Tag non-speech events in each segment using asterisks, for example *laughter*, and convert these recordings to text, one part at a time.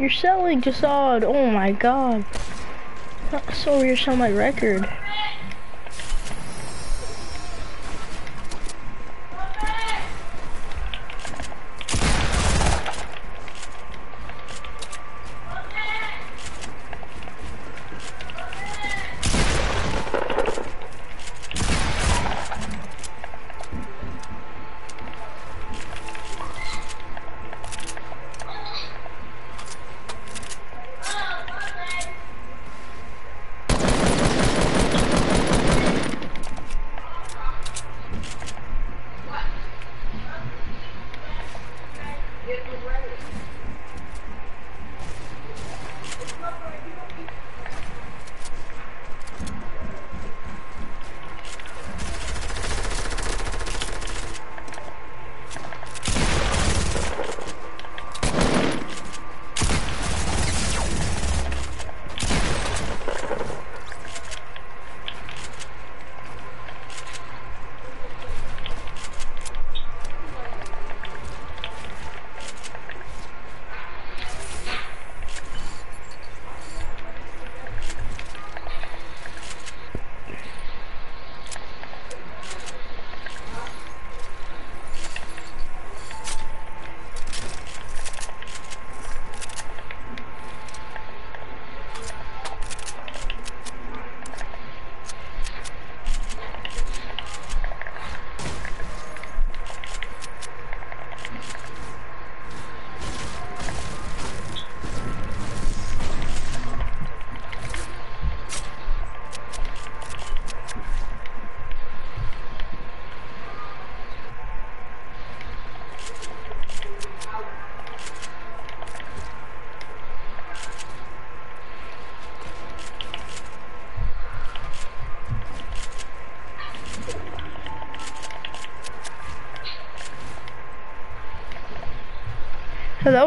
You're selling Jasad. Oh my god. So you're selling my record.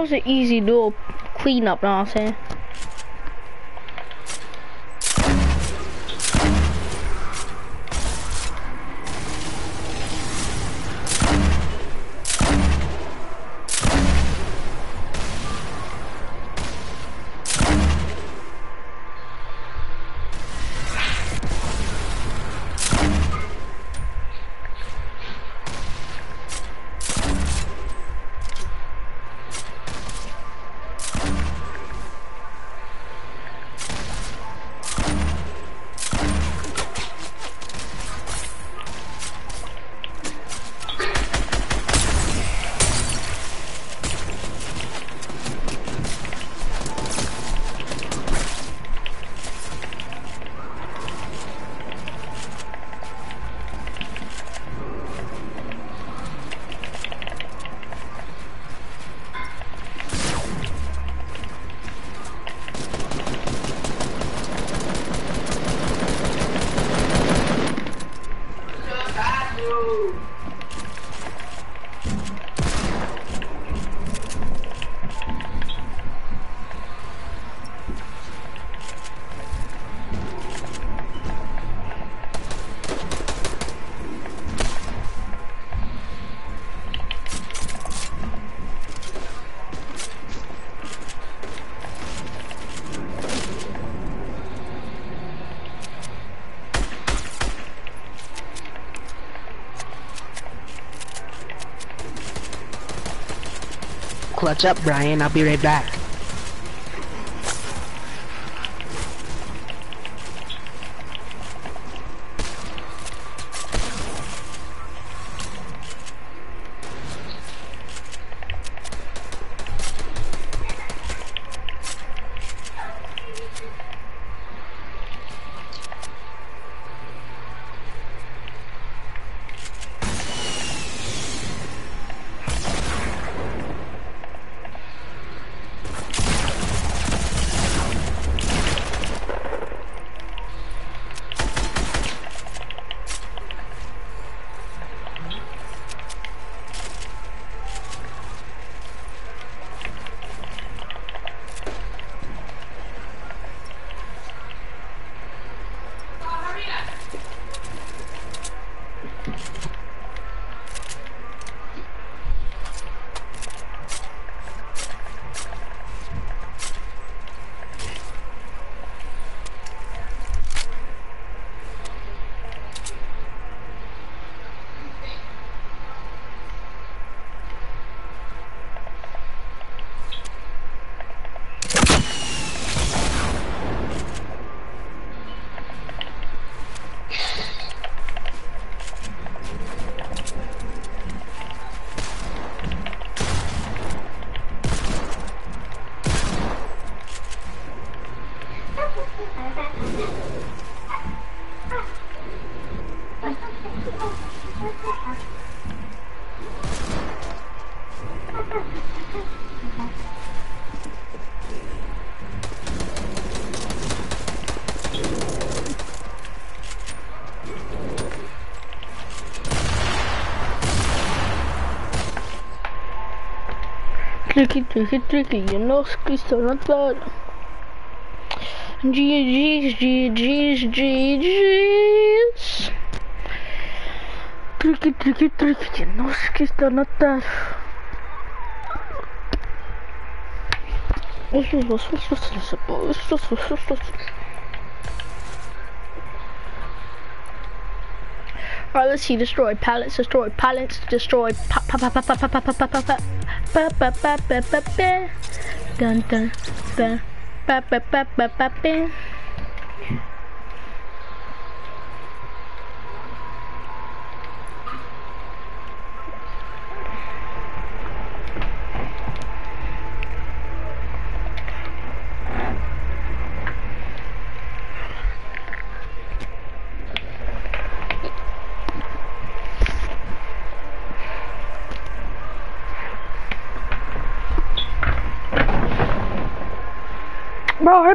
Was an easy dual cleanup, know what I'm saying? Up, Brian. I'll be right back. Tricky, tricky, tricky. You know, Cristo not bad. G's, G's, G's, G's, G's. Tricky, tricky, tricky. You know, Cristo not bad. Alright, let's see. Destroy pallets, destroy pallets, destroy pa pa pa pa pa pa pa pa pa pa pa pa pa pa pa pa dun dun dun. Pa pa pa pa pa pa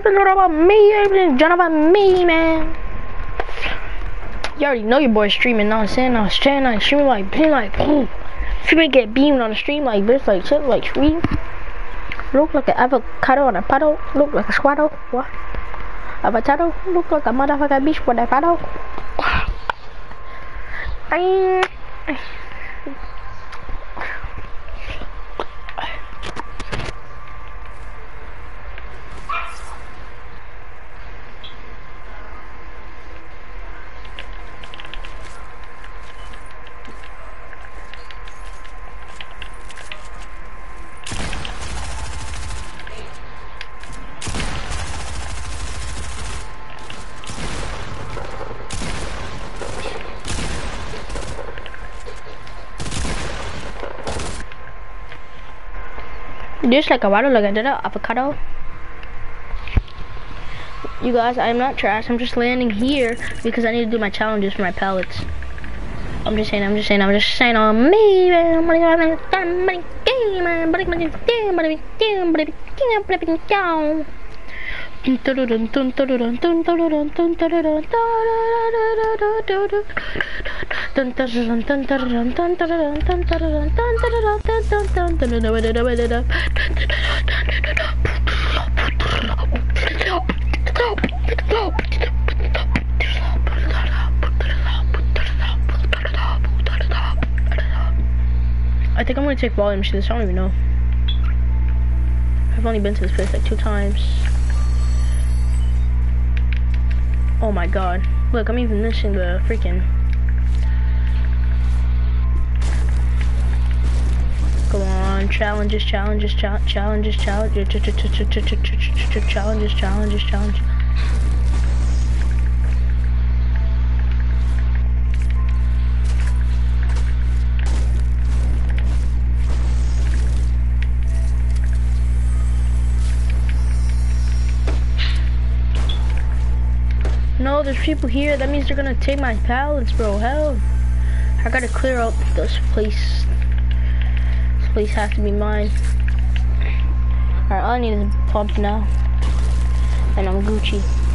Everything about me, everything done about me, man. You already know your boy streaming, I'm saying I was streaming, like streaming like being like boom. You get beamed on the stream like this, like shit, like stream. Look like an avocado on a paddle, look like a squaddle, what? Avocado, look like a motherfucker bitch with a paddle. I Just like a water, like I did a avocado. You guys, I'm not trash. I'm just landing here because I need to do my challenges for my pellets. I'm just saying, I'm just saying, I'm just saying on me, man. I think I'm gonna take volume to I don't even know. I've only been to this place like two times. Oh my god. Look, I'm even missing the freaking... Come on, challenges, challenges, challenges, challenges, challenges, challenges, challenges. challenges. No, there's people here. That means they're gonna take my pallets, bro. Hell. I gotta clear out this place. This place has to be mine. Alright, all I need is a pump now. And I'm Gucci.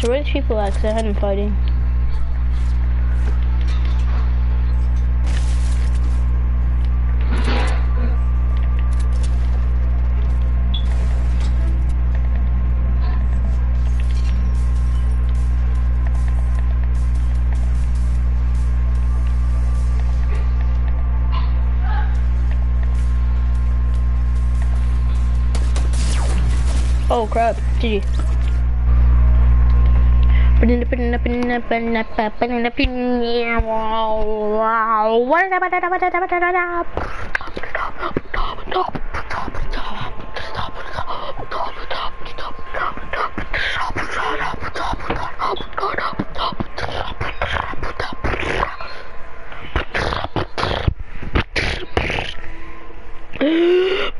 So where these people at? Cause I had them fighting. Oh crap, GG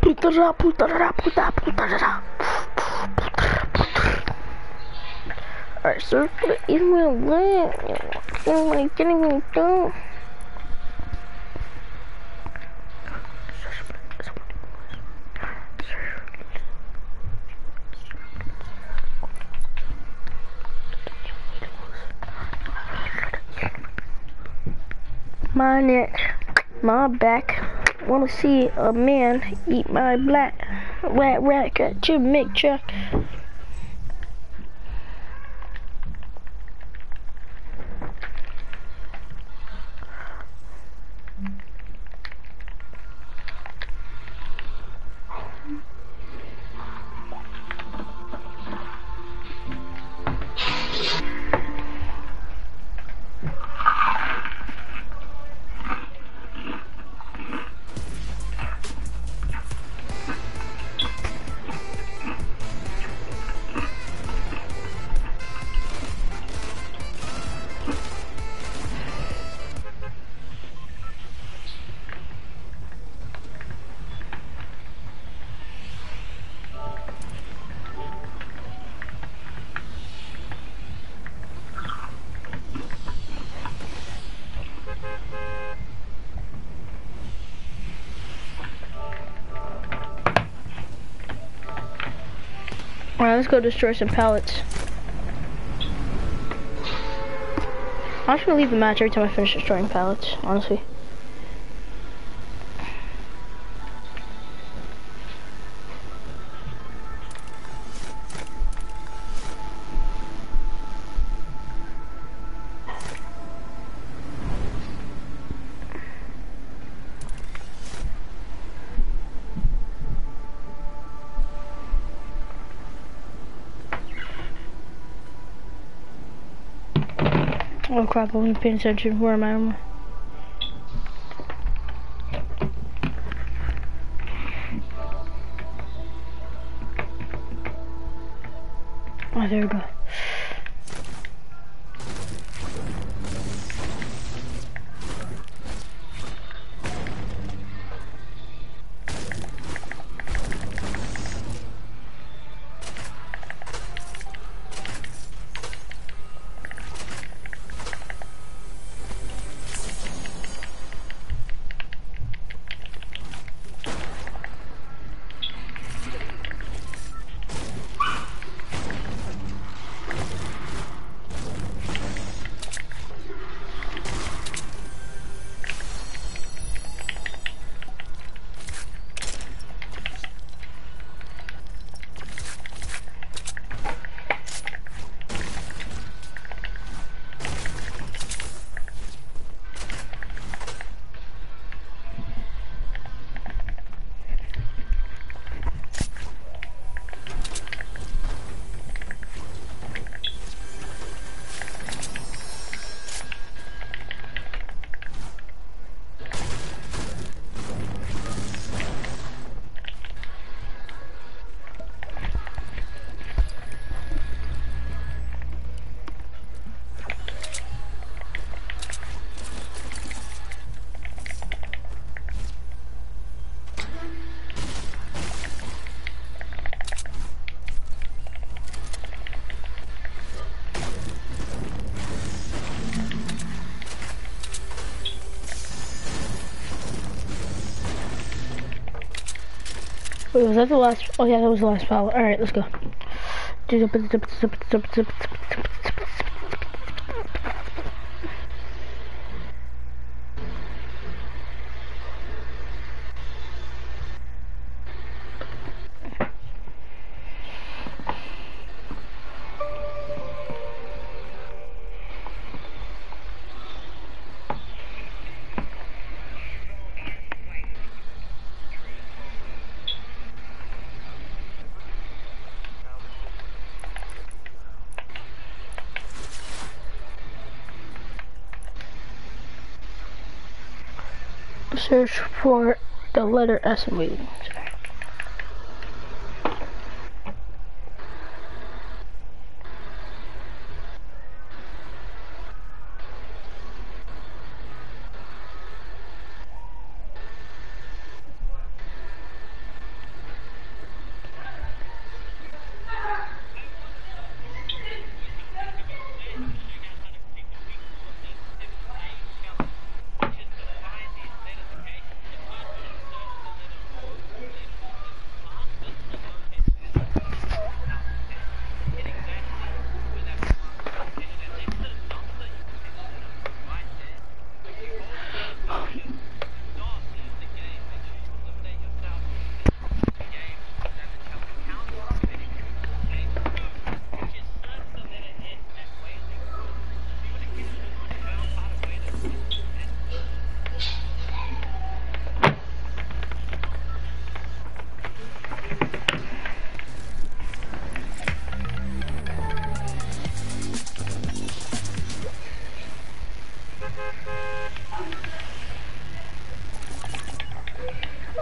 puta puta puta puta puta so even when I win, I can't even do. My neck, my back. Wanna see a man eat my black rat rat at your Mick. Alright, let's go destroy some pallets. I'm just gonna leave the match every time I finish destroying pallets, honestly. Crap, I wasn't paying attention. Where am I? Wait, was that the last? Oh yeah, that was the last pallet. All right, let's go. Search for the letter S wait.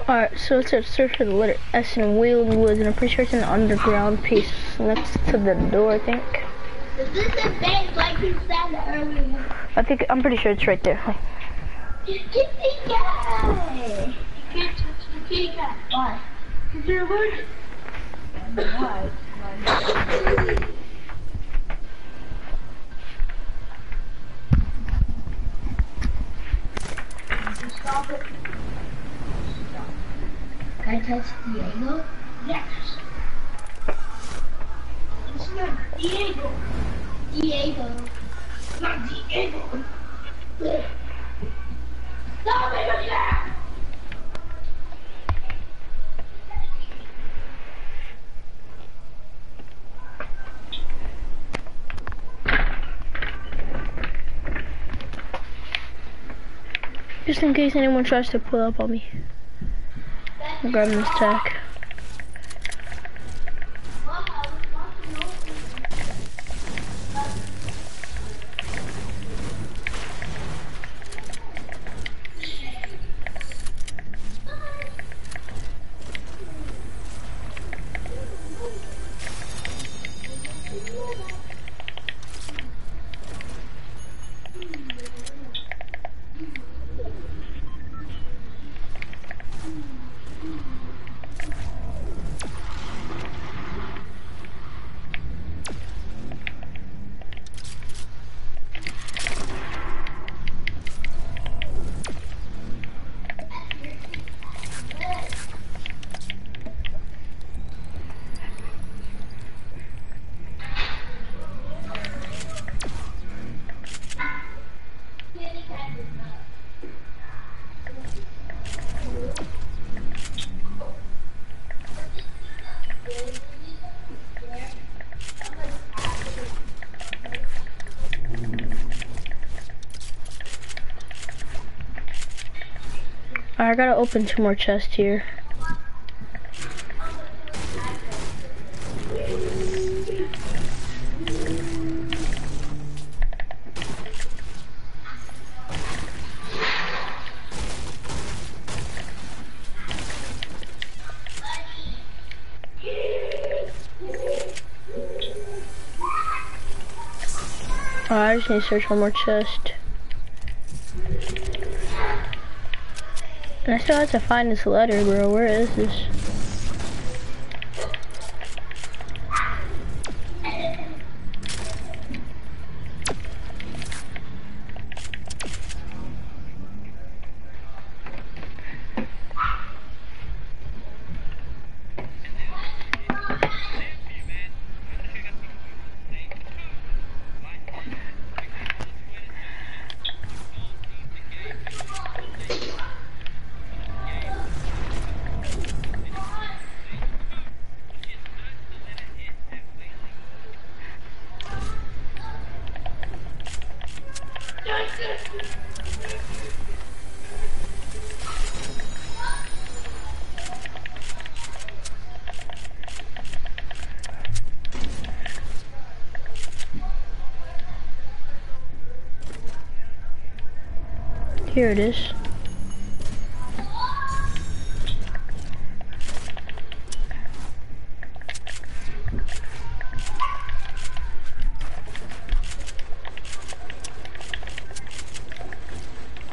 Alright, so let's search for the letter S in Wailing Woods, and I'm pretty sure it's an underground piece next to the door, I think. Is this a bank like you said earlier? I think, I'm pretty sure it's right there. Just get the guy. You can't touch the kitty cat. Why? Because you're allergic. Why? Stop it. Stop. Can I touch Diego? Yes. It's not Diego. Diego. Not Diego. Stop it with that! Just in case anyone tries to pull up on me. I'm grabbing this tack. I gotta open two more chests here. Oh, I just need to search one more chest. I still have to find this letter, bro. Where is this? It is.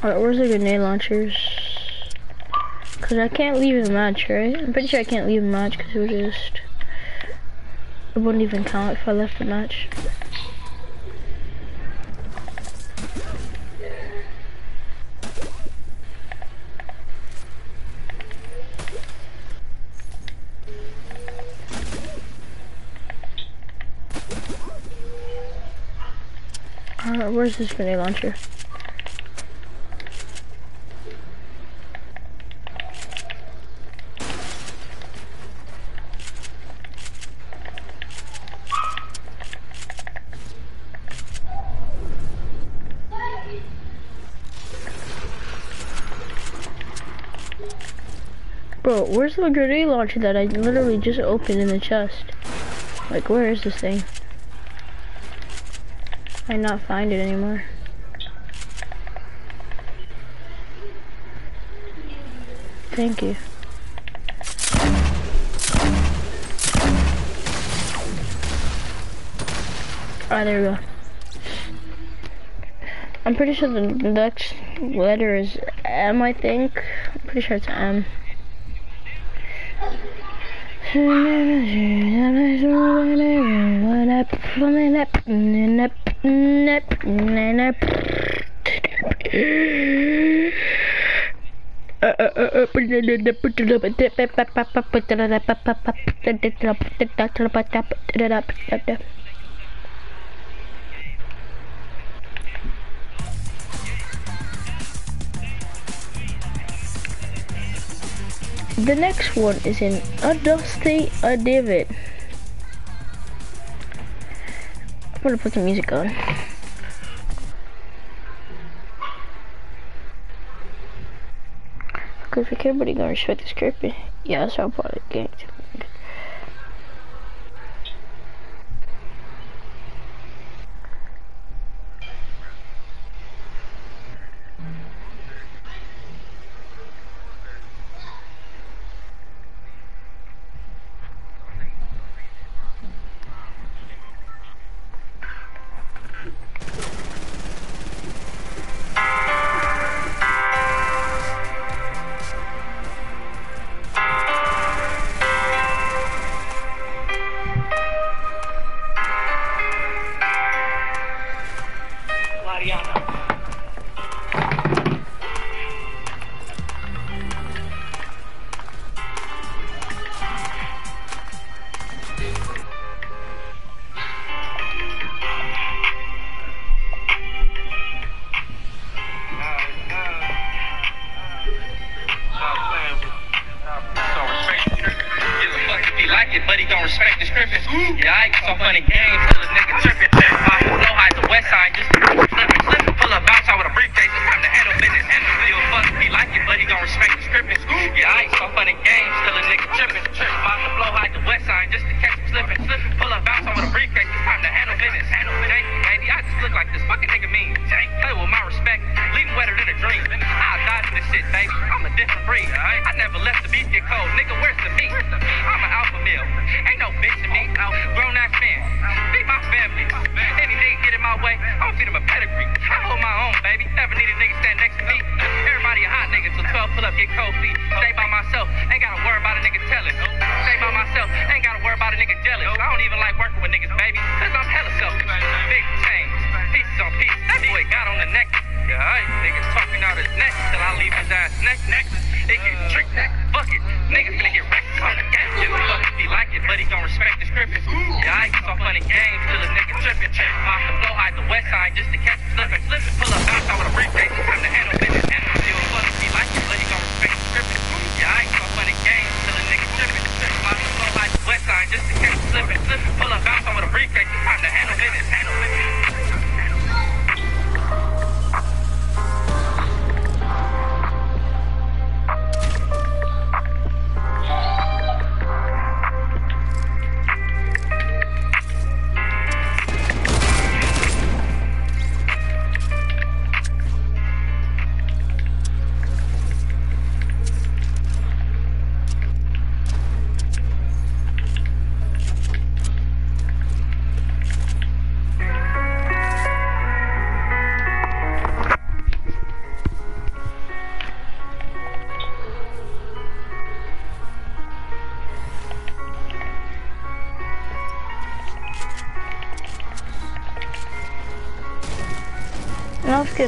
Alright, where's the grenade launchers? Cause I can't leave a match, right? I'm pretty sure I can't leave a match because it would just... It wouldn't even count if I left the match. Where's this grenade launcher? Bro, where's the grenade launcher that I literally just opened in the chest? Like, where is this thing? I not find it anymore? Thank you. Alright, there we go. I'm pretty sure the next letter is M, I think. I'm pretty sure it's M. The next one is in a dusty a divot. I'm gonna put the music on. Like everybody gonna respect the script. Yeah, that's how part of the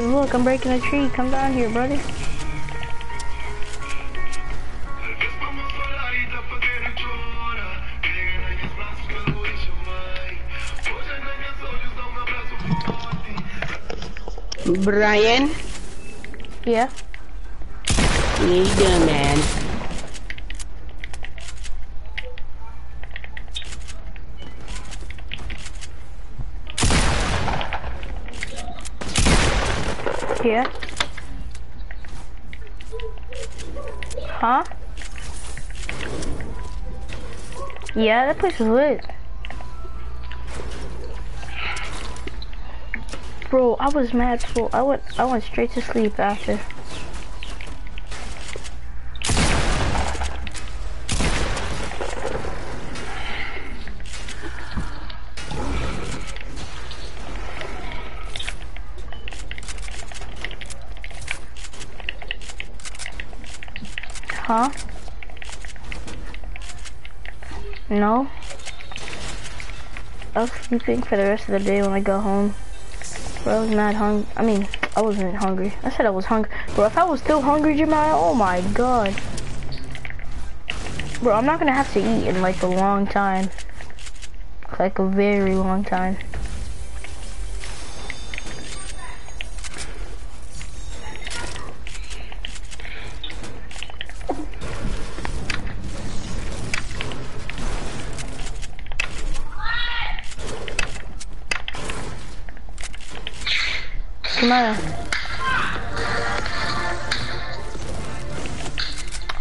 game. look, I'm breaking a tree. Come down here, buddy. Brian? Yeah? You doing, man? Here. Huh? Yeah, that place is lit. Bro, I was mad so I went I went straight to sleep after. Huh? No. I was sleeping for the rest of the day when I got home. Bro, I was mad hungry. I mean, I wasn't hungry. I said I was hungry. Bro, if I was still hungry, Jemiah, oh my god. Bro, I'm not gonna have to eat in like a long time. Like a very long time.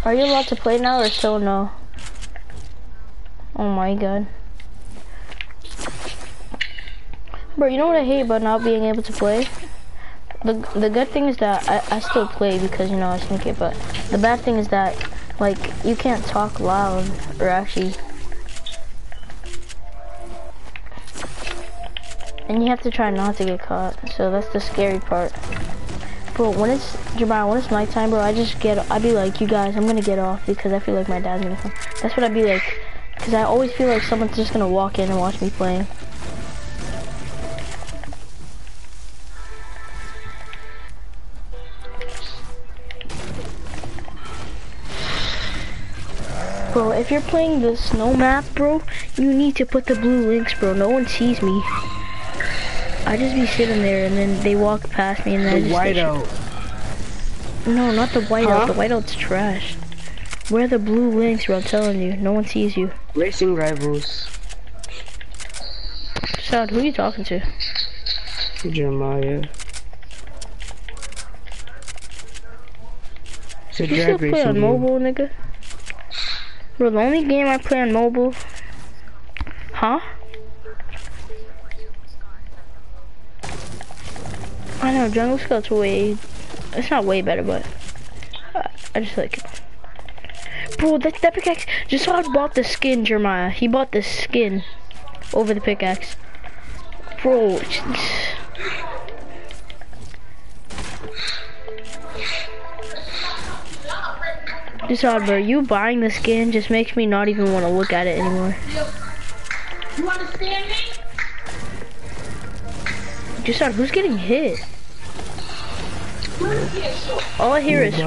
Are you allowed to play now or still no? Oh my god. Bro, you know what I hate about not being able to play? The the good thing is that I, I still play because, you know, I sneak it, but the bad thing is that, like, you can't talk loud or actually... And you have to try not to get caught, so that's the scary part. Bro, when it's, Jemiah, when it's my time, bro, I just get, I'd be like, you guys, I'm gonna get off because I feel like my dad's gonna come. That's what I'd be like. Because I always feel like someone's just gonna walk in and watch me playing. Bro, if you're playing the snow map, bro, you need to put the blue links, bro. No one sees me. I just be sitting there and then they walk past me and then The I just whiteout. No, not the whiteout. Huh? The whiteout's trash. Wear the blue links, bro. I'm telling you. No one sees you. Racing rivals. Sound, who are you talking to? Jeremiah. It's You still play on game. mobile, nigga? Bro, the only game I play on mobile. Huh? I know, Jungle Scout's way. It's not way better, but. I, I just like it. Bro, that, that pickaxe. Just saw I bought the skin, Jeremiah. He bought the skin over the pickaxe. Bro. Just odd, bro. You buying the skin just makes me not even want to look at it anymore. You understand me? Odd, who's getting hit? All I hear is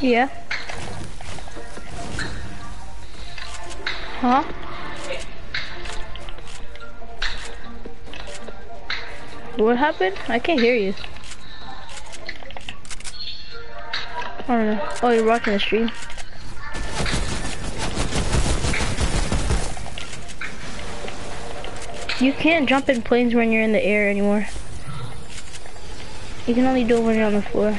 Yeah. Huh? What happened? I can't hear you. I don't know. Oh, you're watching the stream. You can't jump in planes when you're in the air anymore. You can only do it when you're on the floor.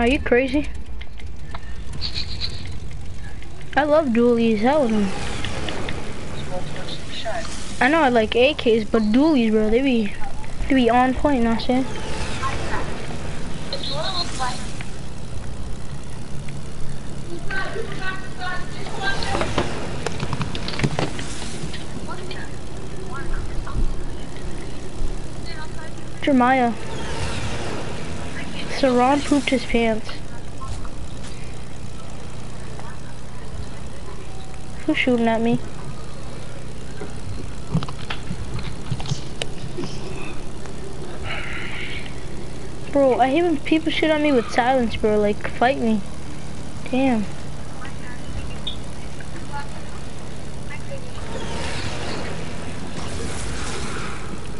Are you crazy? I love dualies. Hell. I know I like AKs, but dualies, bro, they be they be on point. What saying? If Jeremiah. Saran pooped his pants. Who's shooting at me? Bro, I hate when people shoot at me with silence, bro. Like, fight me. Damn.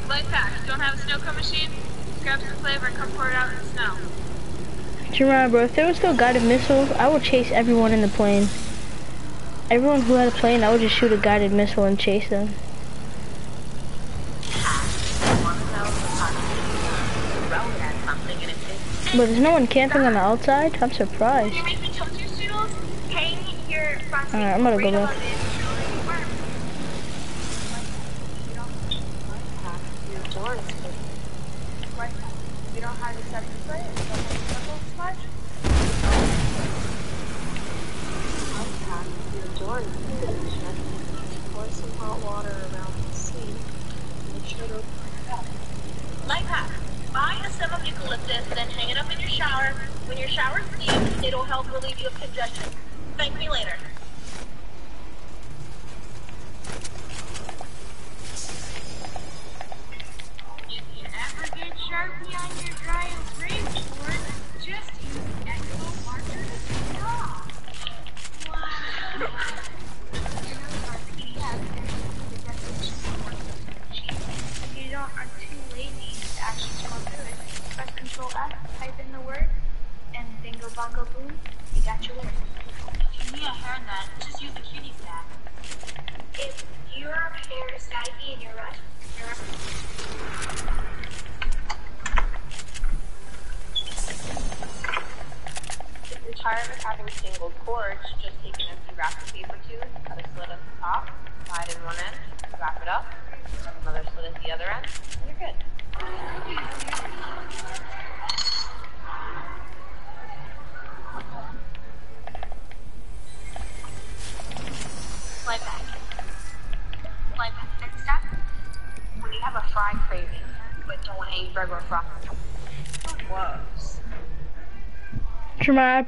Light pack, don't have a snow cone machine? Grab some flavor and come pour it out in the snow. Jeremiah, bro, if there was still guided missiles, I would chase everyone in the plane. Everyone who had a plane, I would just shoot a guided missile and chase them. But there's no one camping on the outside? I'm surprised. You're making toaster strudels? Hang your frosting Alright, I'm gonna go back.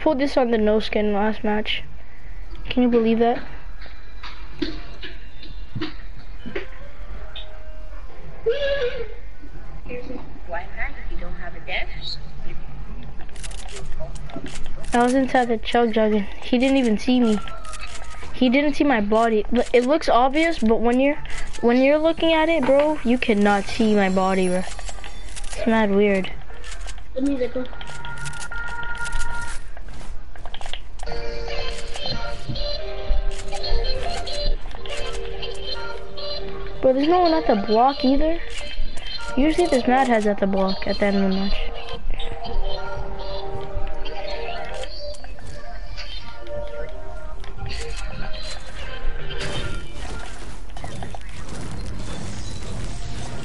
Pulled this on the no skin last match. Can you believe that? Here's a white pack if you don't have a dish. I was inside the chug jugging. He didn't even see me. He didn't see my body. It looks obvious, but when you're when you're looking at it, bro, you cannot see my body, bro. It's mad weird. Bro, there's no one at the block either. Usually there's mad heads at the block at the end of the match.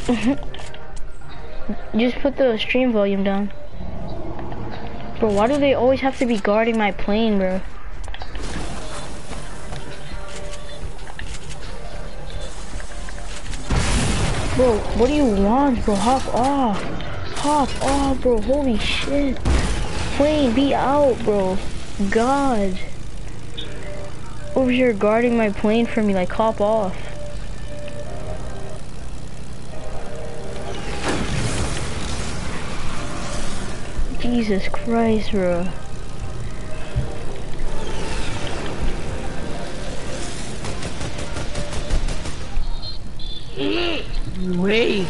*laughs* Just put the stream volume down. Bro, why do they always have to be guarding my plane, bro? Bro, what do you want, bro? Hop off. Hop off, bro. Holy shit. Plane, be out, bro. God. Over here guarding my plane for me, like, hop off. Jesus Christ, bro. *laughs* Wait.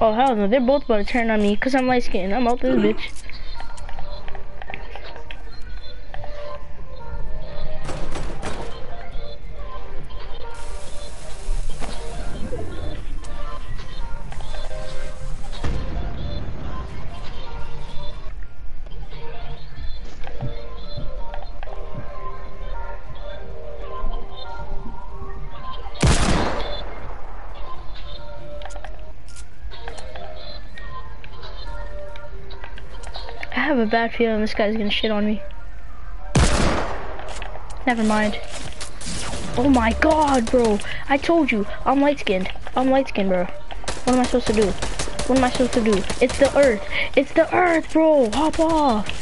Oh, hell no. They're both about to turn on me because I'm light skinned. I'm out this bitch. A bad feeling this guy's gonna shit on me. Never mind. Oh my god, bro. I told you, I'm light skinned. I'm light skinned, bro. What am I supposed to do? What am I supposed to do? It's the earth. It's the earth, bro. Hop off.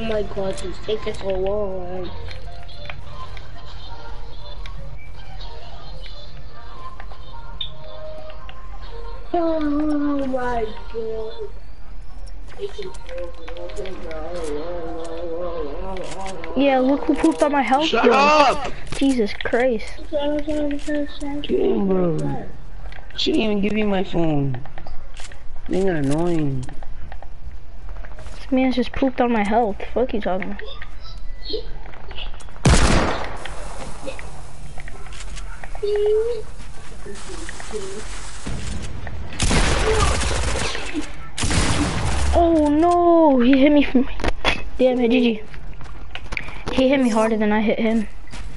Oh my god, this taking so long. Oh my god. Yeah, look who pooped on my health. Shut yo. up! Jesus Christ. Get in, bro. She didn't even give me my phone. Being annoying. Man's just pooped on my health. Fuck you talking about? Oh no, he hit me from. Damn it, GG. He hit me harder than I hit him.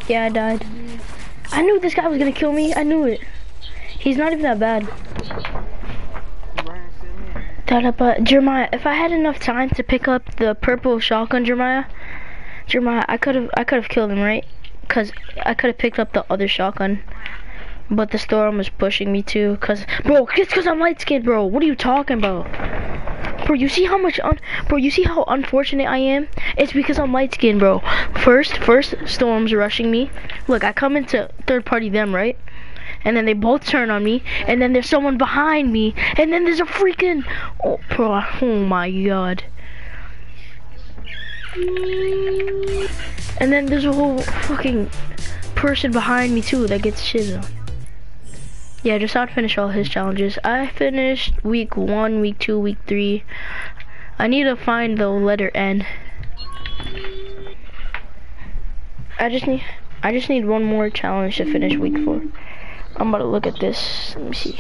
Yeah, I died. I knew this guy was gonna kill me. I knew it. He's not even that bad. But Jeremiah, if I had enough time to pick up the purple shotgun, Jeremiah, Jeremiah, I could have, I could have killed him, right? Cause I could have picked up the other shotgun, but the storm was pushing me to. Cause, bro, it's cause I'm light skinned, bro. What are you talking about? Bro, you see how much, un bro, you see how unfortunate I am? It's because I'm light skinned, bro. First, first, storm's rushing me. Look, I come into third party them, right? And then they both turn on me, and then there's someone behind me, and then there's a freaking, oh, bro, oh my god. And then there's a whole fucking person behind me too that gets on. Yeah, just out finish all his challenges. I finished week one, week two, week three. I need to find the letter N. I just need I just need one more challenge to finish week four. I'm about to look at this. Let me see.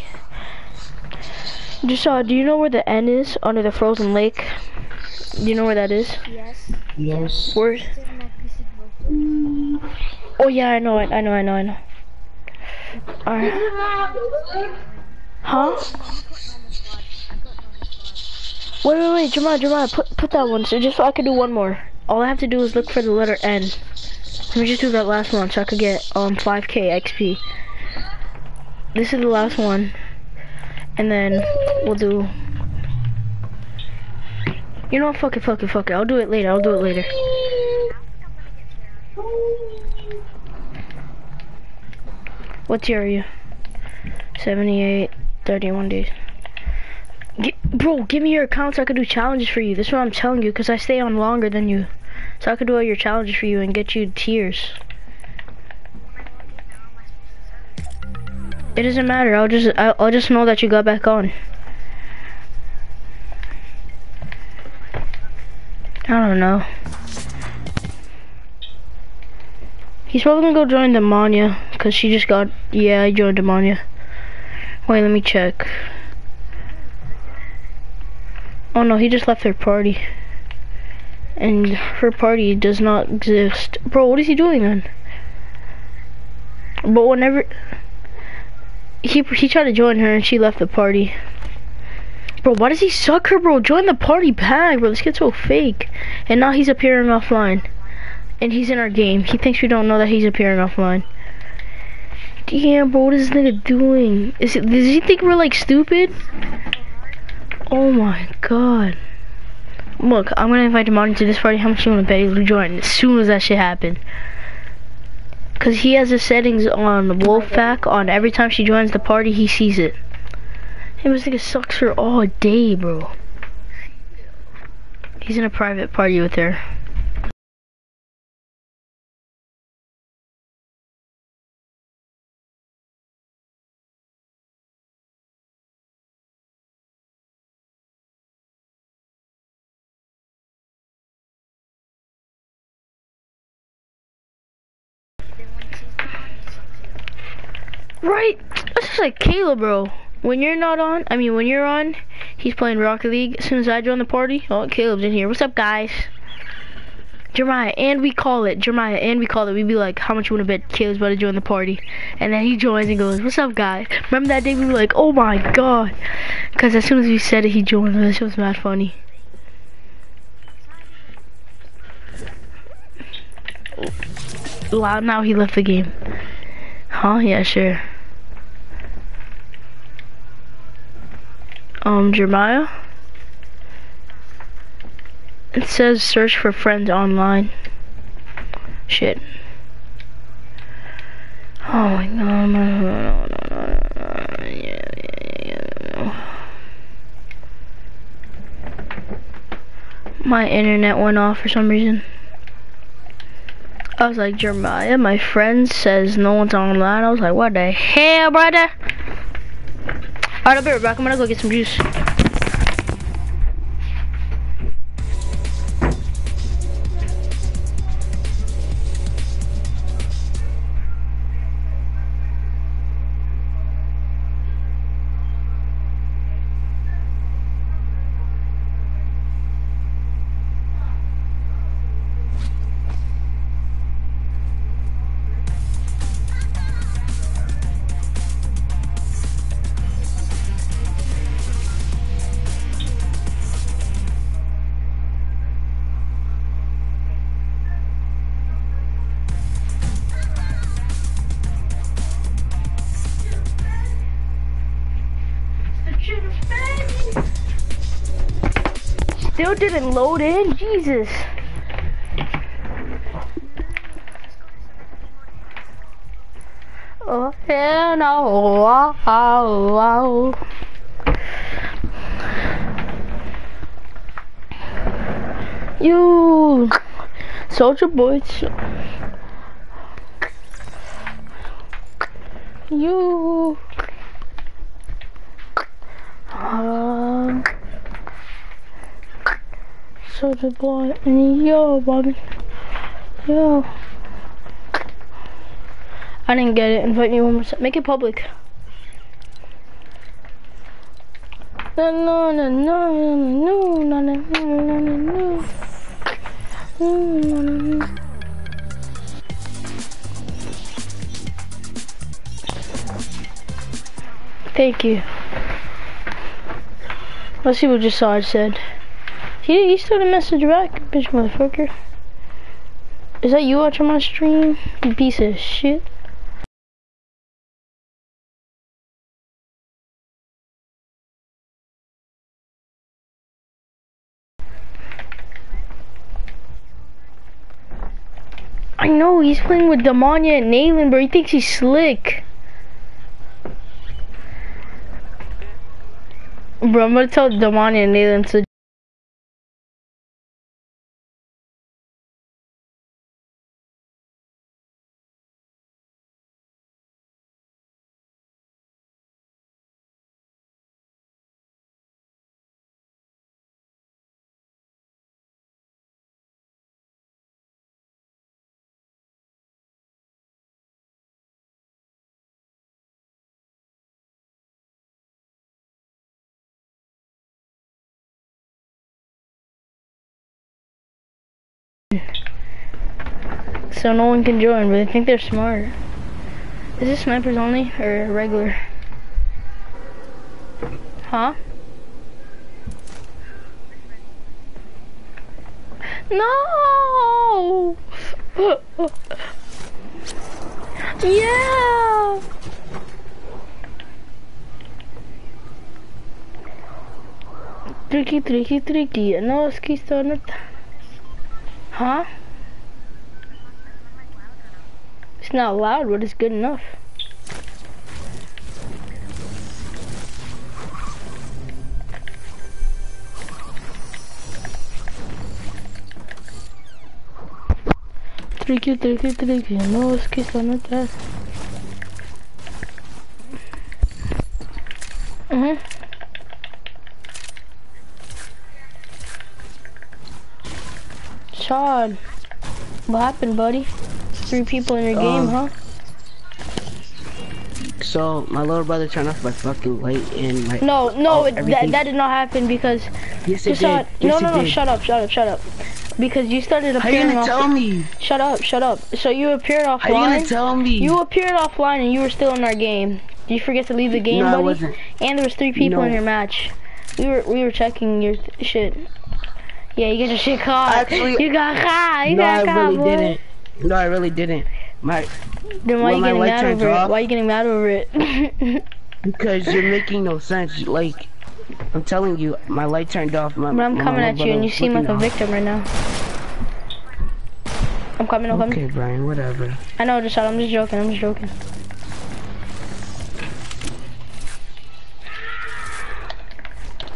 Just uh, do you know where the N is under the frozen lake? Do you know where that is? Yes. Yes. Where? This is my piece of broken. Oh yeah, I know it. I know. I know. I know. Alright. Huh? Wait, wait, wait, Jamal, Jamal, put put that one. So just so I can do one more. All I have to do is look for the letter N. Let me just do that last one so I could get um 5k XP. This is the last one, and then we'll do. You know what? Fuck it, fuck it, fuck it. I'll do it later. I'll do it later. What's your area? 78, 31 days. Gi- bro, give me your account so I can do challenges for you. This is what I'm telling you, because I stay on longer than you. So I can do all your challenges for you and get you tiers. It doesn't matter. I'll just I'll, I'll just know that you got back on. I don't know. He's probably gonna go join the Mania, cause she just got yeah, I joined the Mania. Wait, let me check. Oh no, he just left her party. And her party does not exist. Bro, what is he doing then? But whenever he he tried to join her and she left the party. Bro, why does he suck her, bro? Join the party back, bro. This gets so fake. And now he's appearing offline. And he's in our game. He thinks we don't know that he's appearing offline. Damn, bro, what is this nigga doing? Is it, does he think we're like stupid? Oh my god. Look, I'm gonna invite him to this party. How much you wanna bet he'll join as soon as that shit happen? Cause he has the settings on Wolfpack on every time she joins the party, he sees it. Hey, this nigga sucks her all day, bro. He's in a private party with her. Like Caleb, bro. When you're not on, I mean, when you're on, he's playing Rocket League. As soon as I join the party, oh, Caleb's in here. What's up, guys? Jeremiah, and we call it, Jeremiah, and we call it, We'd be like, how much you wanna bet Caleb's about to join the party? And then he joins and goes, what's up, guys? Remember that day we were like, oh my god. Cause as soon as we said it, he joined us. It was mad funny. Wow, now he left the game. Huh? Yeah, sure. Um, Jeremiah? It says search for friends online. Shit. Oh my god, no, no, no, no, no, no. Yeah, yeah, yeah. My internet went off for some reason. I was like, Jeremiah, my friend says no one's online. I was like, what the hell, brother? Alright, I'll be right back. I'm gonna go get some juice. Still didn't load in? Jesus. Oh, hell no. Wow, wow. You, soldier boys. You. Um, soldier boy. And yo, Bobby. Yo. I didn't get it. Invite me one more time. Make it public. No, no, no, no, no, no, no, no, no, no, no. No, no, no, no. Thank you. Let's see what Jasad said. He, he still didn't message back, bitch motherfucker. Is that you watching my stream? You piece of shit. I know, he's playing with Demania and Nalen, but he thinks he's slick. Bro, I'm gonna tell Demania and Nalen to so no one can join, but I think they're smart. Is this snipers only or regular? Huh? No! yeah! Tricky, tricky, tricky. No, es que. Huh? It's not loud, but it's good enough. Tricky, tricky, tricky. No, es que esto no está. Mhm. Chad, what happened, buddy? Three people in your game, huh? Um, So my little brother turned off my fucking light and my No, no, it, that, that did not happen because Yes, it did. No, Yes, no, it no, did. shut up, shut up, shut up. Because you started appearing. How you gonna tell me? Shut up, shut up. So you appeared offline. How you gonna tell me? You appeared offline and you were still in our game. Did you forget to leave the game, No, I wasn't. And there was three people No. in your match. We were we were checking your th- shit. Yeah, you get your shit caught. Actually- you got caught. You no, got I caught, really boy. didn't. No, I really didn't. My Then why When you getting mad over it? off- Why you getting mad over it? *laughs* because you're making no sense. Like I'm telling you, my light turned off. My, but I'm my coming little at you and you seem like looking a victim right now. I'm coming, I'm coming. Okay, Brian, whatever. I know, just I'm just joking, I'm just joking.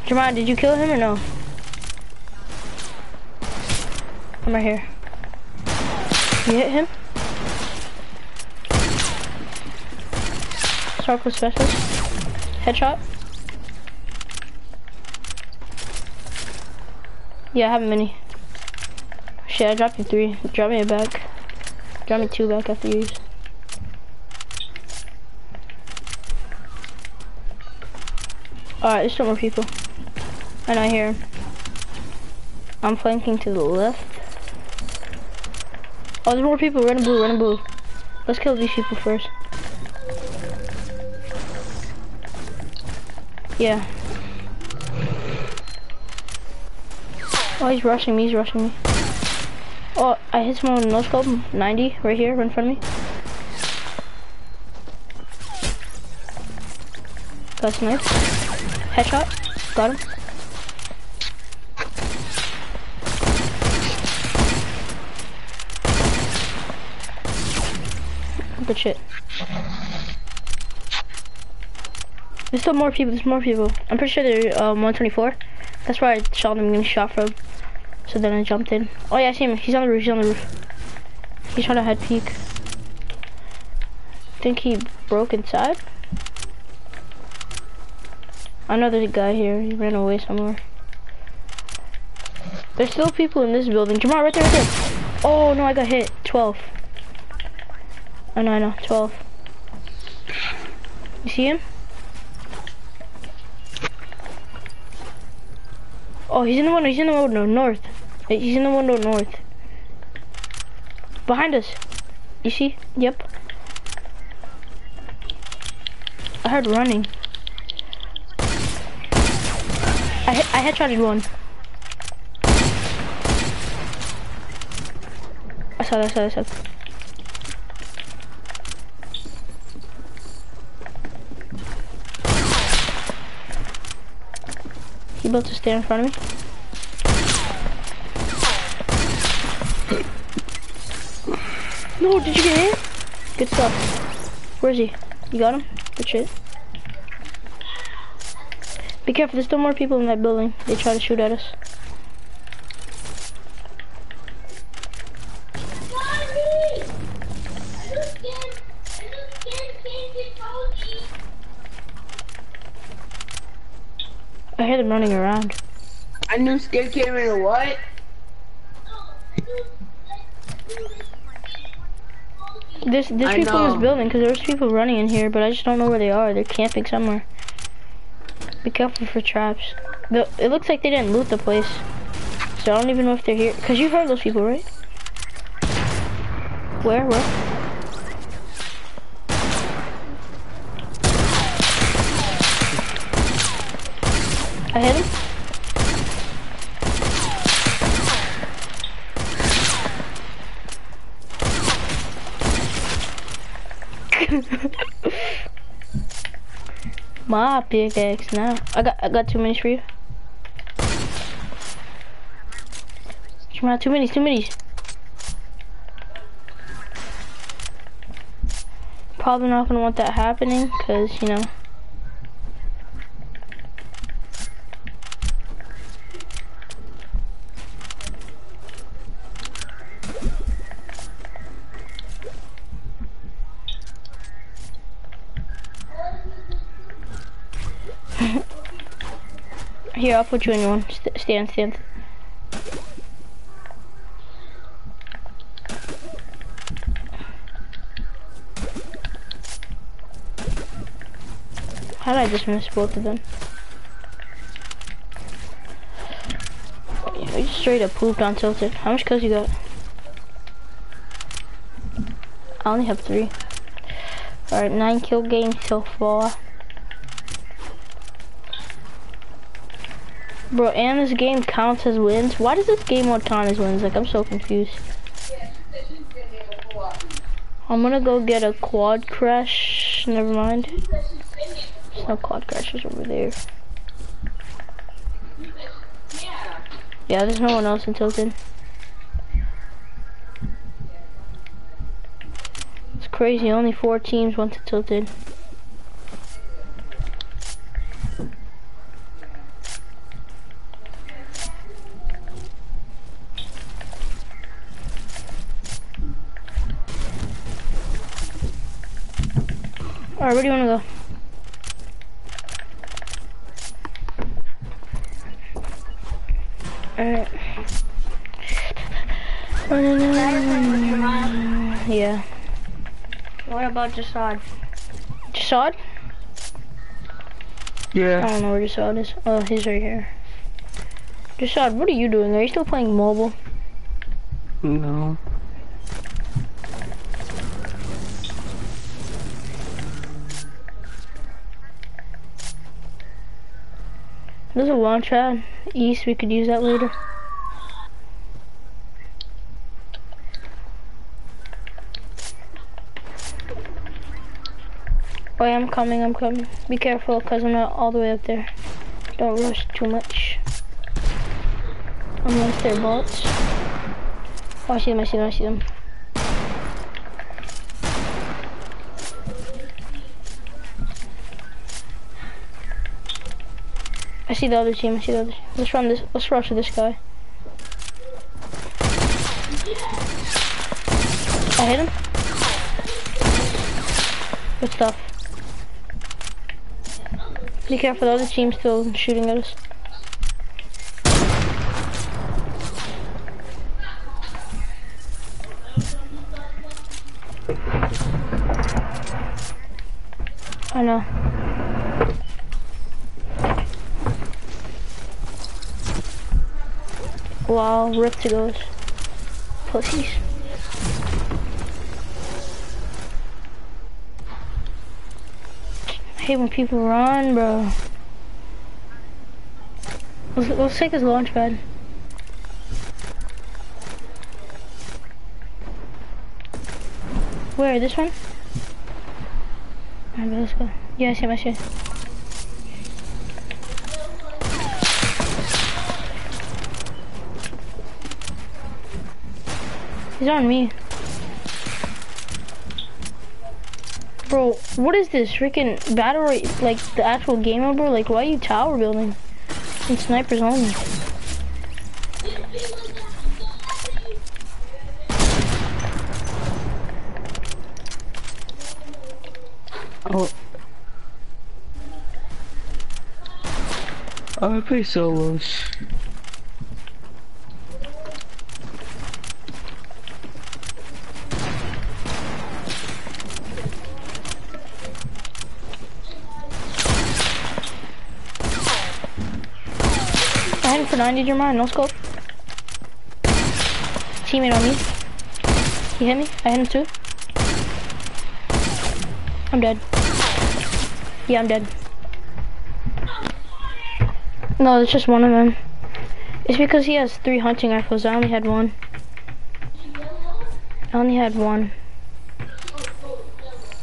Jeremiah, did you kill him or no? I'm right here. You hit him? Circle special. Headshot. Yeah, I have mini. Shit, I dropped you three. Drop me a back. Drop me two back after you use. Alright, there's still more people. Know I hear. I'm flanking to the left. Oh, there's more people. Running blue, running blue. Let's kill these people first. Yeah. Oh, he's rushing me, he's rushing me. Oh, I hit someone with no scope. 90, right here, right in front of me. Got nice. Headshot. Got him. Good shit. There's still more people, there's more people. I'm pretty sure they're um, 124. That's where I shot him getting shot from. So then I jumped in. Oh yeah, I see him. He's on the roof, he's on the roof. He's trying to head peek. Think he broke inside? I know there's a guy here. He ran away somewhere. There's still people in this building. Jamal, right there, right there. Oh no, I got hit. 12. Oh no, know. 12. You see him? Oh, he's in the window. He's in the window north. He's in the window north. Behind us. You see? Yep. I heard running. I I headshotted one. I saw that, I saw that, I saw that. He built to stay in front of me. No, did you get him? Good stuff. Where is he? You got him? Good shit. Be careful, there's still more people in that building. They try to shoot at us. Hear running around. I knew Skid came in a what? There's, there's I people in this building because there's people running in here, but I just don't know where they are. They're camping somewhere. Be careful for traps. The, it looks like they didn't loot the place. So I don't even know if they're here. Because you heard those people, right? Where? Where? I hit him. *laughs* My pickaxe now. I got I got two minis for you. Come on, two minis. Probably not gonna want that happening, cause you know. Here, I'll put you in one. St stand, stand. How did I just miss both of them? We just straight up pooped on tilted. How much kills you got? I only have three. Alright, nine kill games so far. Bro, and this game counts as wins. Why does this game mode count as wins? Like, I'm so confused. I'm gonna go get a quad crash. Never mind. There's no quad crashes over there. Yeah, there's no one else in Tilted. It's crazy, only four teams went to Tilted. Alright, where do you wanna go? Alright. Yeah. What about Jasad? Jasad? Yeah. I don't know where Jasad is. Oh, he's right here. Jasad, what are you doing? Are you still playing mobile? No. There's a launch pad east. We could use that later. Oh I'm coming, I'm coming. Be careful, cause I'm not all the way up there. Don't rush too much. Unless they're bots. Oh, I see them, I see them, I see them. I see the other team, I see the other Let's run this, let's rush to this guy. I hit him. Good stuff. Be careful, the other team's still shooting at us. I know. Wow, rip to those pussies. I hate when people run, bro. Let's, let's take his launch pad. Where, this one? Alright, let's go. Yeah, I see He's on me. Bro, what is this freaking battle? Like the actual game bro? Like, why are you tower building? And snipers only. Oh. Oh, I play solos. 90 your mind, no scope. Teammate on me. He hit me. I hit him too. I'm dead. Yeah, I'm dead. No, it's just one of them. It's because he has three hunting rifles. I only had one. I only had one.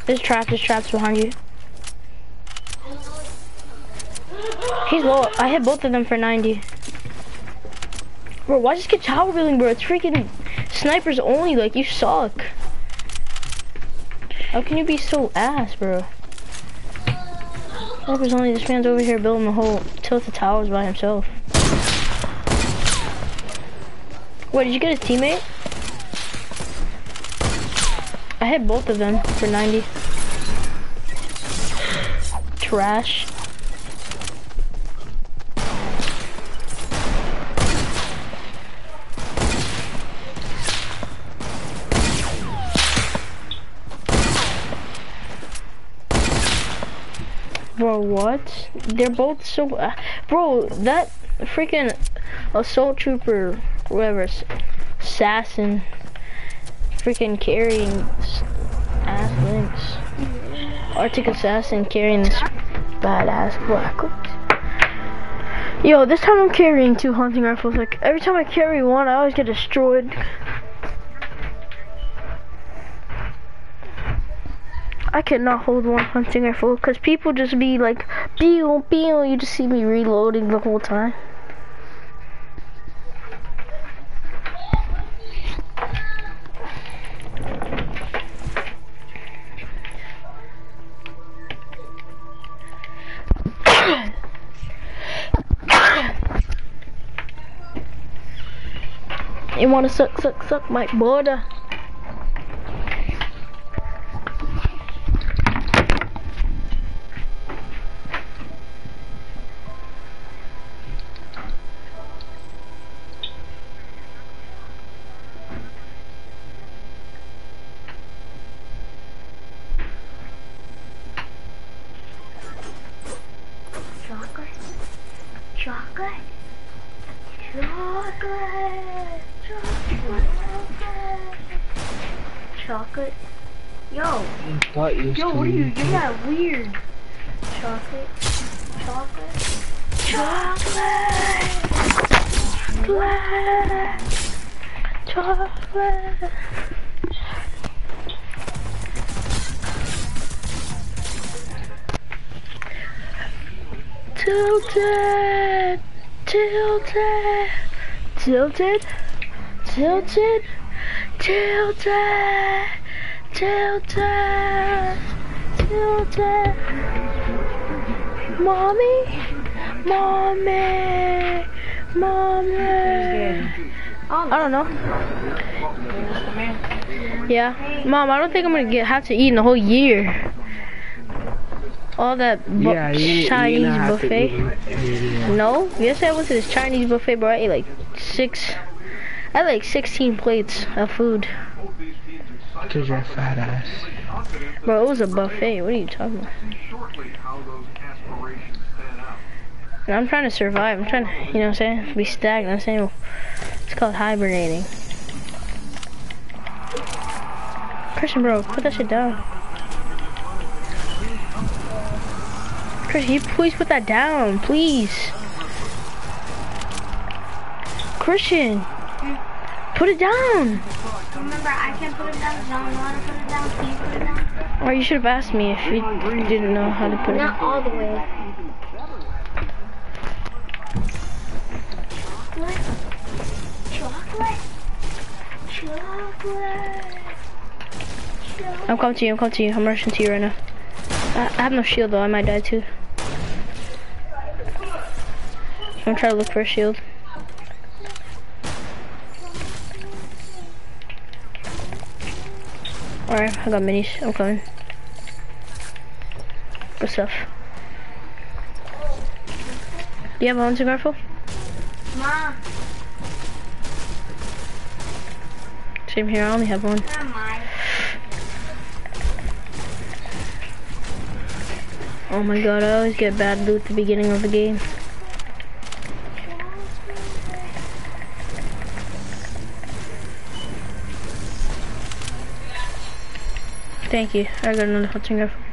There's traps, there's traps behind you. He's low. I hit both of them for 90. Bro, why just get tower building, bro? It's freaking snipers only. Like, you suck. How can you be so ass, bro? Snipers only. This man's over here building the whole tilted towers by himself. Wait, did you get a teammate? I hit both of them for 90. Trash. What? They're both so... Uh, bro, that freaking assault trooper whatever, assassin, freaking carrying ass links. Arctic assassin carrying this badass black. Yo, this time I'm carrying two hunting rifles. Like every time I carry one, I always get destroyed. I cannot hold one hunting rifle because people just be like, pew, pew. You just see me reloading the whole time. You wanna suck, suck, suck my border? You? You're that weird. Chocolate, chocolate, chocolate, chocolate. Tilted, tilted, tilted, tilted, tilted, tilted, tilted. Mommy, mommy, mommy. I don't know. Yeah, mom, I don't think I'm gonna get have to eat in the whole year. All that Yeah, you, Chinese you're gonna have to buffet. No, yesterday I went to this Chinese buffet, bro. I ate like six, I had like 16 plates of food. Cause you're a fat ass. Bro, it was a buffet. What are you talking about? And I'm trying to survive. I'm trying to, you know what I'm saying? Be stagnant. I'm saying it's called hibernating. Christian, bro, put that shit down. Christian, you please put that down, please. Christian, put it down. Remember, I can put it down. know to put it down. Or you should have asked me if you didn't know how to put it. Not all the way. Chocolate. Chocolate. Chocolate. I'm coming to you, I'm coming to you. I'm rushing to you right now. I, I have no shield though, I might die too. I'm trying to try to look for a shield. Alright, I got minis. I'm coming. Stuff. Do you have a hunting rifle? Mom, Same here, I only have one. Oh my god, I always get bad loot at the beginning of the game. Thank you. I got another hunting rifle.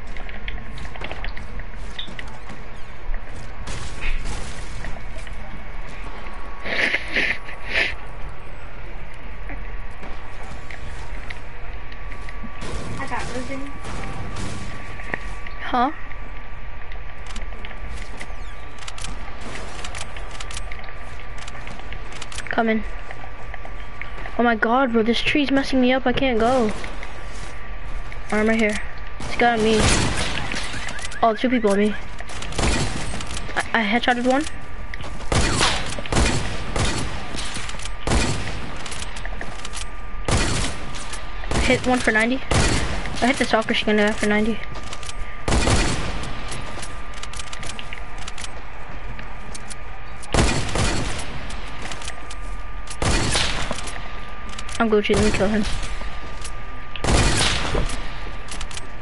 Huh? Coming. Oh my god, bro, this tree's messing me up. I can't go. Arm right here. It's got me. Oh, two people on me. I, I headshotted one. Hit one for 90. I hit the soccer skin for 90. I'm Gucci, let me kill him.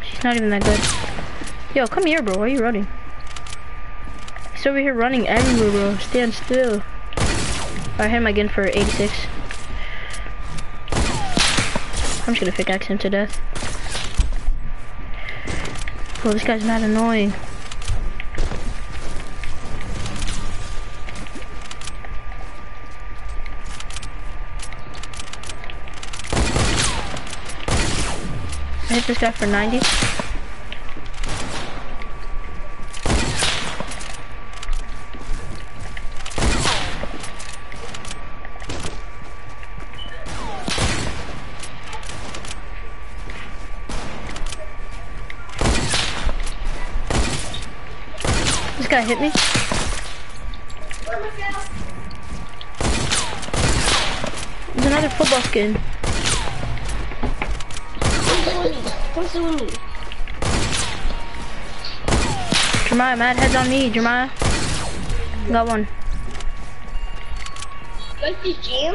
She's not even that good. Yo, come here, bro. Why are you running? He's over here running everywhere, bro. Stand still. I hit him again for 86. I'm just gonna pickaxe him to death. Bro, this guy's mad annoying. I hit for 90. This guy hit me. There's another football skin. Jeremiah, mad heads on me, Jeremiah. Got one. Like this jam?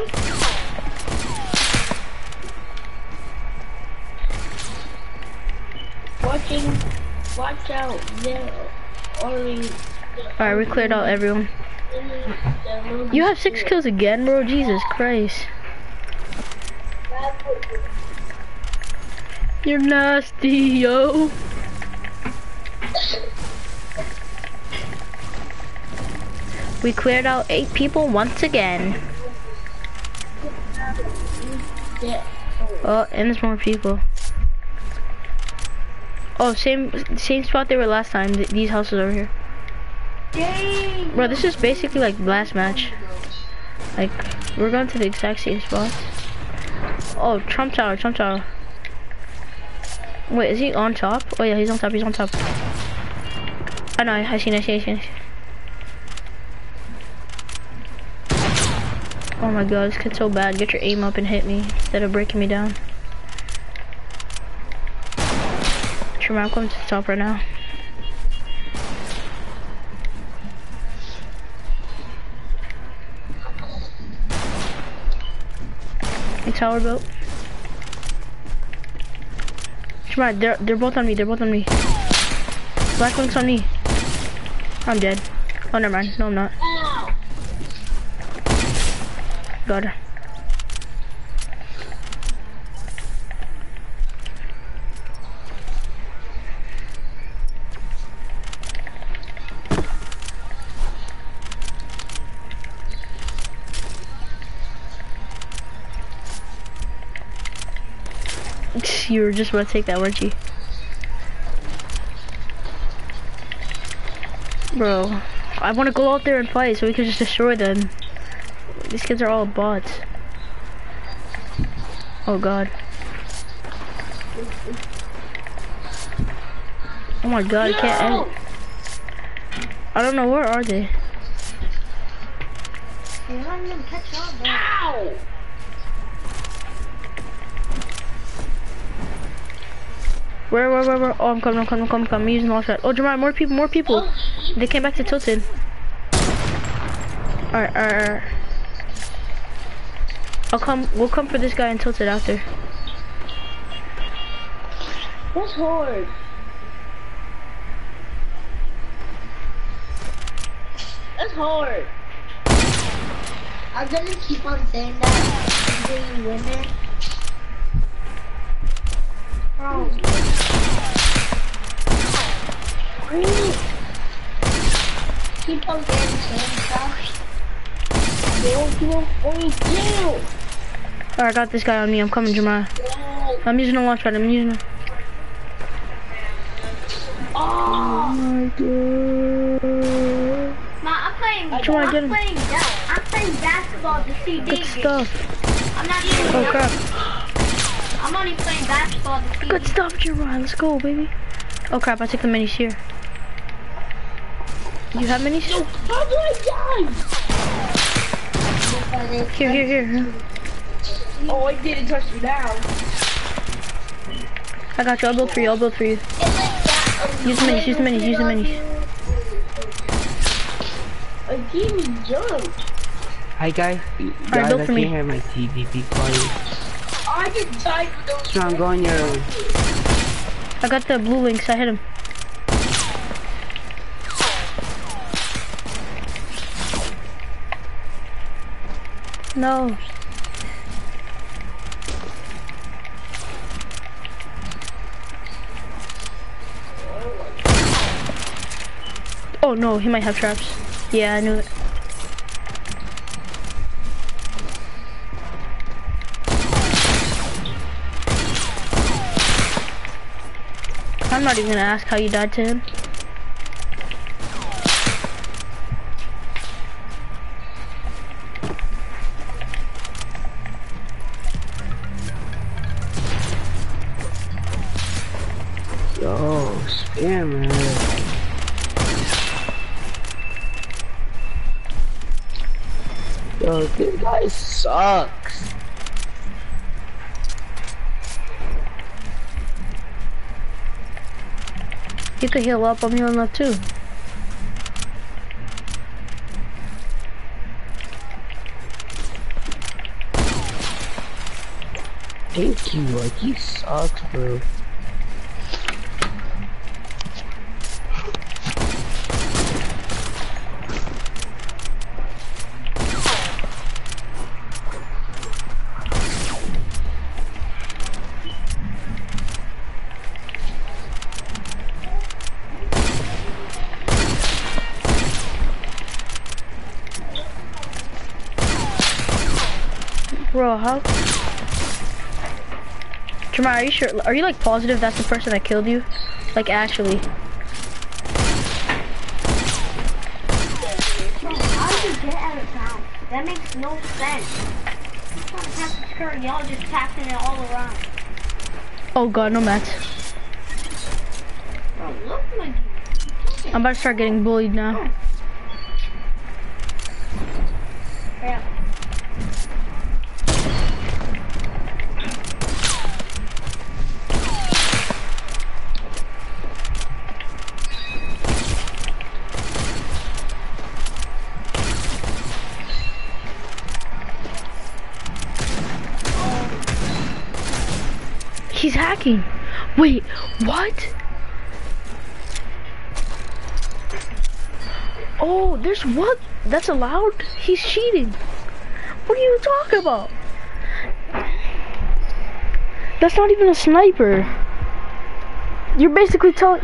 Watching, watch out, there only. Alright, we cleared out everyone. You have six kills again, bro? Jesus Christ. You're nasty, yo. We cleared out eight people once again. Oh, and there's more people. Oh, same same spot they were last time. th- these houses over here. Bro, this is basically like last match. Like, we're going to the exact same spot. Oh, Trump Tower, Trump Tower. Wait, is he on top? Oh yeah, he's on top, he's on top. Oh, I know, I seen it, I seen I seen Oh my god, this kid's so bad. Get your aim up and hit me instead of breaking me down. Sure, I'm going to the top right now. A tower built. On, they're they're both on me. They're both on me. Black link's on me. I'm dead. Oh, never mind. No, I'm not. Got. *laughs* You were just about to take that, weren't you? Bro, I want to go out there and fight so we can just destroy them. These kids are all bots. Oh god. Oh my god, I can't end. I don't know, where are they? You're not even catch on, bro. Ow! Where, where, where, where? Oh, I'm coming, I'm coming, I'm coming, I'm. Using all shot. Oh, Jamar, more people, more people. Oh, they came back to Tilted. Alright, alright, alright. I'll come, we'll come for this guy and Tilted after. That's hard. That's hard. I'm gonna keep on saying that until you win it. Bro. Keep on saying same stuff. Don't do what you do. Alright, I got this guy on me. I'm coming, Jamar. I'm using a launch pad. I'm using a... Oh, my god. Ma, I'm playing. I'm get him. playing. I'm playing basketball to see Good stuff. I'm not even. Oh crap. I'm only playing basketball to see. Good stuff, Jamar. Let's go, baby. Oh crap, I took the minis here. You have minis? How did I die? Here, here, here. Oh, I didn't touch you down. I got you. I'll build for you. I'll build for you. Use the minis, use the minis, use the minis. I didn't even jump. Hi guys, You- guys, build I for can me. hear my TV. Be quiet. I just died with those. Strong, go on your own. I got the blue links. I hit him. No. Oh no, he might have traps. Yeah, I knew it. I'm not even gonna ask how you died to him. Sucks. You could heal up, I'm healing up too. Thank you, like you sucks, bro. Bro, are you sure? Are you like positive that's the person that killed you? Like actually? How did you get out of town? That makes no sense. I'm trying to pass y'all just passing it all around. Oh god, no mats. Bro, oh, look like you. I'm about to start getting bullied now. Yeah. He's hacking. Wait, what? Oh, there's what? That's allowed? He's cheating. What are you talking about? That's not even a sniper. You're basically telling...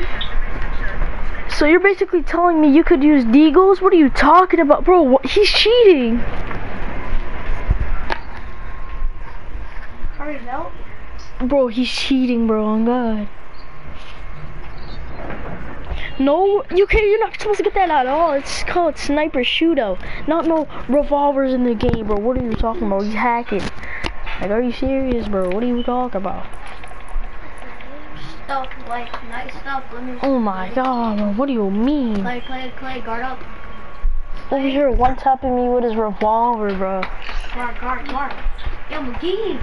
So you're basically telling me you could use deagles? What are you talking about? Bro, what? he's cheating. Hurry up. Bro, he's cheating, bro, on God. No, you can't, you're not supposed to get that at all. It's called sniper shootout. Not no revolvers in the game, bro. What are you talking about? He's hacking. Like, are you serious, bro? What are you talking about? Stuff, like, nice stuff. Let me Oh my god, bro. What do you mean? Clay, Clay, Clay, guard up. Over here one tapping me with his revolver, bro. Guard, guard, guard. Yo, McGee.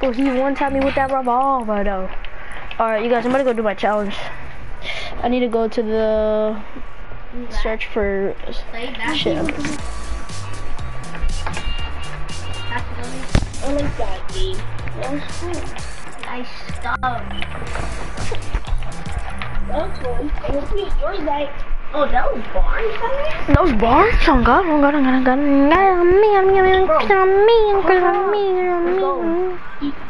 Bro, he one tapped me with that revolver, though. Alright, you guys, I'm gonna go do my challenge. I need to go to the search for Clay, back. shit. Back to the I like that game. Nice stuff. That's cool. I hope you enjoyed that. Oh, that was boring. Those bars? Oh god, oh god, oh god, oh god, oh god, oh bar, bars on left,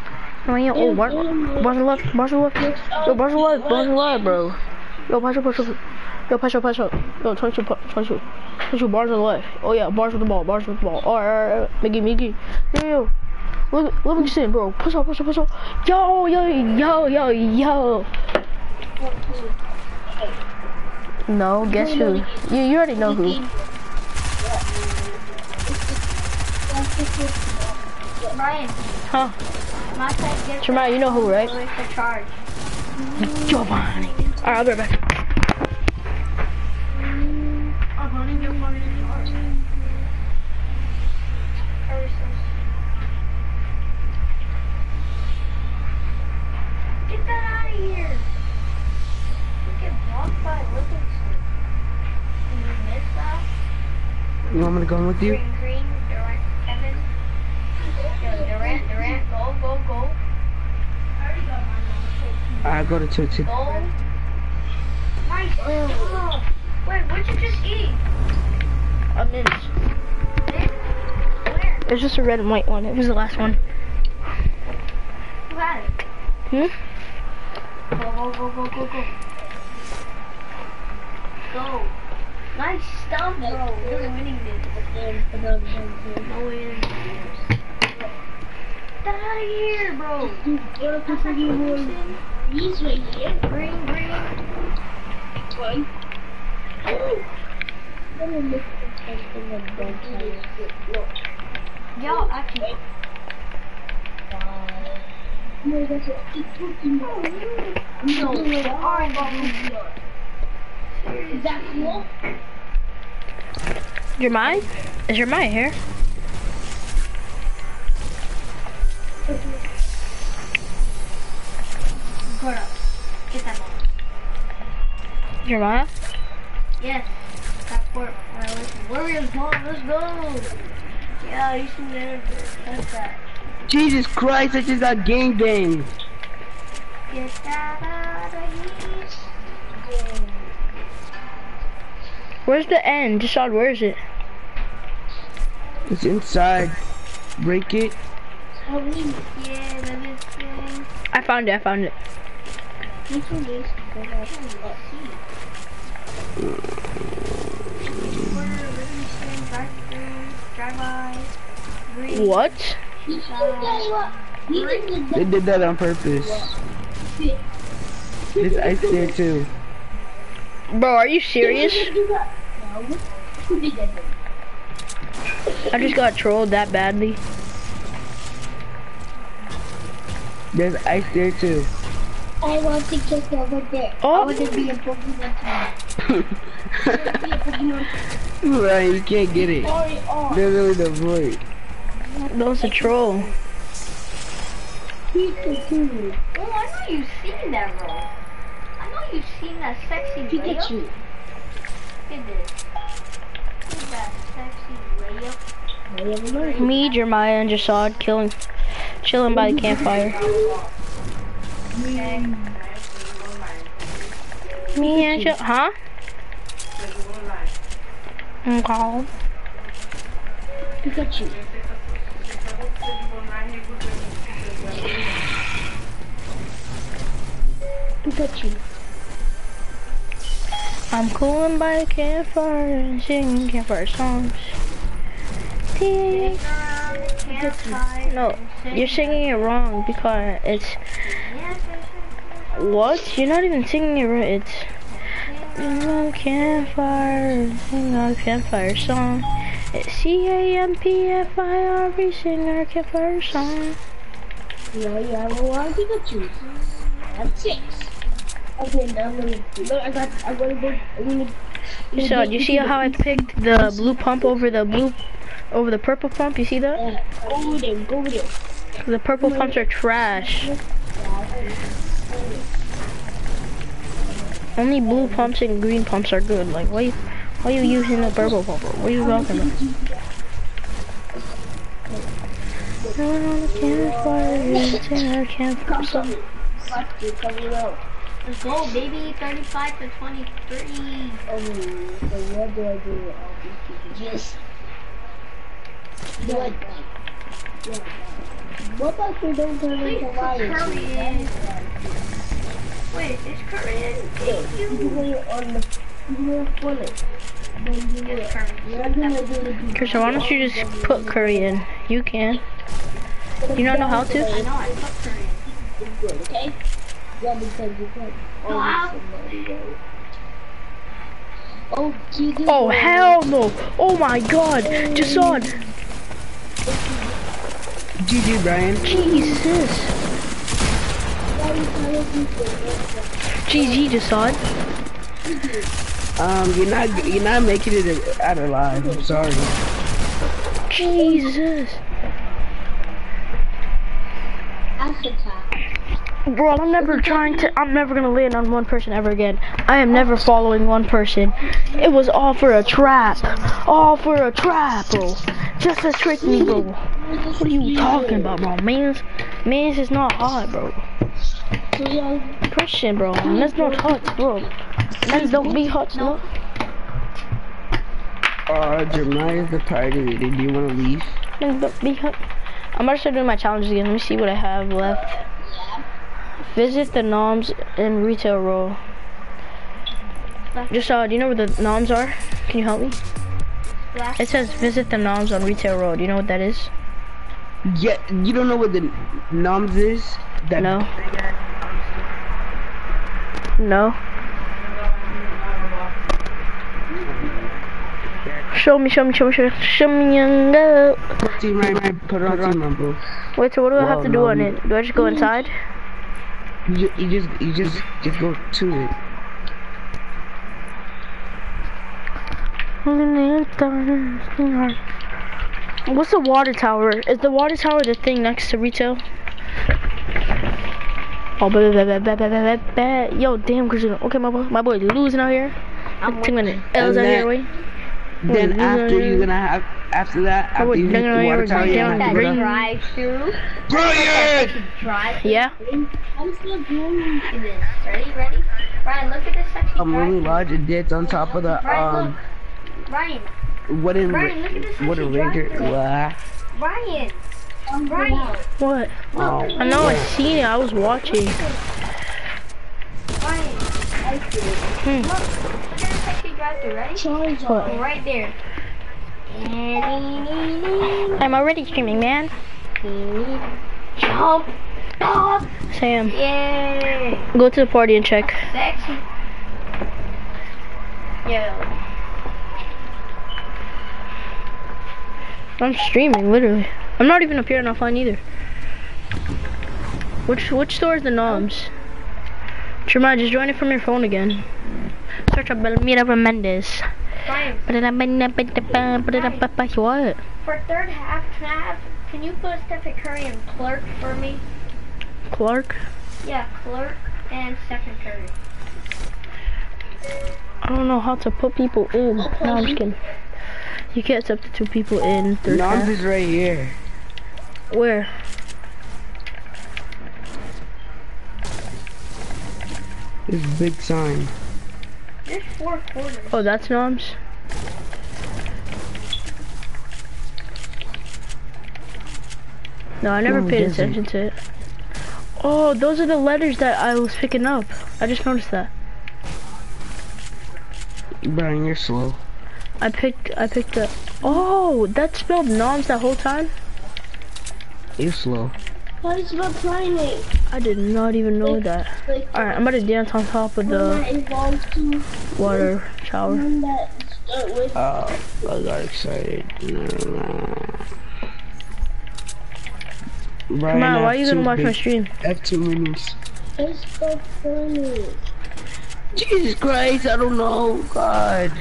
bars on oh, left, yo, bars on left, bars on left, bro. Yo, pass up, pass up, yo, pass up, pass up, yo, 22, 22, 22, bars on the left. Oh yeah, bars with the ball, bars with the ball. Alright, alright, alright, Mickey, Mickey, yo, yo, look, let me sit, bro. Push up, push up, push up. Yo, yo, yo, yo, yo. No, guess who? You, you already know who. Ryan, Huh? My side gets Jeremiah, you know who, right? away for charge. Giovanni. Alright, I'll be right back. I'm gonna get charge. Get that out of here. You get blocked by Livingston. Did you miss that? You want me to go in with you? Green, green, Durant, Kevin. Yo, Durant, Durant, go, go, go. I go to two two. Go. Nice. Oh. Wait, what'd you just eat? A mint. Where? It's just a red and white one. It was the last one. Who had it? Hmm? Go, go, go, go, go, go. Go. Nice stuff, bro. You're winning this. No way in Get out of here, bro. That's like Ferguson. He's right here. Green, green. One. Yo, actually. No, that's it. It's Pokemon. No, orange Is that cool? Jeremiah? Is Jeremiah here? Go up. Get that ball. Jeremiah? Yes. That court. Alright, listen. Warriors, ball. Let's go. Yeah, you should never touch that. Jesus Christ, I just got game banged. Get that out of here. Where's the end? Decide where is it? It's inside. Break it. Yeah, let me see. I found it, I found it. Which one is? Drive-through, drive-by, What? They did that on purpose. There's ice there too. Bro, are you serious? Who did that? I just got trolled that badly. There's ice there too. I want to check over there. Oh. I want to be a Pokemon too. Be a Pokemon. Ryan, you can't get it. Sorry, oh. Literally the void. that was a troll. Pikachu. Oh, I know you've seen that, bro. I know you've seen that sexy layup. Pikachu. Look at this. Look at that sexy layup. Me, Jeremiah, and Jasad killing, chilling by the campfire. Me and Jasad, huh? Okay. Pikachu. Pikachu. I'm cooling by the campfire and singing campfire songs. Ding. Around the campfire No, you're singing it wrong because it's what? You're not even singing it right. It's on campfire, sing our campfire song. It's C A M P F I R. We sing our campfire song. Yeah, yeah, I want Pikachu. I have six. Okay, now I'm gonna. No, I got. I'm gonna go. I'm gonna. So, do you see how I picked the blue pump over the blue, over the purple pump? You see that? Yeah, over there. Go over there. The purple pumps are trash. Only blue pumps and green pumps are good. Like, why, why are you using the purple pump? What are you talking about? Going on the campfire, our campfire coming out. Let's go, baby. 35 to 23. Oh, so what do I do? I'll just do it. Yeah. What about we don't turn Please into lions? Curry in. Wait, is Curry in? Thank You you. it on the. You can pull it. Then you do it. Curry. You're not gonna do the. Christian, why don't you just put curry in? You can. You don't know how I to? know, I put Curry in. Okay? Yeah, because you can. I'll- Oh, Oh, hell no. Oh my god. Jasad. GG, Brian. Jesus. GG, Jasad. Um, you're not you're not making it out alive. I'm sorry. Jesus. Africa. Bro, I'm never trying to, I'm never gonna land on one person ever again. I am never following one person. It was all for a trap. All for a trap, bro. Just to trick me, bro. What are you talking about, bro? Man's, man's is not hot, bro. Christian, bro. Man's not hot, bro. Men's don't be hot, no. Uh, Jeremiah's the leader. Do you want to leave? Don't be hot. I'm gonna start doing my challenges again. Let me see what I have left. Visit the noms in retail row. Just uh, do you know where the noms are? Can you help me? Last It says visit the noms on retail row. Do you know what that is? Yeah, you don't know what the noms is? That No. No. Show me, show me, show me, show me, show me, young girl. Team right, right, put it on bro. Wait, so what do I have to do on it? Do I just go inside? You just, you just, you just, just go to it. What's the water tower? Is the water tower the thing next to retail? Oh, bad, bad, bad, bad, bad, bad, bad. Yo, damn, Christian. Okay, my boy, my boy, losing out here. I'm winning. L's out here, wait. Then Mm, after you're gonna have, after that, I would after you hit the water tower, you're gonna have to green. go down. drive through. Brian! Drive. Yeah. I'm still doing this. Ready? Ready? Ryan, look at this section. I'm really large and it's on top of the, Ryan, um, look. Ryan, wooden, Brian, look at this wooden section drive ranger. through. Blah. Ryan. Ryan. What? Oh, I know I seen it. I was watching. Ryan. Hmm. Look, look at this section drive through. Ready? What? Right there. I'm already streaming, man. Jump. Stop. Sam, Yay. go to the party and check. Sexy. Yo. I'm streaming, literally. I'm not even appearing offline either. Which which store is the noms? Jeremiah, just join it from your phone again. Search up Belmira Mendes. Ryan, What? for third half, can I have, can you put Stephen Curry and Clerk for me? Clark? Yeah, Clerk and Stephen Curry. I don't know how to put people in. No, I'm just kidding. You can't substitute people in third Noms is right here. Where? This big sign. There's four quarters. Oh, that's noms. No, I never No, paid attention to it. Oh, those are the letters that I was picking up. I just noticed that. Brian, you're slow. I picked, I picked the. Oh, that spelled noms that whole time. You're slow. What is about primate? I did not even know that. Like, All right, I'm about to dance on top of the involves to water shower. one that Oh, I got excited. Mm. Brian, Come on, why are you gonna watch my big- stream? F two minutes. it's so funny. Jesus Christ, I don't know. God.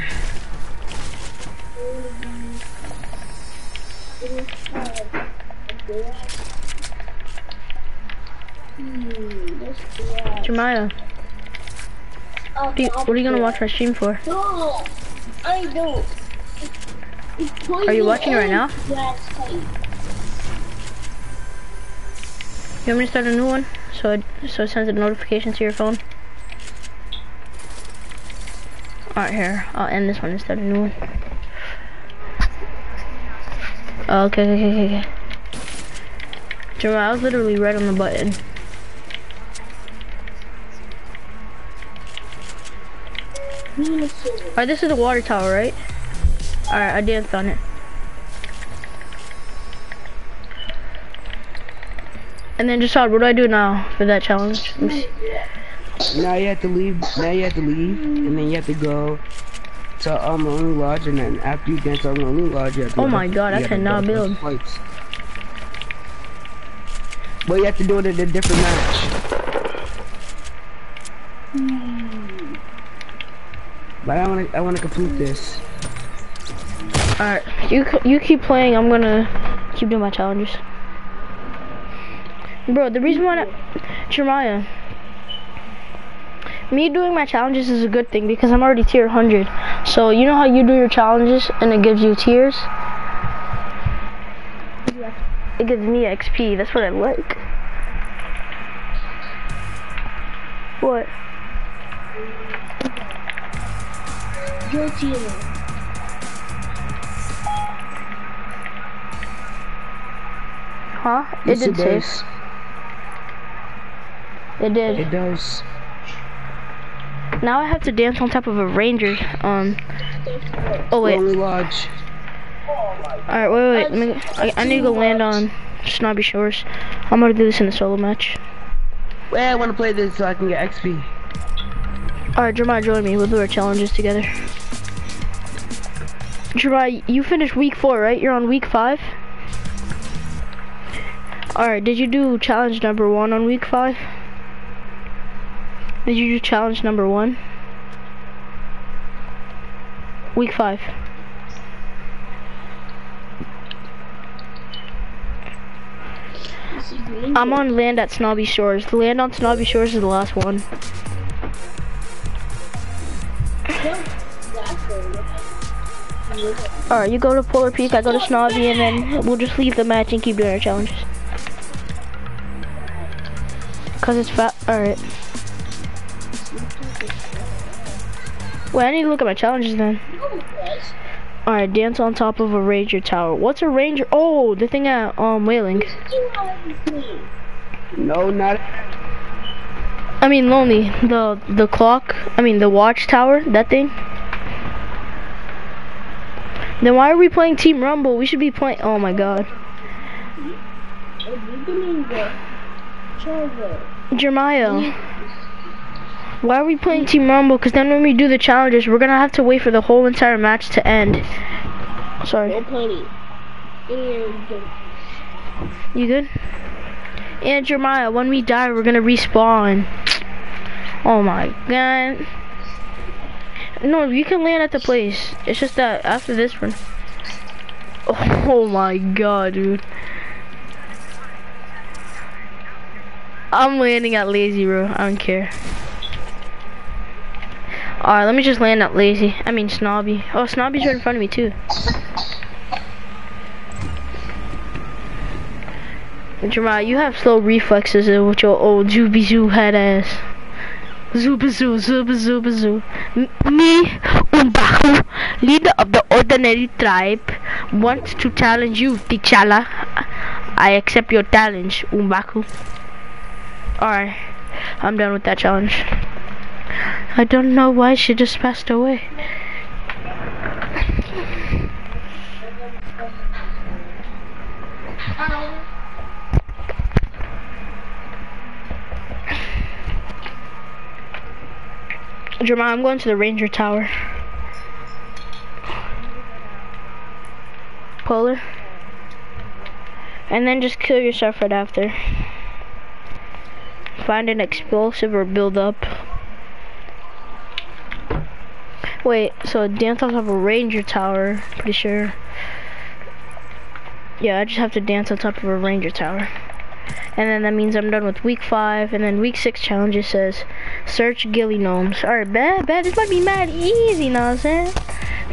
Jeremiah, what are, you, what are you gonna watch my stream for? No, I don't. Are you watching it right now? You want me to start a new one? So it, so it sends a notification to your phone? Alright, here. I'll end this one instead of a new one. Oh, okay, okay, okay, okay. Jeremiah, I was literally right on the button. Alright, this is the water tower, right? Alright, I danced on it. And then just saw, what do I do now for that challenge? Let me see. Now you have to leave. Now you have to leave, and then you have to go to um Lonely Lodge, and then after you get to Lonely Lodge, you have to. Oh my God, I you have to cannot build. Flights. But you have to do it in a different match. But I wanna, I wanna complete this. Alright, you you keep playing. I'm gonna keep doing my challenges. Bro, the reason why, Jeremiah, me doing my challenges is a good thing because I'm already tier 100. So you know how you do your challenges and it gives you tiers. It gives me XP. That's what I like. What? Giorgino. Huh? It did it taste. Does. It did. It does. Now I have to dance on top of a ranger. Um. Oh wait. Lodge. Alright, wait, wait. wait. I, I, need to go land on Snobby Shores. I'm gonna do this in a solo match. Wait, I wanna play this so I can get XP. Alright, Jeremiah, join me. We'll do our challenges together. Jeremiah, you finished week four, right? You're on week five? Alright, did you do challenge number one on week five? Did you do challenge number one? Week five. I'm on land at Snobby Shores. The land on Snobby Shores is the last one. Alright, you go to Polar Peak, I go to Snobby, and then we'll just leave the match and keep doing our challenges. Cause it's fat. Alright. Wait, I need to look at my challenges then. Alright, dance on top of a ranger tower. What's a ranger? Oh, the thing at um Wailing. No, not. I mean lonely. The the clock. I mean the watchtower. That thing. Then why are we playing Team Rumble? We should be playing. Oh my God. Jeremiah. Why are we playing Team Rumble? Because then when we do the challenges, we're gonna have to wait for the whole entire match to end. Sorry. You good? And Jeremiah, when we die, we're gonna respawn. Oh my god. No, you can land at the place. It's just that after this one. *laughs* Oh my god, dude. I'm landing at Lazy, bro. I don't care. Alright, let me just land at Lazy. I mean, Snobby. Oh, Snobby's right in front of me, too. Jeremiah, you have slow reflexes with your old Zooby Zoo head ass. Zooba Zoo. M- me, M'Baku, leader of the ordinary tribe, wants to challenge you, T'Challa. I accept your challenge, M'Baku. Alright, I'm done with that challenge. I don't know why she just passed away. Um, Jeremiah, I'm going to the Ranger Tower. Polar. And then just kill yourself right after. Find an explosive or build up. Wait, so dance on top of a ranger tower, pretty sure. Yeah, I just have to dance on top of a ranger tower. And then that means I'm done with week five, and then week six challenges says, search ghillie gnomes. Alright, bad, bad, this might be mad easy, know what I'm saying?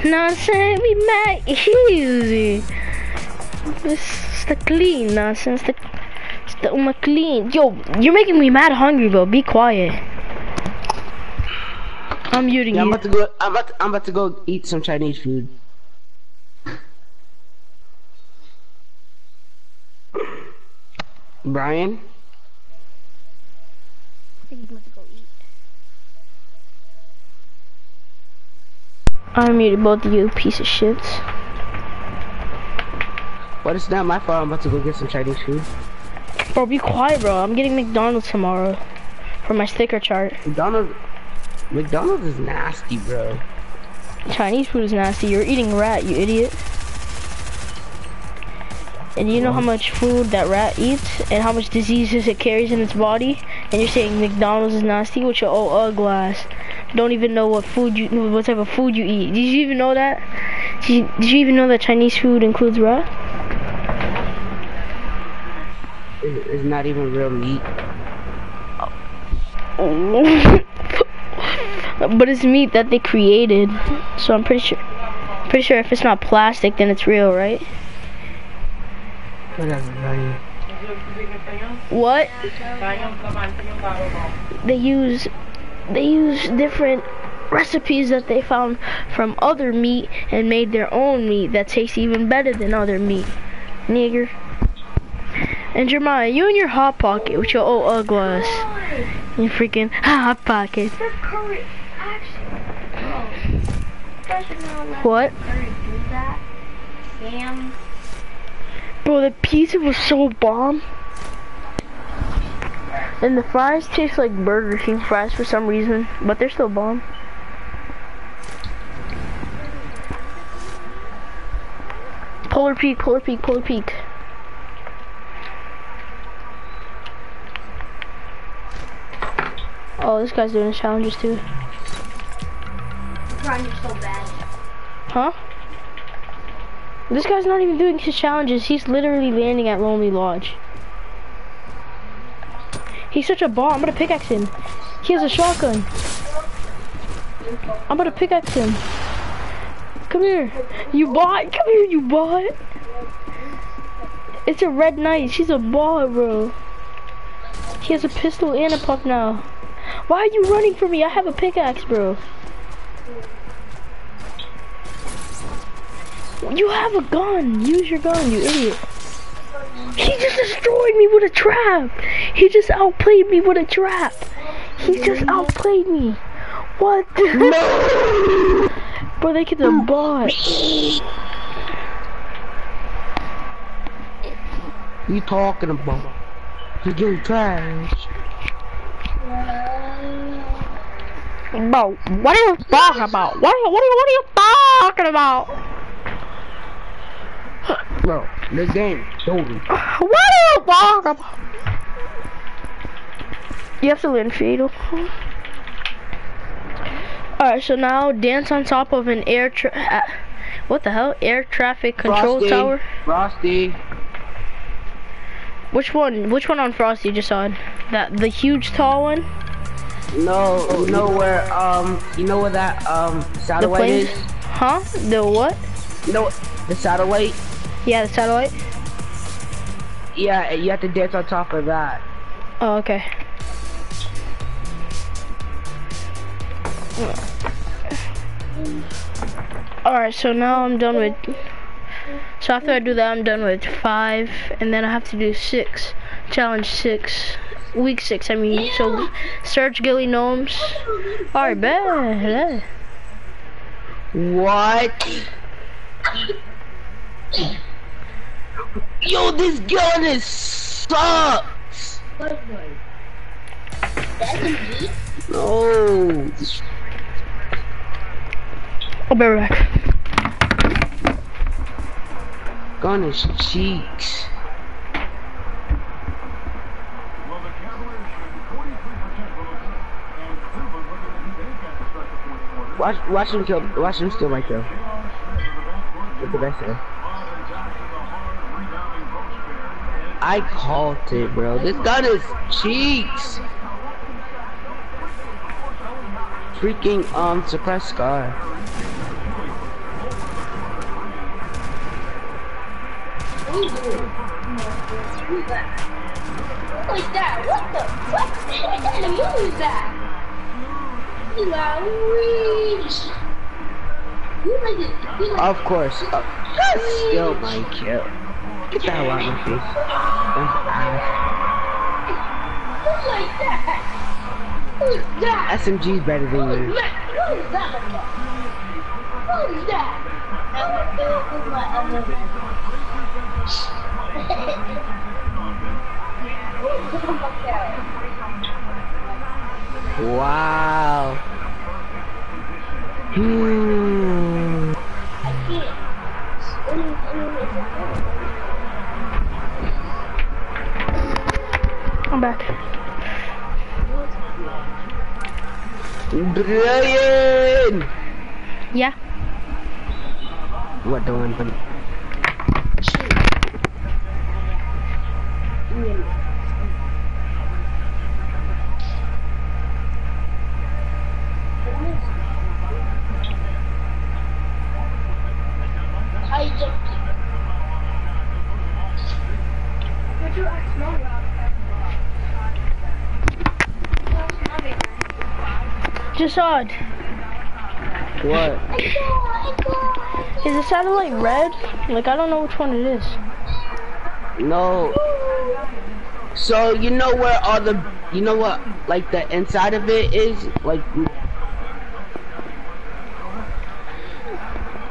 Know what I'm saying? Be mad easy. It's the clean, know what I'm saying? It's the, it's the clean. Yo, you're making me mad hungry, bro. Be quiet. I'm muting Yeah, I'm you. about to go. I'm about. To, I'm about to go eat some Chinese food. Brian, I muted both of you, piece of shits. what is not my fault. I'm about to go get some Chinese food. Bro, be quiet, bro. I'm getting McDonald's tomorrow for my sticker chart. McDonald's. McDonald's is nasty, bro. Chinese food is nasty. You're eating rat, you idiot. And you know how much food that rat eats and how much diseases it carries in its body? And you're saying McDonald's is nasty with your old glass. Don't even know what food you, what type of food you eat. Did you even know that? Did you, did you even know that Chinese food includes rat? It's not even real meat. *laughs* but it's meat that they created. So I'm pretty sure, pretty sure if it's not plastic, then it's real, right? Whatever, Brian. What? They use they use different recipes that they found from other meat and made their own meat that tastes even better than other meat. Nigger. And Jeremiah, you and your hot pocket with your old ugg was. You freaking *laughs* hot pocket. The curry, Bro, the pizza was so bomb. And the fries taste like Burger King fries for some reason, but they're still bomb. Polar Peak, Polar Peak, Polar Peak. Oh, this guy's doing his challenges too. So bad. Huh? This guy's not even doing his challenges. He's literally landing at Lonely Lodge. He's such a ball. I'm gonna pickaxe him. He has a shotgun. I'm gonna pickaxe him. Come here. You bot. Come here, you bot. It's a red knight. She's a bot, bro. He has a pistol and a pump now. Why are you running from me? I have a pickaxe, bro. You have a gun. Use your gun, you idiot. He just destroyed me with a trap. He just outplayed me with a trap. He just outplayed me. What? *laughs* No. Bro, they get the bot. You talking about? You getting trash. Bro, what are you talking about? What are what are you, what are you talking about? Bro, this game over. What are you? You have to land fatal. Alright, so now dance on top of an air tra- uh, what the hell? Air traffic control Frosty, tower? Frosty. Which one? Which one on Frosty you just saw? That the huge tall one? No, you know where um you know where that um The satellite is? Huh? The what? You know the satellite? Yeah, the satellite. Yeah, you have to dance on top of that. Oh, okay. Alright, so now I'm done with... So after I do that, I'm done with five, and then I have to do six. Challenge six. Week six, I mean. So, search Gilly Gnomes. Alright, bet. What? Yo, this gun is sucks. No. I'll be right back. Gun is cheeks. Watch, watch him kill. Watch him steal my kill. What did I say? I called it, bro. This gun is cheeks. Freaking um suppressed scar. Like that. What the? What? Of is that? You? You like Of course. Uh, steal my kill. Get hell out of. Dumb ass. Like that? Who's that? SMG's better than you. Who's that? Who's that? Who's other Wow. Hmm. Back. Brian! Yeah. What the one? But I just. Would you ask Mommy? Jasad, what? is the satellite red? Like, I don't know which one it is. No. So you know where all the, you know what, like the inside of it is, like.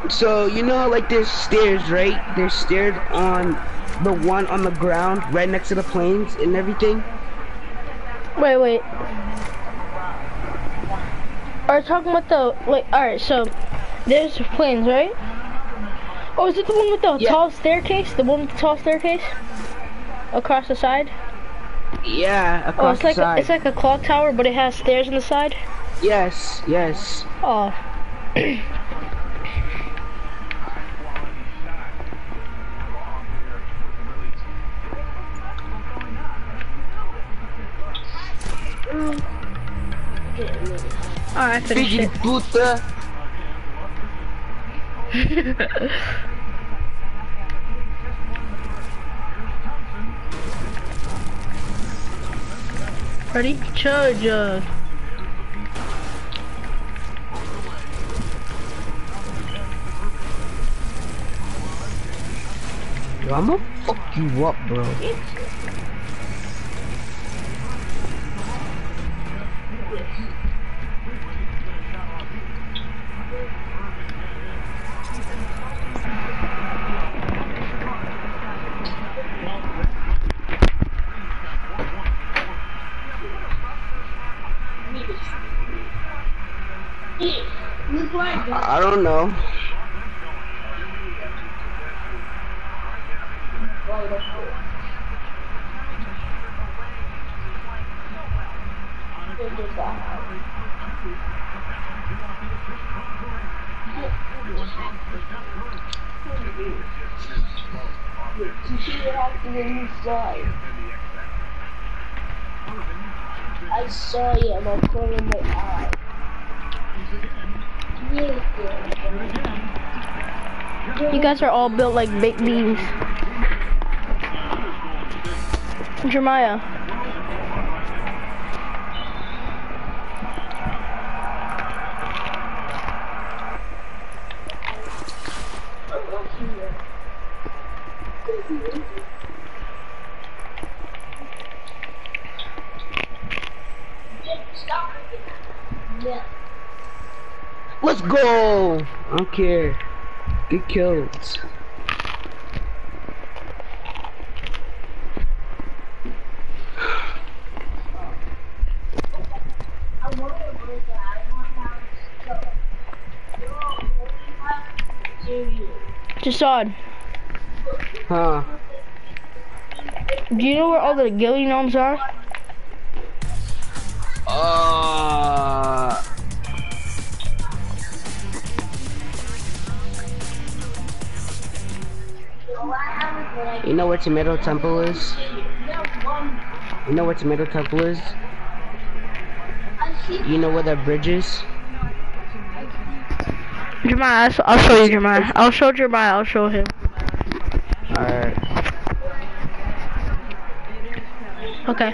So you know, like there's stairs, right? There's stairs on the one on the ground, right next to the planes and everything. Wait, wait. Are talking about the like? All right, so there's planes, right? Oh, is it the one with the Yeah. tall staircase? The one with the tall staircase across the side? Yeah, across Oh, across it's like side. it's like a clock tower, but it has stairs on the side. yes, yes. Oh, *clears throat* I finished Fiji it. puta. *laughs* Ready? Charge. Yo, I'ma fuck you up, bro. I don't know. I saw you in corner of my eye. You guys are all built like baked beans. Jeremiah. Let's go! I don't care. Get killed. Jasad, Huh? do you know where all the ghillie gnomes are? Uh. You know where Tomato Temple is? You know where Tomato Temple is? You know where that bridge is? Jeremiah, I'll, show you Jeremiah. I'll show Jeremiah, I'll show him. Alright. Okay.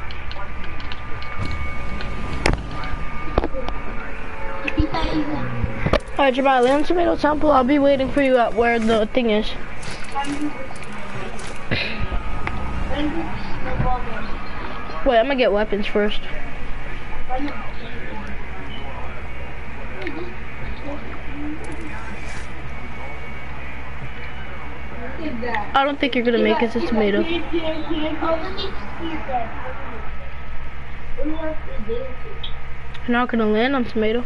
Alright, Jeremiah, land Tomato Temple. I'll be waiting for you at where the thing is. Wait, I'm gonna get weapons first. I don't think you're gonna make it to tomato. You're not gonna land on tomato.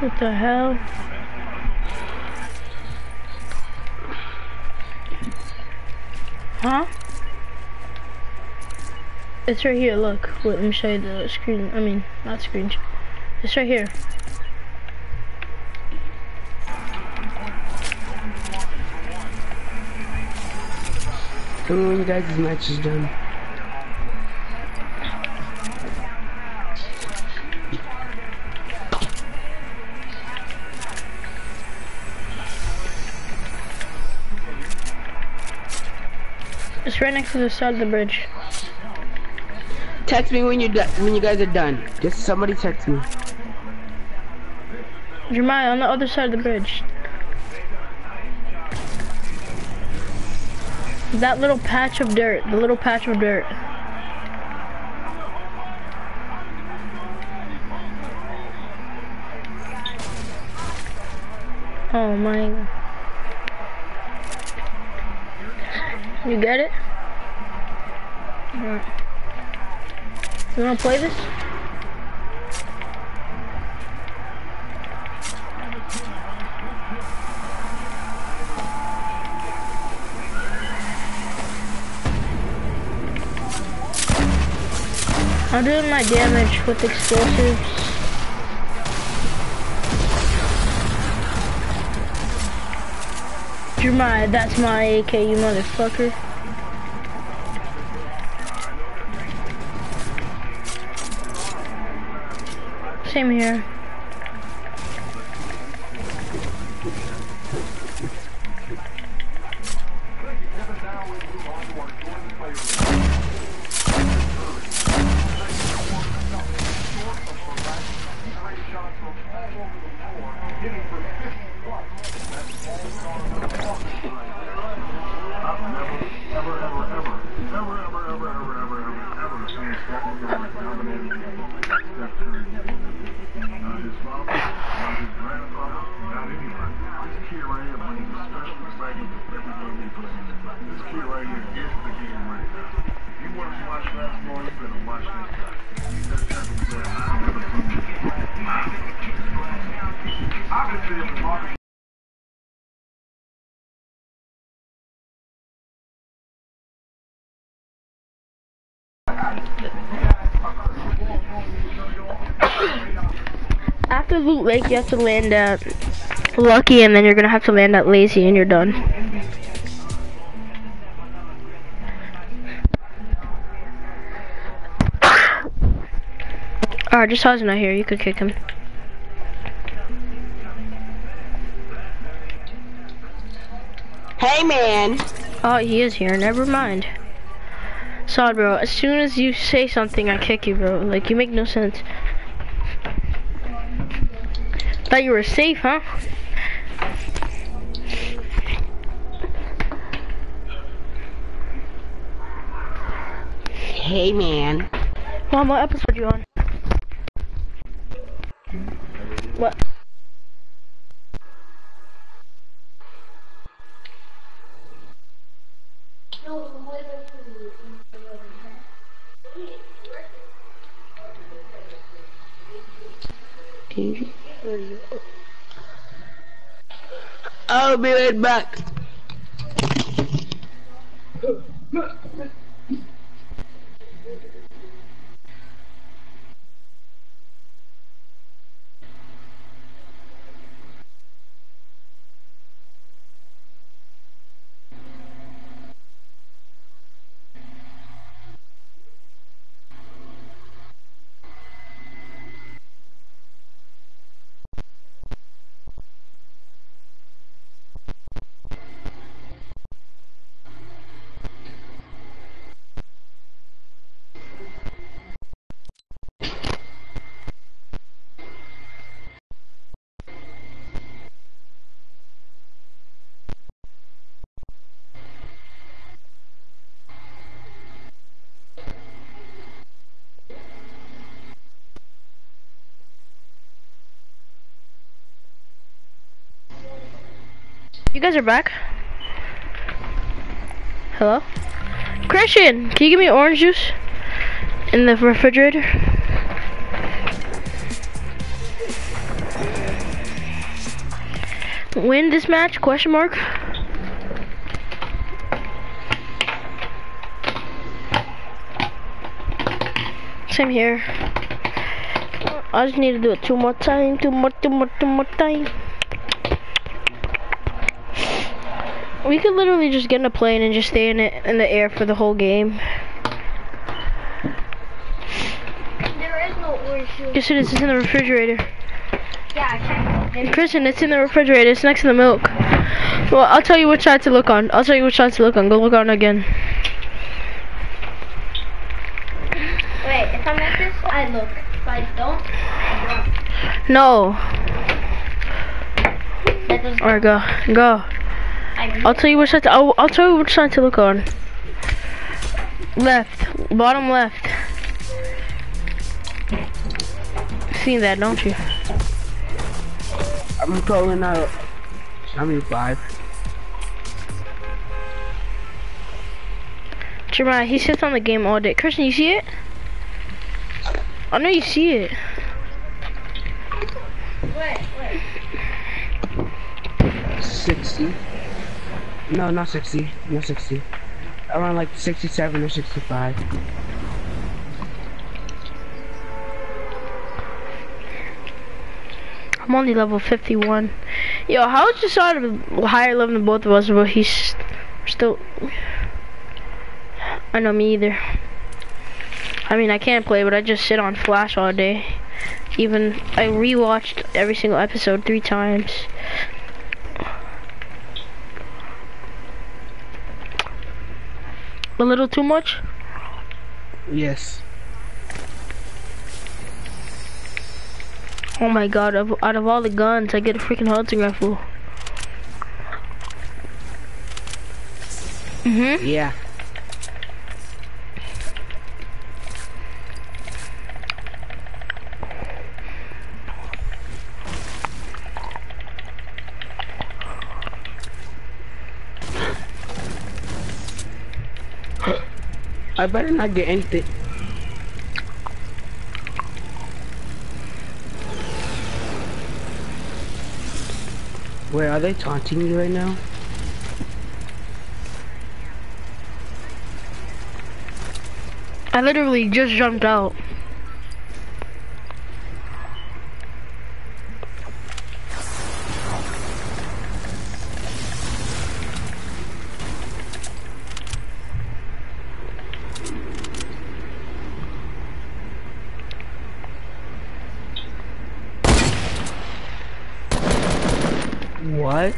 What the hell? Huh? It's right here, look. Let me show you the screen. I mean, not screen. It's right here. Me you guys' match is done. It's right next to the side of the bridge. Text me when you when you guys are done. Just somebody text me. Jeremiah, on the other side of the bridge. That little patch of dirt, the little patch of dirt. Oh my. You get it? Alright. You wanna play this? I'm doing my damage with explosives. Jeremiah, that's my AK, you motherfucker. Same here. You have to land at Lucky, and then you're gonna have to land at Lazy, and you're done. *coughs* Alright, just How's not here, you could kick him. Hey man. Oh, he is here, never mind. Sorry, bro, as soon as you say something, I kick you, bro. Like, you make no sense. Thought you were safe, huh? Hey man. Mom, what episode you on? What? I'll be right back. Guys are back? Hello? Christian, can you give me orange juice? In the refrigerator? Win this match? Question mark. Same here. I just need to do it two more time, two more, two more, two more time. We could literally just get in a plane and just stay in it in the air for the whole game. There is no orange juice. Yes, it is. It's in the refrigerator. Yeah, I Christian, it's in the refrigerator. It's next to the milk. Well, I'll tell you which side to look on. I'll tell you which side to look on. Go look on again. Wait, if I'm like this, I look. If I don't, I No. don't. Doesn't. Alright, go. Go. I I'll tell you which side to, I'll, I'll tell you which side to look on. Left. Bottom left. Seen that, don't you? I'm calling out. I mean five. Jeremiah, he sits on the game all day. Christian, you see it? I know you see it. Wait, wait. Sixty. No, not sixty. Not sixty. Around like sixty-seven or sixty-five. I'm only level 51. Yo, how is Jasad a higher level than both of us, but he's still... I know me either. I mean, I can't play, but I just sit on Flash all day. Even, I rewatched every single episode three times. A little too much? Yes. Oh my god, of, out of all the guns, I get a freaking hunting rifle. Mm-hmm. Yeah. I better not get anything. Wait, are they taunting you right now? I literally just jumped out. What?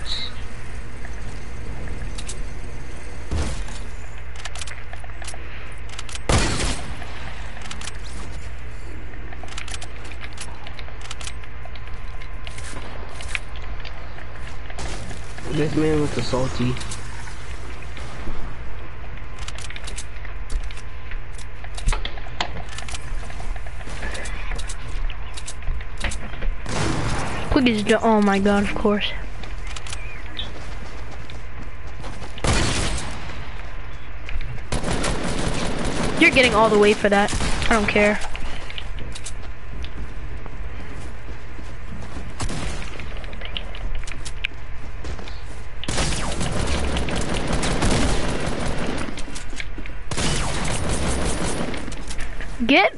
This man with the salty. Quick oh my god, of course. You're getting all the way for that. I don't care.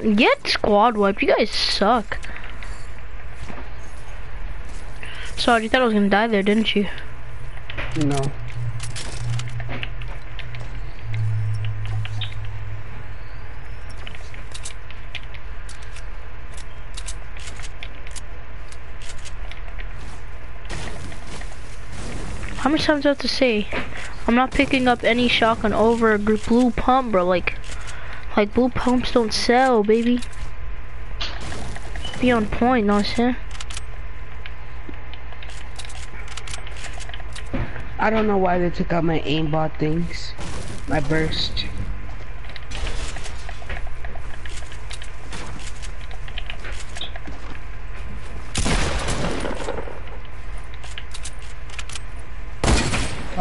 Get squad wiped. You guys suck. Sorry, you thought I was gonna die there, didn't you? No. How many times do I have to say? I'm not picking up any shotgun over a blue pump, bro. Like, like blue pumps don't sell, baby. Be on point, know what saying? I don't know why they took out my aimbot things. My burst.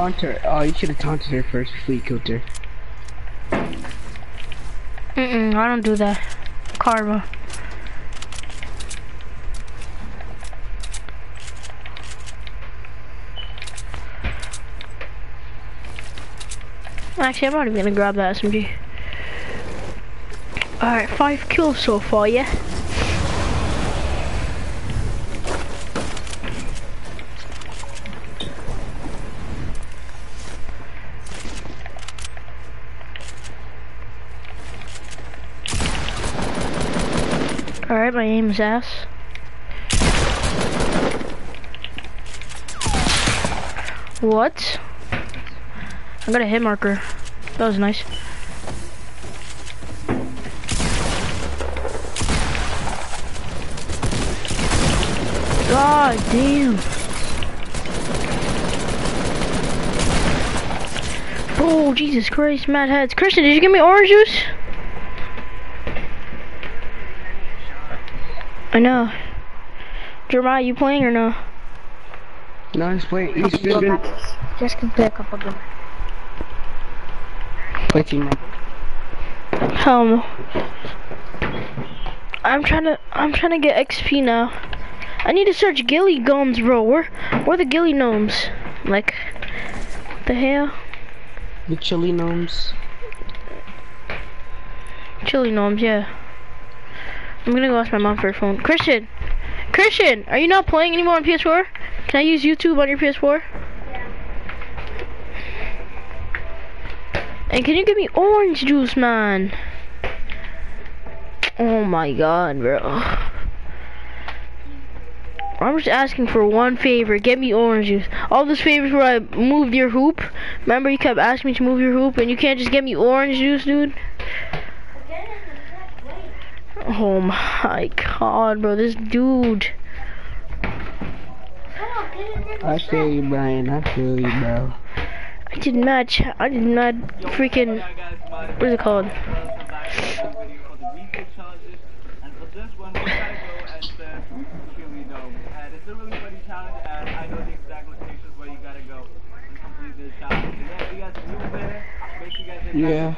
taunt her. Oh, you should have taunted her first before you killed her. Mm-mm, I don't do that. Karma. Actually, I'm not even gonna grab that SMG. Alright, five kills so far, yeah? Is ass. What? I got a hit marker. That was nice. God damn. Oh, Jesus Christ, mad heads. Christian, did you give me orange juice? I know. Jeremiah, you playing or no? No, he's playing. He's been Just can play a couple games. Wait, team member. Hell no. I'm trying to I'm trying to get XP now. I need to search gilly gums, bro. Where where are the gilly gnomes? Like what the hell? The chilly gnomes. Chili gnomes, yeah. I'm gonna go ask my mom for her phone. Christian! Christian! Are you not playing anymore on PS4? Can I use YouTube on your PS4? Yeah. And can you give me orange juice, man? Oh my god, bro. I'm just asking for one favor. Get me orange juice. All those favors where I moved your hoop. Remember you kept asking me to move your hoop and you can't just get me orange juice, dude? Oh my god, bro. This dude. I feel you, Brian. I feel you, bro. I did not. I did not freaking. What is it called? Yeah.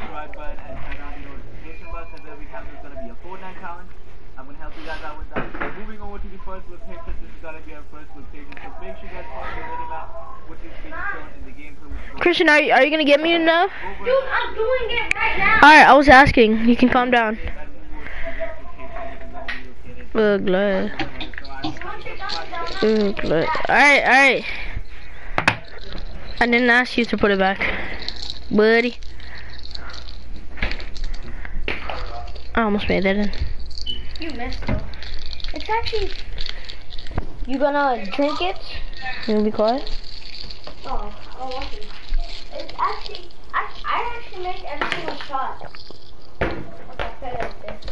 I'm gonna help you guys out with that. So moving over to the first location, this is gonna be our first location. So make sure you guys follow the little map, which is being shown in the gameplay. which goes Christian, are you, are you gonna get me enough? Dude, I'm doing it right now. Alright, I was asking. You can calm down. and move over to the next location, which is gonna be located. Ugh, glad. Ugh. Alright, alright. I didn't ask you to put it back, buddy. I almost made that in. You missed though. It's actually. You gonna drink it? You gonna be quiet? Oh, actually. I, I actually make every single shot. Okay, put it like this.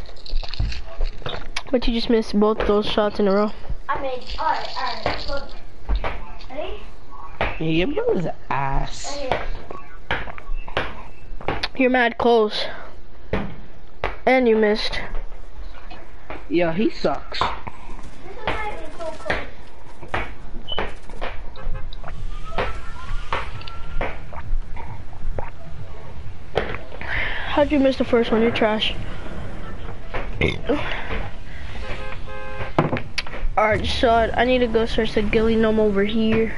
But you just missed both those shots in a row. I made. Alright, alright. So, ready? Yeah, your brother's ass. Right. You're mad close. And you missed. Yeah, he sucks. How'd you miss the first one? You're trash. Alright, so I need to go search the ghillie gnome over here.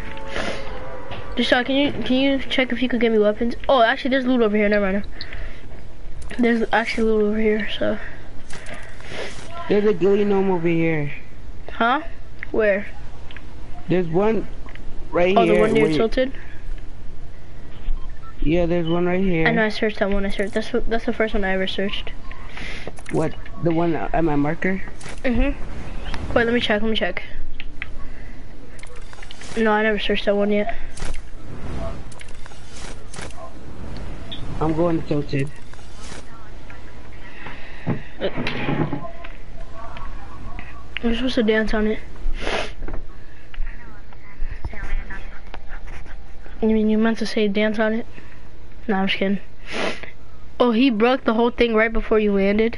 Just can you can you check if you could get me weapons? Oh, actually, there's loot over here. Never mind. There's actually loot over here. So, There's a ghillie gnome over here. huh? Where? There's one right Oh, here. the one near Tilted. Yeah, there's one right here. I know I searched that one. I searched. That's that's the first one I ever searched. What? The one at my marker? Mhm. Wait, let me check. Let me check. No, I never searched that one yet. I'm going to Tilted. You're supposed to dance on it. You mean you meant to say dance on it? No, I'm just kidding. Oh, he broke the whole thing right before you landed.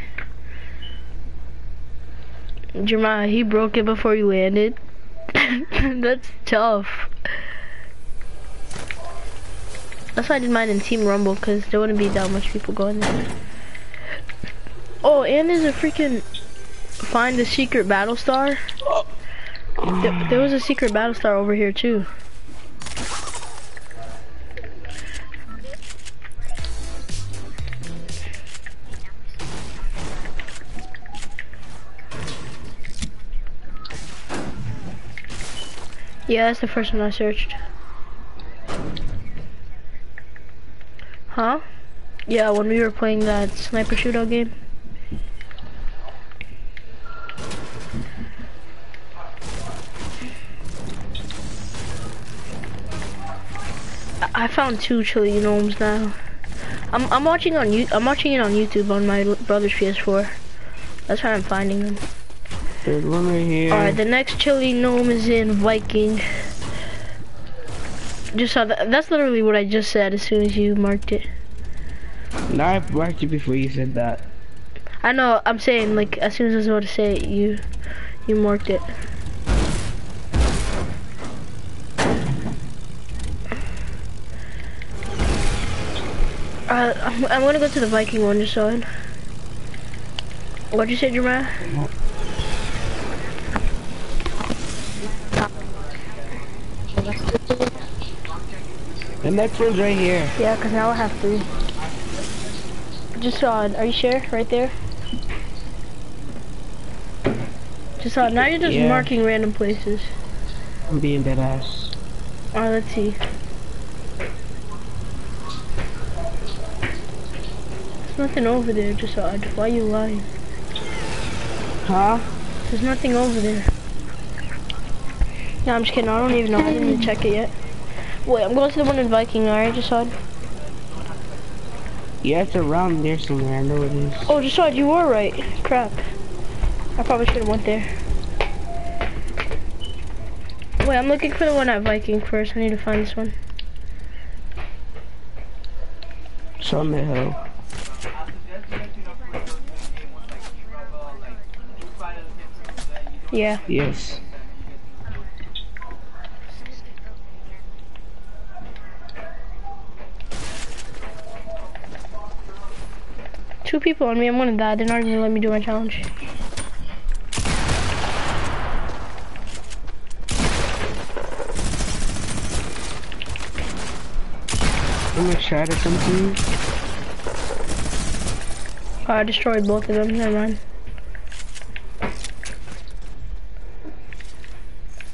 Jeremiah, he broke it before you landed. *laughs* That's tough. That's why I did mine in Team Rumble, because there wouldn't be that much people going there. Oh, and there's a freaking find the secret battle star. There, there was a secret battle star over here too. Yeah, that's the first one I searched. Huh? Yeah, when we were playing that sniper shootout game. I- I found two chilly gnomes now. I'm I'm watching on you I'm watching it on YouTube on my brother's PS4. That's how I'm finding them. There's one right here. Alright, the next chilly gnome is in Viking. Just saw that. That's literally what I just said as soon as you marked it. No, I marked it before you said that. I know. I'm saying like as soon as I was about to say it, you you marked it. Uh, I'm, I'm gonna go to the Viking one just so. What'd you say, Jeremiah? The next one's right here. Yeah, cause now I have three. Just saw it. Are you sure? Right there. Just it. Now you're just Yeah. marking random places. I'm being dead ass. Alright, uh, let's see. There's nothing over there, Jasad. Why are you lying? Huh? There's nothing over there. No, I'm just kidding. I don't even know. I didn't check it yet. Wait, I'm going to the one in Viking, alright, Jasad. Yeah, it's around there somewhere. I know it is. Oh, Jasad, you were right. Crap. I probably should have went there. Wait, I'm looking for the one at Viking first. I need to find this one. It's on the hill. I suggest you that you don't play those game ones like Team Rumble, like you find other games that you don't Yeah. Yes. Two people on me. I'm gonna die. They're not gonna let me do my challenge. I'm gonna to come. Oh, uh, I destroyed both of them. Never mind.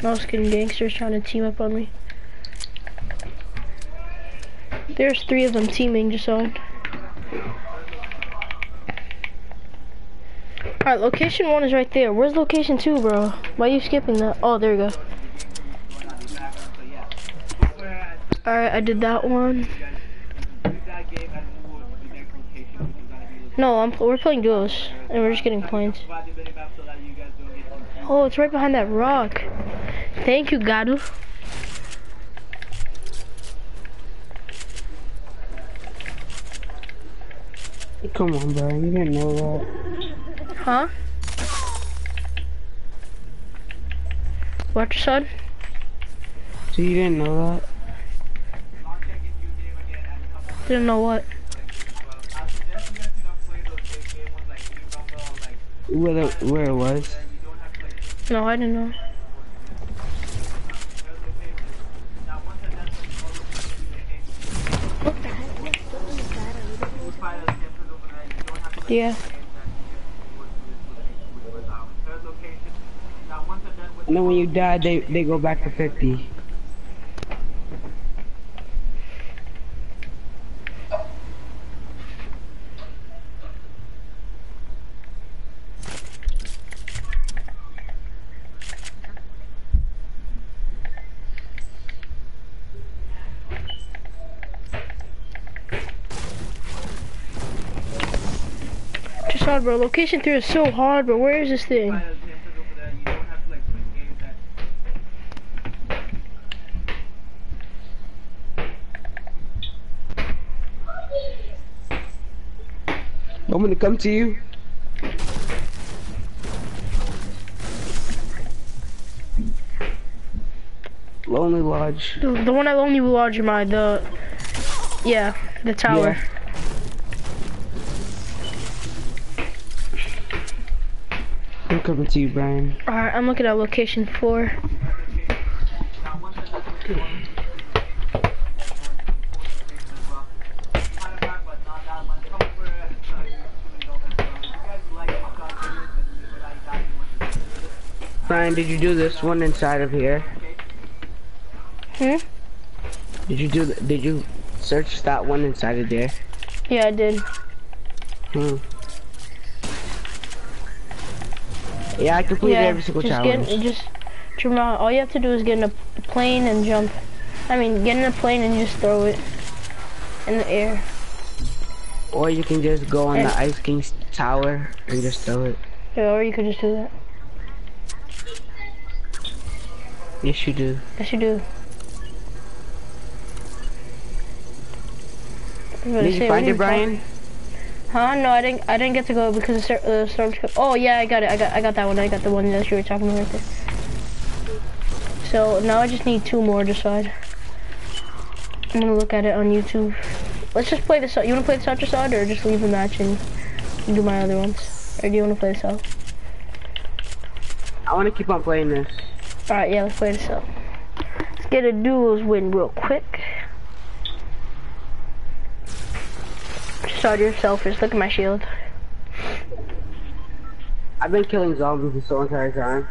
Was. Gangsters trying to team up on me. There's three of them teaming just on. Alright, location one is right there. Where's location two, bro? Why are you skipping that? Oh, there you go. Alright, I did that one. No, I'm, we're playing duos, and we're just getting points. Oh, it's right behind that rock. Thank you, Gadu. Come on, bro. You didn't know that. Huh? What said? So you didn't know that? Long check in new game again and come on. Didn't know what. Well, I suggest you guys you don't play those big game ones like Team Rumble, like Where, the, where it was? that you don't have to like No, I didn't know. Now once I done with all of the games, you find other campers over there, you don't have to like Yeah. games that you can work with, with, with, um, third location. Now once I'm done with And then when you die, they, they go back to 50. Hard, bro. Location three is so hard, but where is this thing? find other campers over there, you don't have to like switch games that I'm gonna come to you. Lonely Lodge. The, the one at Lonely Lodge, my the Yeah, the tower. I'm and you like that, you want to see it. Brian, did you do this one inside of here? Hmm? Did you do? Did you search that one inside of there? Yeah, I did. Hmm. Yeah, I completed yeah, every single just challenge. get just Jamal, all you have to do is get in a plane and jump. I mean, get in a plane and just throw it in the air. Or you can just go on And- the Ice King's tower and just throw it. Yeah, or you could just do that. Yes, you do. Yes, you do. I was gonna Did you find it, Brian? Huh? No, I didn't. I didn't get to go because the uh, storm. Oh yeah, I got it. I got. I got that one. I got the one that you were talking about right there. So now I just need two more to decide. I'm gonna look at it on YouTube. Let's just play this out. You wanna play this out just out, or just leave the match and do my other ones? Or do you wanna play this out? I want to keep on playing this. All right, yeah, let's play this out. Let's get a duels win real quick. Start you're selfish. Look at my shield. I've been killing zombies this whole entire time.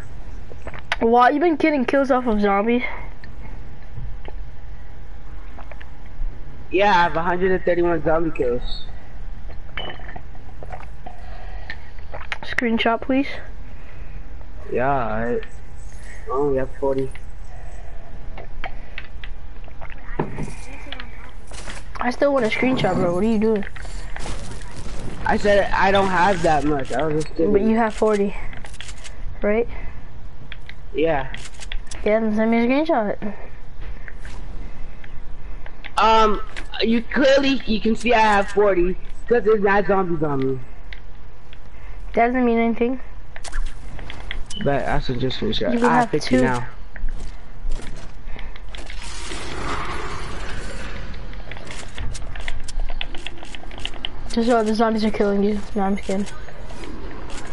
Wow, You've been getting kills off of zombies? Yeah, I have 131 zombie kills. Screenshot, please. Yeah, I oh, only have 40. I still want a screenshot, bro. What are you doing? I said I don't have that much. I was just kidding. But you have 40, right? Yeah. Yeah, then send me a screenshot. Um, you clearly you can see I have 40 because there's not zombies on me. Doesn't mean anything. But I should just. You I have have 50 two. now. Just so the zombies are killing you. No, I'm kidding.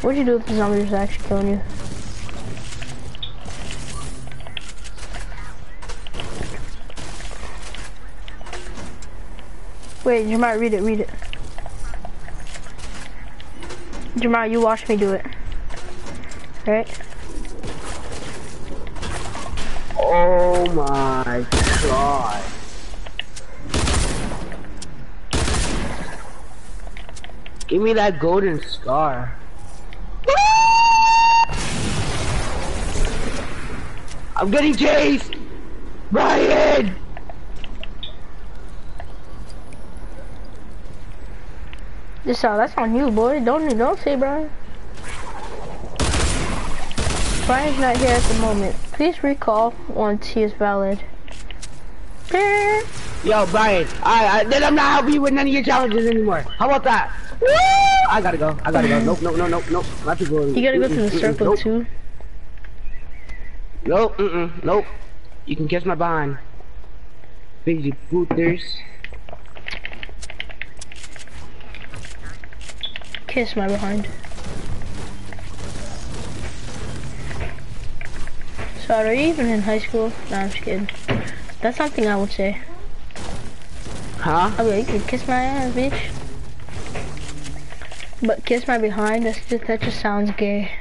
What'd you do if the zombies are actually killing you? Wait, Jamal, read it, read it. Jamal, you watch me do it. Right? Oh my god. Give me that golden scar. I'm getting chased! Brian! This all that's on you, boy. Don't don't say Brian. Brian's not here at the moment. Please recall once he is valid. Yo, Brian, I, I, then I'm not helping you with none of your challenges anymore. How about that? I gotta go. I gotta go. Mm. Nope, nope, nope, nope, nope. Not to go. You gotta go to the circle nope. too. Nope, mm-mm, nope. You can kiss my behind. Fidget footers. Kiss my behind. So are you even in high school? Nah, I'm just kidding. That's something I would say. Huh? I'd be like, you can kiss my ass, bitch. But kiss my behind, that's just, that just sounds gay.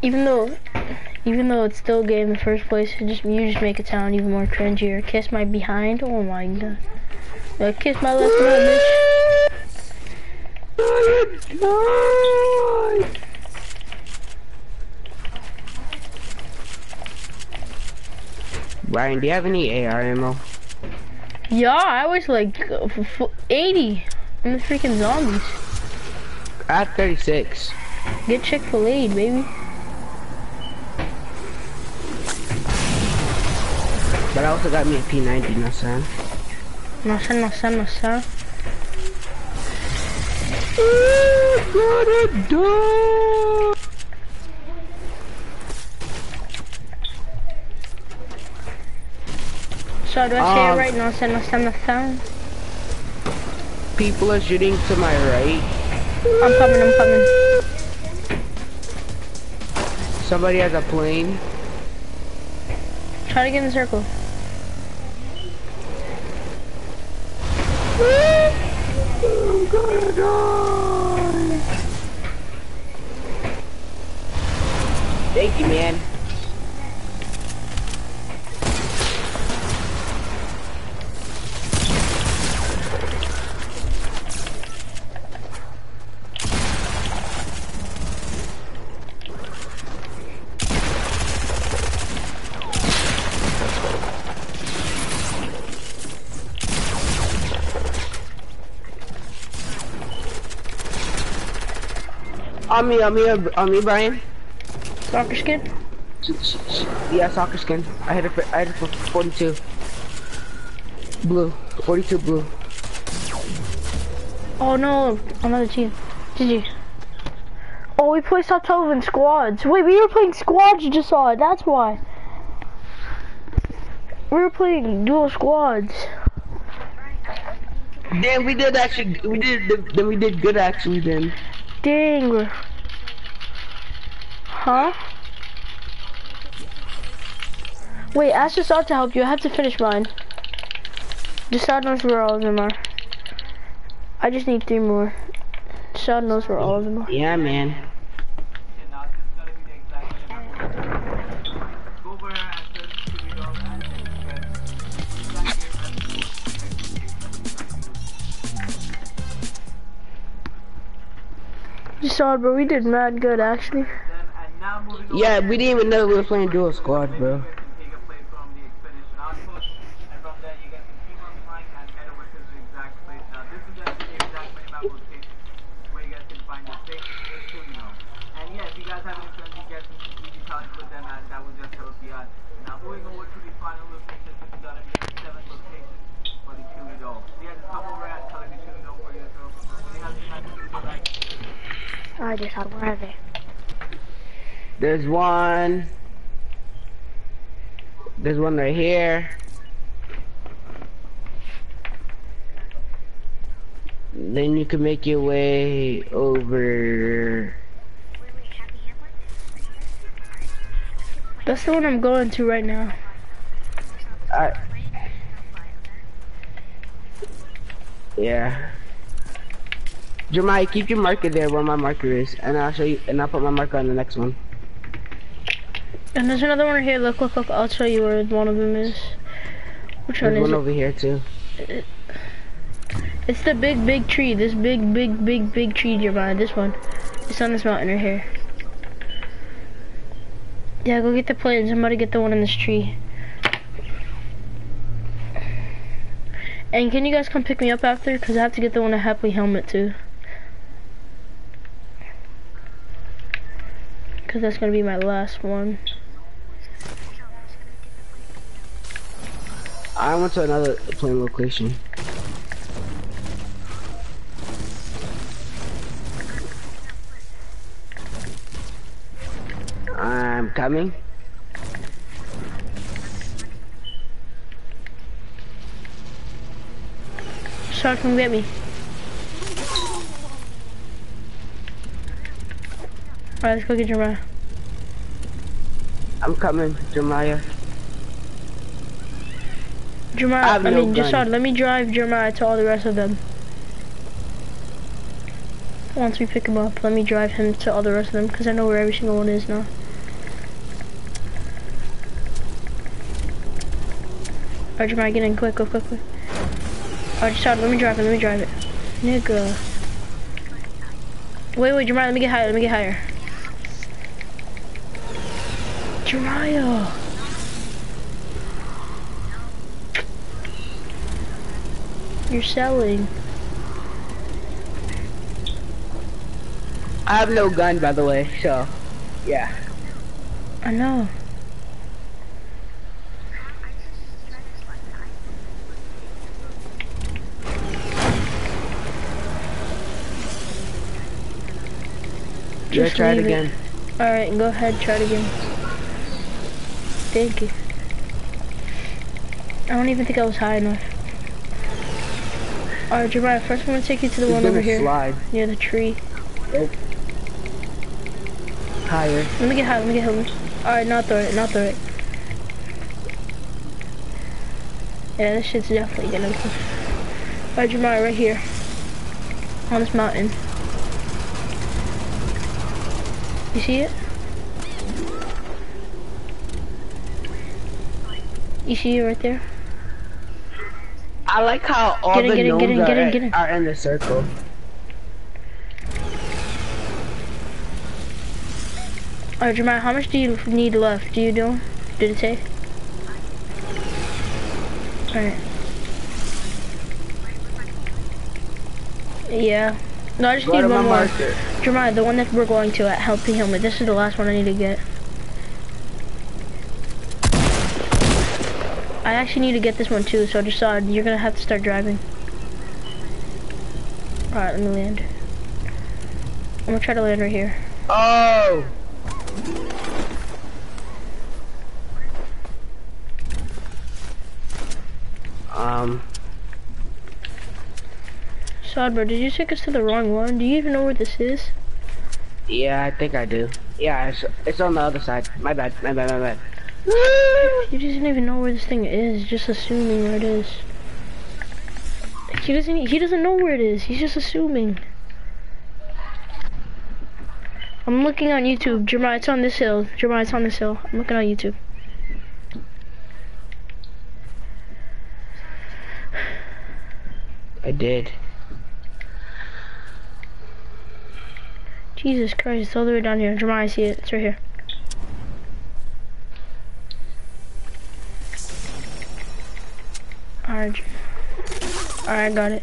Even though, even though it's still gay in the first place, just you just make it sound even more cringier. Kiss my behind, oh my god. Like, kiss my left nut, bitch. Brian, do you have any AR ammo? Yeah, I was like uh, f- f- 80 in the freaking zombies. I have 36. Get Chick-fil-A, baby. But I also got me a P90, no son. No sé, no sé, no sé. So do I say it Um, right? No, send us on the phone. People are shooting to my right. I'm coming, I'm coming. Somebody has a plane. Try to get in the circle. I'm gonna die. Thank you, man. On me, on me, on me, Brian. Soccer skin? Yeah, soccer skin. I had it for, I had it for 42. Blue. 42 blue. Oh no, another team. GG. Oh, we play top 12 in squads. Wait, we were playing squads, you just saw it. That's why. We were playing dual squads. Then we did actually, we did, then we did good actually then. Dang. Huh? Wait, ask Jasad to help you. I have to finish mine. Jasad knows where all of them are. I just need three more. Jasad knows where all of them are. Yeah, man. Okay, now this is gonna be the exact number. Go over and search to read all and then get exact name and Jasad, bro, we did mad good actually. Yeah, we didn't even know we were playing dual squad, bro. I just had where are they? There's one. There's one right here. Then you can make your way over. That's the one I'm going to right now. I. Yeah. Jeremiah, keep your marker there where my marker is, and I'll show you, and I'll put my marker on the next one. And there's another one right here. Look, look, look. I'll show you where one of them is. Which one There's is one it? over here too. It's the big, big tree. This big, big, big, big tree, Jeremiah. This one. It's on this mountain right here. Yeah, go get the plane. Somebody get the one in this tree. And can you guys come pick me up after? Because I have to get the one at Happy Hamlet too. Because that's going to be my last one. I went to another plane location. I'm coming. Sorry, come get me. Alright, let's go get Jeremiah. I'm coming, Jeremiah. Jeremiah, I I, no mean, just gun. let me drive Jeremiah to all the rest of them. Once we pick him up, let me drive him to all the rest of them, because I know where every single one is now. Alright, Jeremiah, get in, quick, quick, quick, quick. Alright, just let me drive it, let me drive it. Nigga. Wait, wait, Jeremiah, let me get higher, let me get higher. Jeremiah! You're selling. I have no gun, by the way, so yeah. I know. Just try it leave it. again. Alright, go ahead, try it again. Thank you. I don't even think I was high enough. Alright, Jeremiah, first I'm gonna take you to the It's one over here. slide Near the tree. higher. Let me get high, let me get high. Alright, not throw it, not throw it. Yeah, this shit's definitely gonna come. Alright, Jeremiah, right here. On this mountain. You see it? You see it right there? I like how all Get in, the get in, gnomes get in, get in, are, get in. are in a circle. Alright, Jeremiah, how much do you need left? Do you know? Did it say? Alright. Yeah. No, I just Go need one more. Jeremiah, the one that we're going to at Healthy Helmet. This is the last one I need to get. I actually need to get this one too, so just uh, you're gonna have to start driving. Alright, let me land. I'm gonna try to land right here. Oh! Um, Sod, bro, did you take us to the wrong one? Do you even know where this is? yeah, I think I do. Yeah, it's, it's on the other side. My bad, my bad, my bad. He doesn't even know where this thing is, just assuming where it is. He doesn't he doesn't know where it is, he's just assuming. I'm looking on YouTube. Jeremiah, it's on this hill. Jeremiah, it's on this hill. I'm looking on YouTube. I did. Jesus Christ, it's all the way down here. Jeremiah, I see it. It's right here. Alright. Alright, I got it.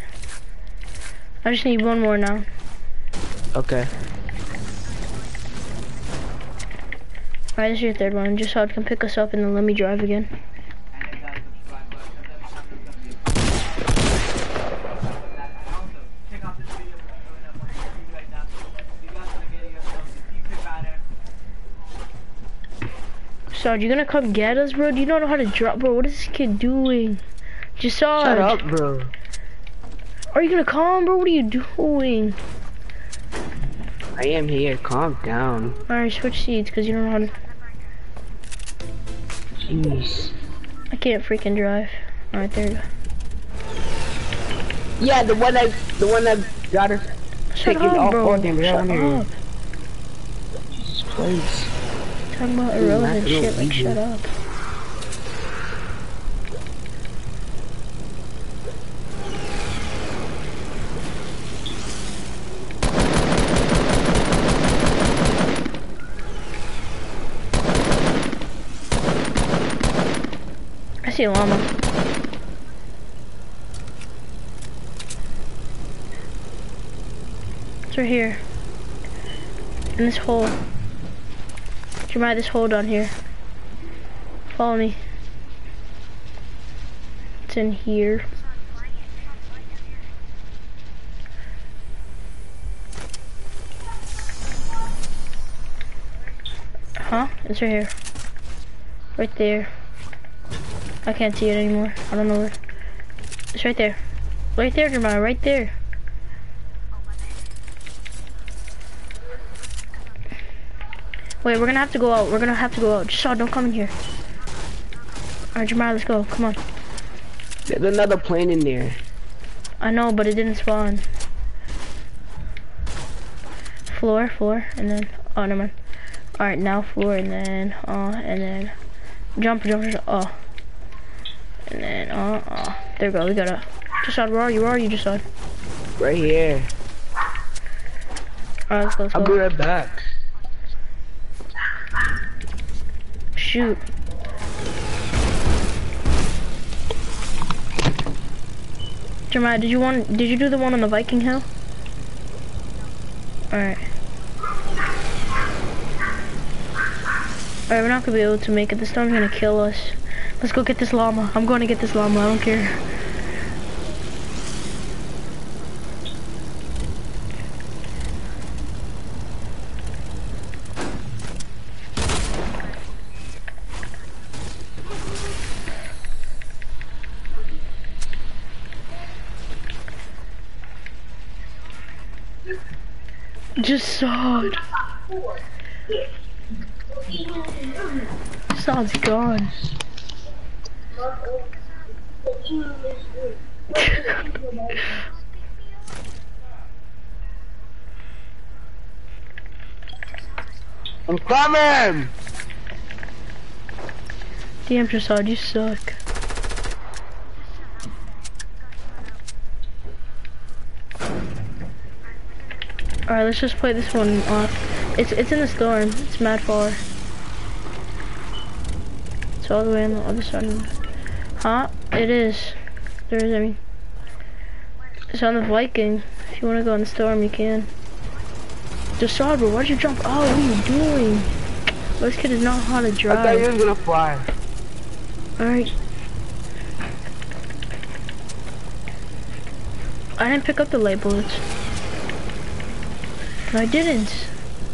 I just need one more now. Okay. Alright, this is your third one. Just so it can pick us up and then let me drive again. and it does subscribe button because every time there's something new. And also, check out this video which is showing up on the screen right now. You are getting yourselves a decent banner. Sod, you gonna come get us, bro? Do you not know how to drop, bro? What is this kid doing? Just Shut up, bro. Are you gonna come, bro? What are you doing? I am here. Calm down. Alright, switch seats, cause you don't know how to. Jeez. I can't freaking drive. Alright, there you go. Yeah, the one that, the one that got us Shut up, bro. Shut up. Jesus Christ. Talking about irrelevant shit. Like, shut up. See a llama. It's right here. In this hole. Jeremiah, this hole down here. Follow me. It's in here. Huh? It's right here. Right there. I can't see it anymore. I don't know where. It's right there. Right there, Jeremiah. Right there. Wait, we're gonna have to go out. We're gonna have to go out. Shaw, don't come in here. Alright, Jeremiah, let's go. Come on. There's another plane in there. I know, but it didn't spawn. Floor, floor, and then, oh, never mind. Alright, now floor, and then, uh, and then, jump, jump, jump, oh. And then, uh, uh, there we go, we got a, Jasad, where are you, where are you, Jasad? Right here. Alright, let's go, let's I'll be right back. Shoot. Jeremiah, did you want, did you do the one on the Viking Hill? Alright. Alright, we're not gonna be able to make it. The storm's gonna kill us. Let's go get this llama. I'm going to get this llama. I don't care. Just sawed. Saw's gone. I'm coming! Damn, Jasad, you suck. Alright, let's just play this one off. It's it's in the storm. It's mad far. It's all the way on the other side. Huh? It is. There is, I mean. It's on the Viking. If you want to go in the storm, you can. Jasad, bro, why'd you jump? Oh, what are you doing? This kid is not how to drive. I thought you was gonna fly. Alright. I didn't pick up the light bullets. No, I didn't.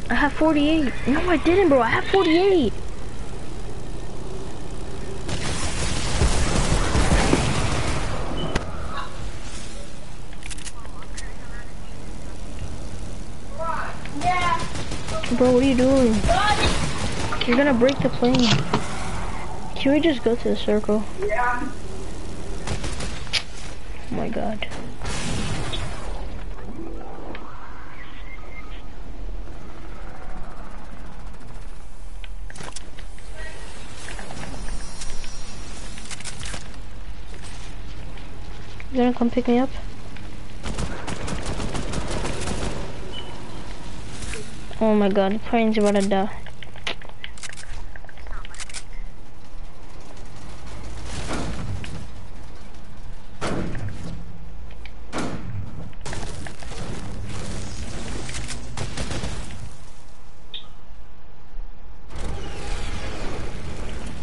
I have 48. No, I didn't, bro. I have 48. Bro, what are you doing? You're gonna break the plane. Can we just go to the circle? Yeah. Oh my god. You gonna come pick me up? Oh my god, the plane's about to die.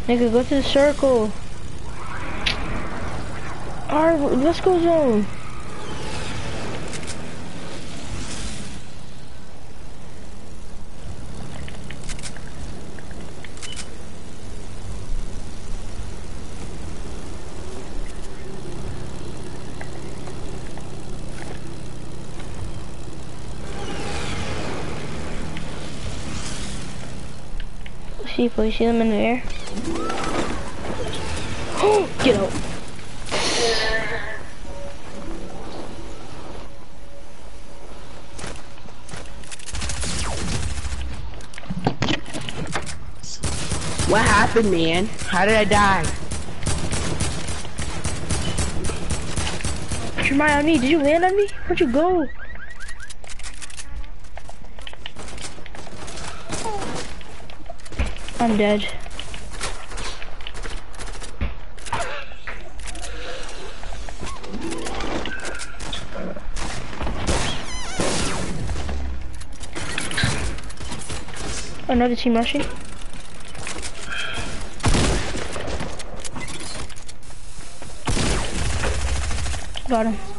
Nigga, go to the circle. Alright, let's go zone. See, please see them in the air. *gasps* Get out. What happened, man? How did I die? Jeremiah on me. Did you land on me? Where'd you go? I'm dead. Another team rushing. Got him.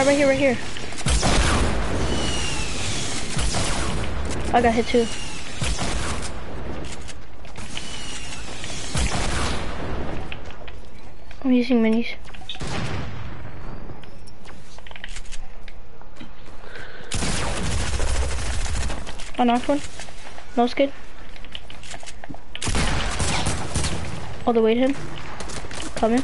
Right, right here, right here. I got hit too. I'm using minis. I knocked one. No skid. All the way to him. Coming.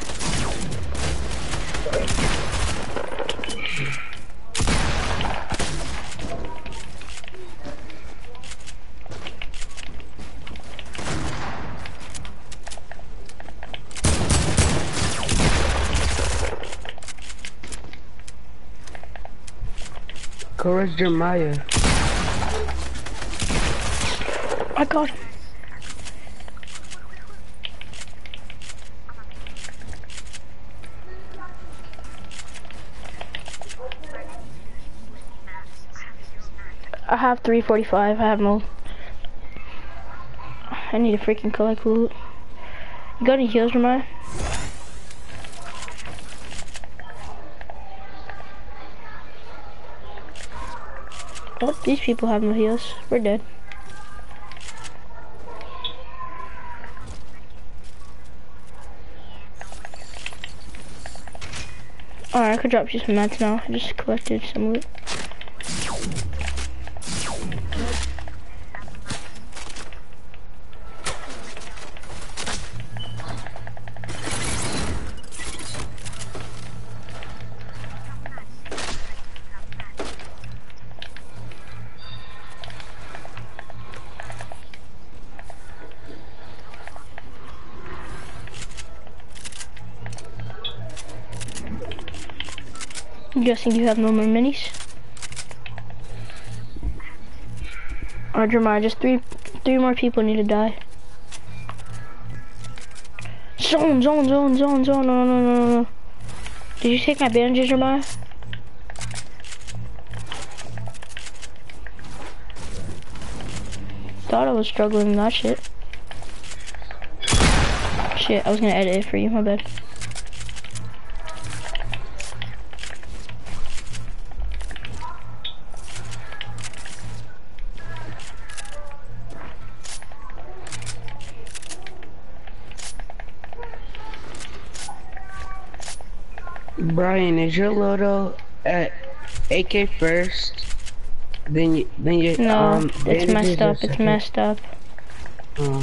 Jeremiah. I got him. I have 345, I have no... I need to freaking collect loot. You got any heals, Jeremiah? These people have no heals. We're dead. Alright, I could drop you some mats now. I just collected some loot. Guessing you have no more minis. Alright, Jeremiah, just three three more people need to die. Zone, zone, zone, zone, zone, no, no, no, no. Did you take my bandages, Jeremiah? Thought I was struggling with that shit. Shit, I was gonna edit it for you, my bad. Brian, is your Lodo at AK first? Then you, then you, No, um, it's messed up, it's messed up. Oh.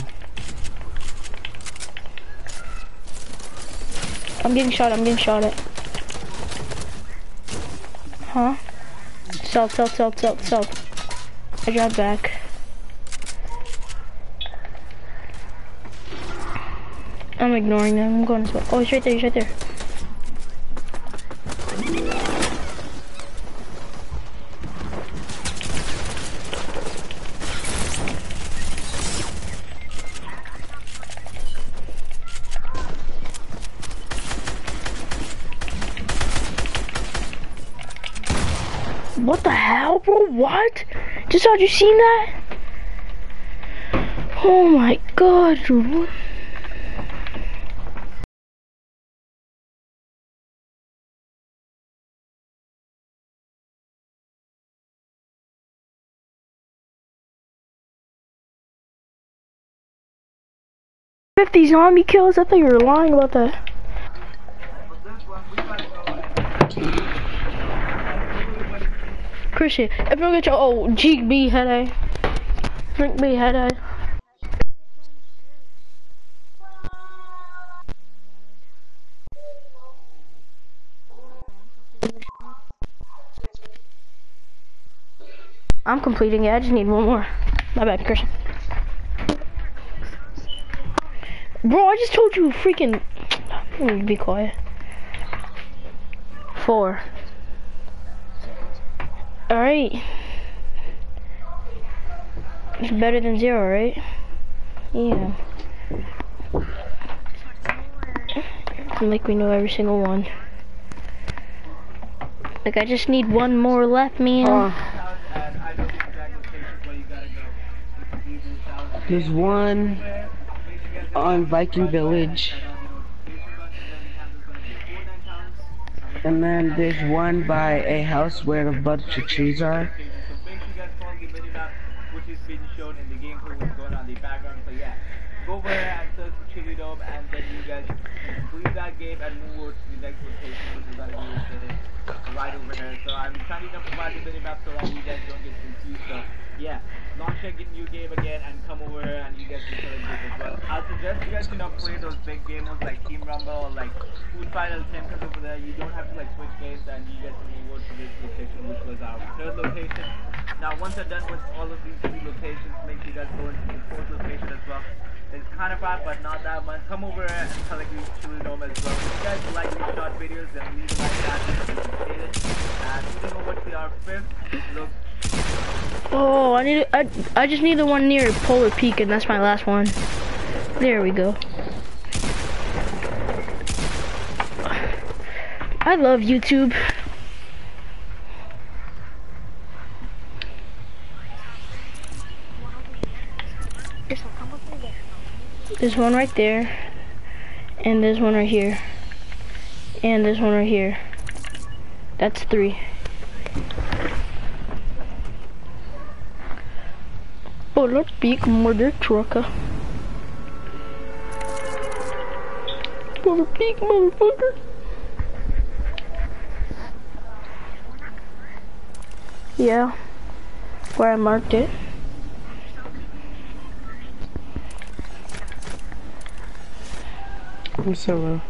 I'm getting shot, I'm getting shot at. Huh? South, south, south, south, south. I dropped back. I'm ignoring them, I'm going to Oh, he's right there, he's right there. Had you seen that? Oh my god, dude. Fifty zombie kills? I thought you were lying about that. Christian, if you get your oh GB headache, drink me headache. I'm completing it. I just need one more. My bad, Christian. Bro, I just told you freaking. Be quiet. Four. Alright. It's better than zero, right? Yeah. Like we know every single one. Like I just need one more left, man. South. there's one on Viking Village, and then there's one by a house where a bunch of trees are. Which is being shown in the gameplay going on in the background. So yeah, go over and search Chilly Gnome, and then you guys that game and move over to the next location, which is right over here. So I'm trying to provide the mini map so that you guys don't get confused. So yeah, launch a new game again and come over and you guys can this as well. I suggest you guys know play those big game like Team Rumble or like Food Fight Team because over there you don't have to like switch games and you guys can over to this location which was our third location. Now once you're done with all of these three locations, make sure you guys go into the fourth location as well. It's kind of far, but not that much. Come over here and collect these chilly gnome as well. If you guys like these short videos, then leave like that and moving over to our fifth look Oh, I need. I I just need the one near Polar Peak, and that's my last one. There we go. I love YouTube. There's one right there, and there's one right here, and there's one right here. That's three. Oh, let's big mother trucker. Mother big motherfucker. Yeah. Where I marked it. I'm so low.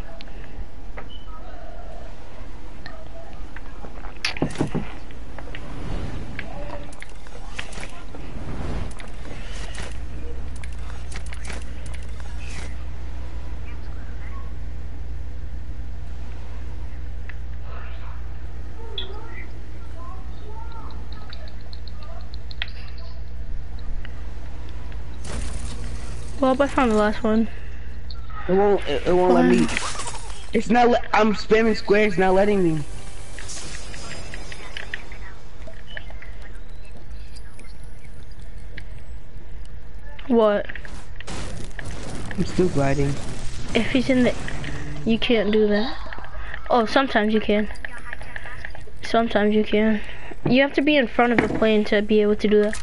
Well, I found the last one. It won't. It, it won't let me. It's not. I'm spamming square. It's not letting me. What? I'm still gliding. If he's in the... You can't do that. Oh, sometimes you can. Sometimes you can. You have to be in front of the plane to be able to do that.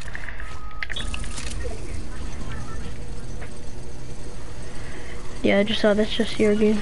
Yeah, I just saw that's just your game.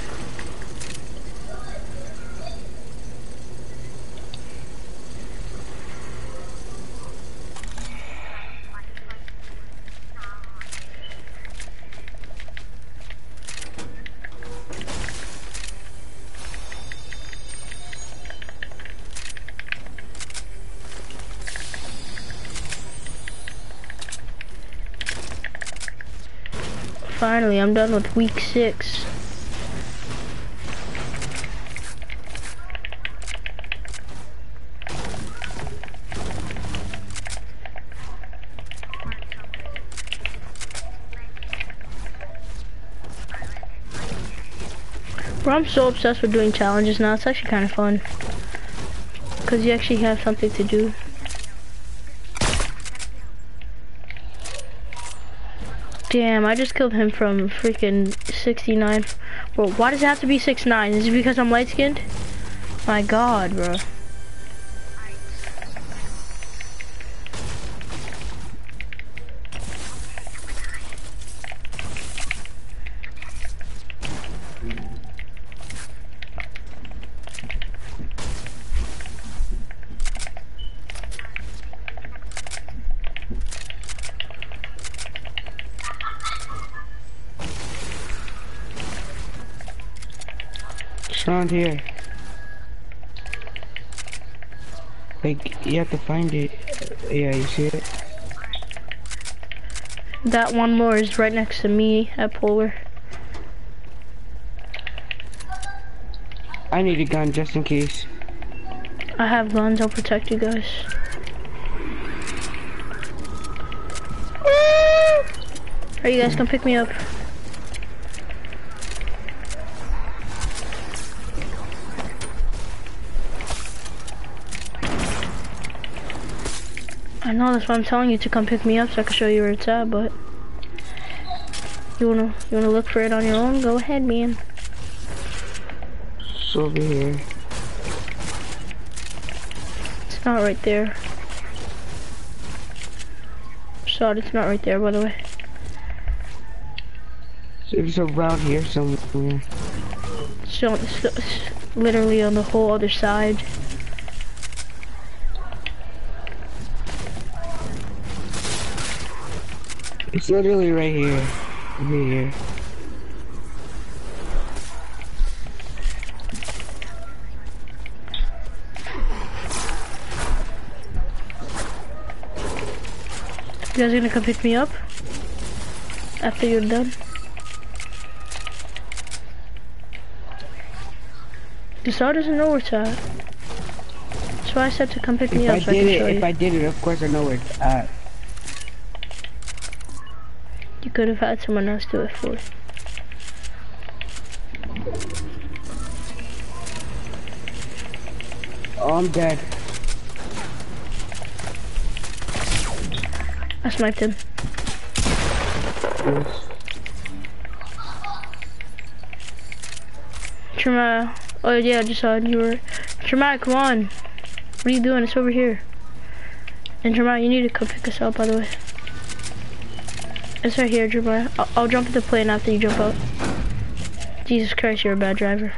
Finally, I'm done with week six. Bro, I'm so obsessed with doing challenges now. It's actually kind of fun. Because you actually have something to do. Damn, I just killed him from freaking 69. Bro, why does it have to be 6'9"? Is it because I'm light-skinned? My god, bro. Around here. Like you have to find it. Yeah, you see it. That one more is right next to me at Polar. I need a gun just in case. I have guns, I'll protect you guys. Are you guys gonna pick me up? I know that's why I'm telling you to come pick me up so I can show you where it's at, but you wanna you wanna look for it on your own? Go ahead, man. It's over here. It's not right there. Sorry, it's not right there, by the way. It's around here somewhere. So it's, it's literally on the whole other side. It's literally right here. Right here. You guys gonna come pick me up? After you're done? Desar doesn't know where it's at. That's why I said to come pick me If up I so I did it, if you. I did it, of course I know where it's at. You could have had someone else do it for you. Oh, I'm dead. I sniped him. Yes. Trema, oh yeah, I just saw you were. Trema, come on. What are you doing? It's over here. And Trema, you need to come pick us up, by the way. It's right here, Jeremiah. I'll, I'll jump in the plane after you jump out. Jesus Christ, you're a bad driver.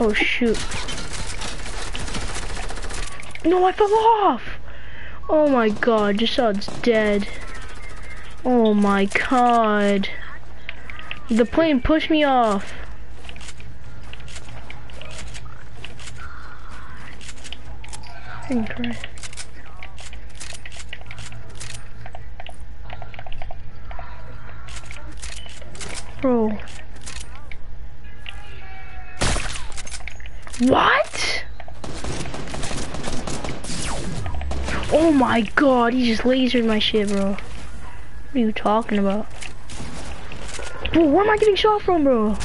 Oh shoot. No, I fell off! Oh my god, Jasad's dead. Oh my god. The plane pushed me off. Christ. Bro. What? Oh my god, he just lasered my shit, bro. What are you talking about? Bro, where am I getting shot from, bro?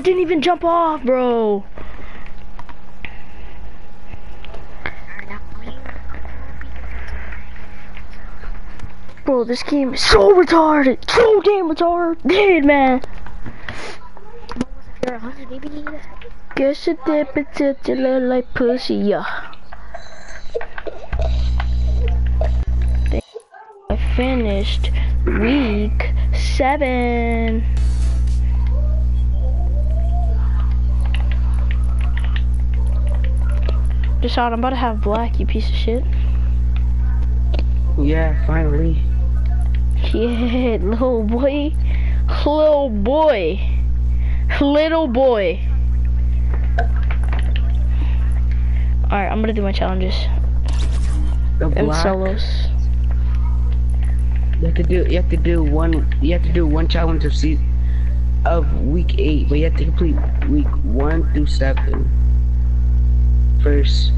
I didn't even jump off, bro. Bro, this game is so retarded. So damn retarded, man. Guess it did particular like pussy, yeah. I finished week seven. Deshaun, I'm about to have black, you piece of shit. Yeah, finally. Yeah, *laughs* little boy. Little boy. Little boy. Alright, I'm gonna do my challenges. The And black. solos. You have to do. You have to do one. You have to do one challenge of season of week eight, but you have to complete week one through seven first.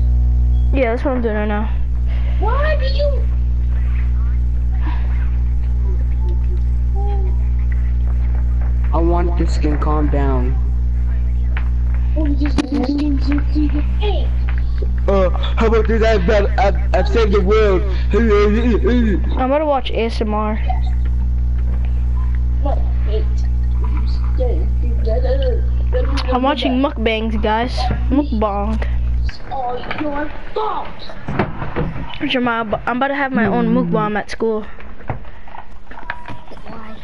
Yeah, that's what I'm doing right now. Why do you? I want this skin calm down. Oh, Hey, Uh, how about this? I've, I've, I've saved the world. I'm gonna watch ASMR. I'm watching mukbangs, guys. Mukbang. All your fault. Jamal, I'm about to have my own mukbang at school. Why?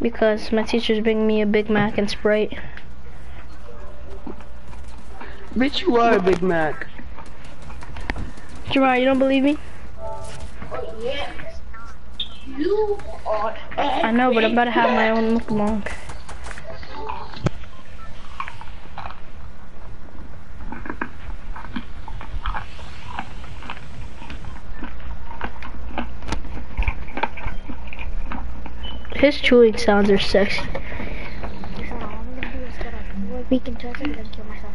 Because my teacher's bringing me a Big Mac and Sprite. Bitch, you are a Big Mac. Jamal, you don't believe me? Oh, yes. You are. I know, but I'm about to have my own mukbang. His chewing sounds are sexy. I'm gonna do is get a week in touch and then kill myself.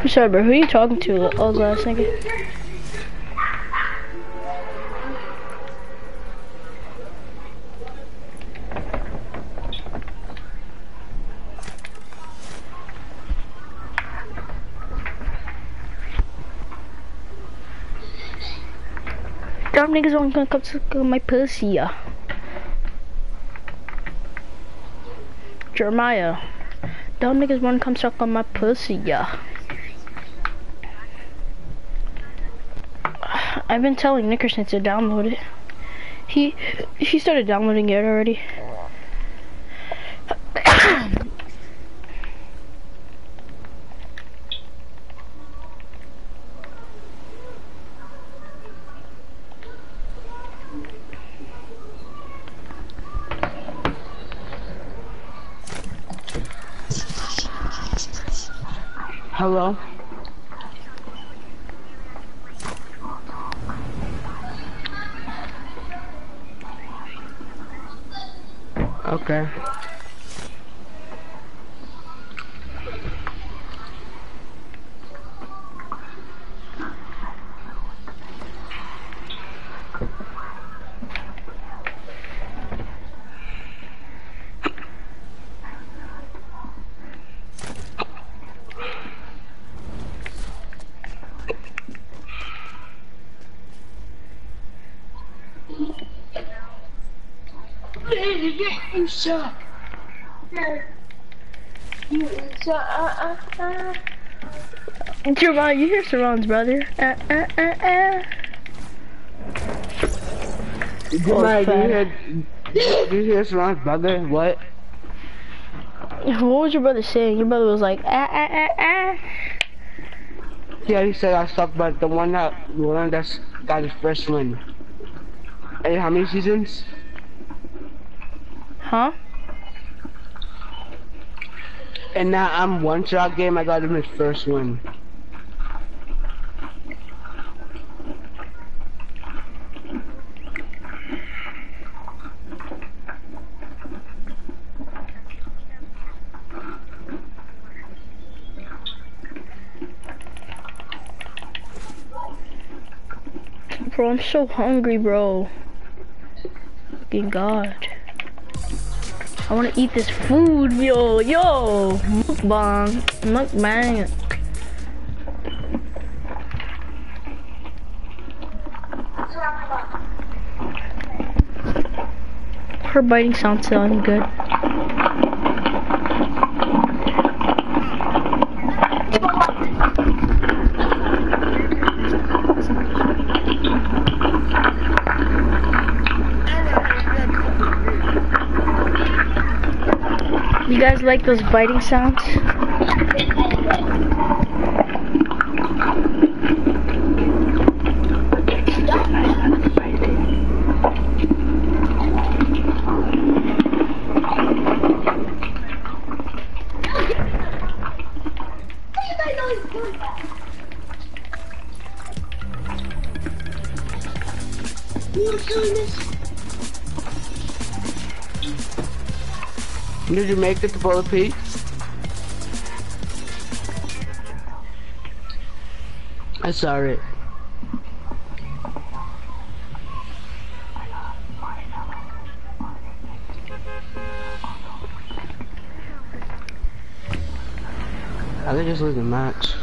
I'm sorry, bro. Who are you talking to, old ass nigga? Dumb niggas only gonna come to my pussy, yeah. Jeremiah. Dumb niggas wanna come suck on my pussy, yeah. I've been telling Nickerson to download it. He he started downloading it already. *coughs* *coughs* Hello? Okay. You suck. You suck. Jerron, you hear Saron's brother? Uh, uh, uh, uh. Do you hear? You hear Saron's brother? What? What was your brother saying? Your brother was like, ah, ah, ah, ah. Yeah, he said I suck, but the one that the one that's got his first win. Hey, how many seasons? Huh? And now I'm one shot game. I got him his first win. Bro, I'm so hungry, bro. Fucking God. I wanna eat this food, yo, yo. Mukbang, mukbang. Her biting sounds sound good. You like those biting sounds? You make it to Polar Peak? I saw it. I could just the match.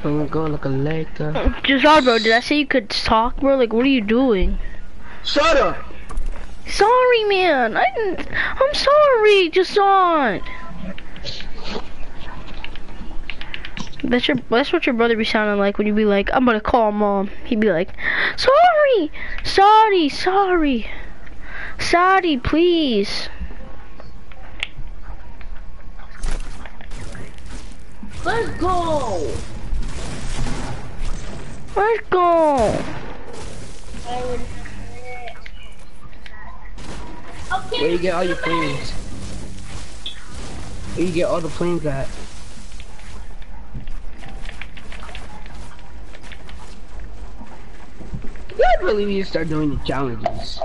Purple and go like a Laker. Uh. Jazar, bro, did I say you could talk, bro? Like, what are you doing? Shut up! Sorry, man. I didn't, I'm sorry, Jason. That's your. That's what your brother be sounding like when you be like, "I'm gonna call mom." He'd be like, "Sorry, sorry, sorry, sorry, please." All your planes? Where you get all the planes at? I really need to start doing the challenges.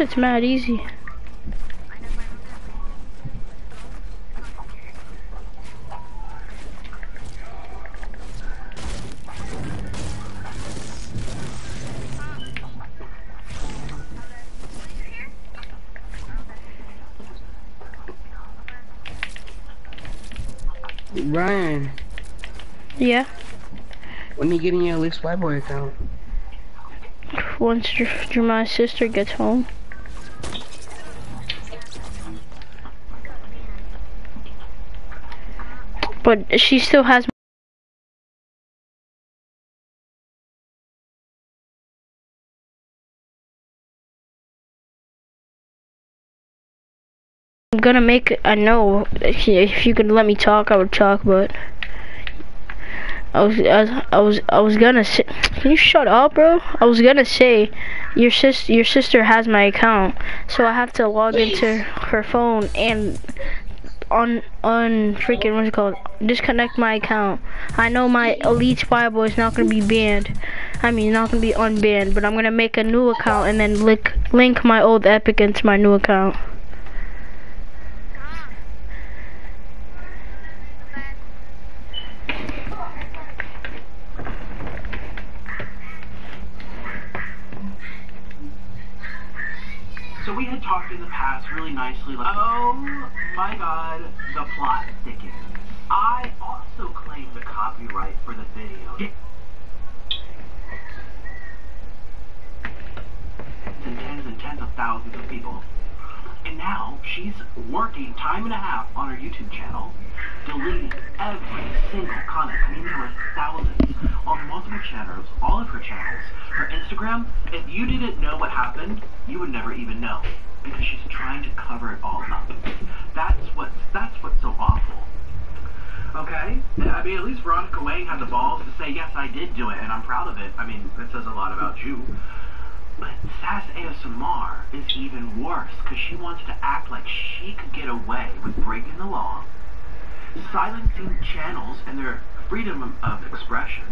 Shit's mad easy. Ryan, Yeah. when are you getting your Elite Spyboy account? Once your, your my sister gets home. But she still has I'm gonna make I know if you, could let me talk I would talk but I was, I was, I was, I was gonna say, can you shut up, bro? I was gonna say, your sis, your sister has my account, so I have to log into her phone and on on freaking what's it called? Disconnect my account. I know my Elite Boy is not gonna be banned. I mean, not gonna be unbanned, but I'm gonna make a new account and then link link my old Epic into my new account. So we had talked in the past really nicely, like, oh my god, the plot thickens. I also claim the copyright for the video. And tens and tens of thousands of people. And now she's working time and a half on her YouTube channel, deleting every single comment. I mean, there were thousands on multiple channels, all of her channels. Her Instagram, if you didn't know what happened, you would never even know. Because she's trying to cover it all up. That's what that's what's so awful. Okay? I mean, at least Veronica Wang had the balls to say, yes, I did do it, and I'm proud of it. I mean, that says a lot about you. But Sass ASMR is even worse because she wants to act like she could get away with breaking the law, silencing channels and their freedom of- expression.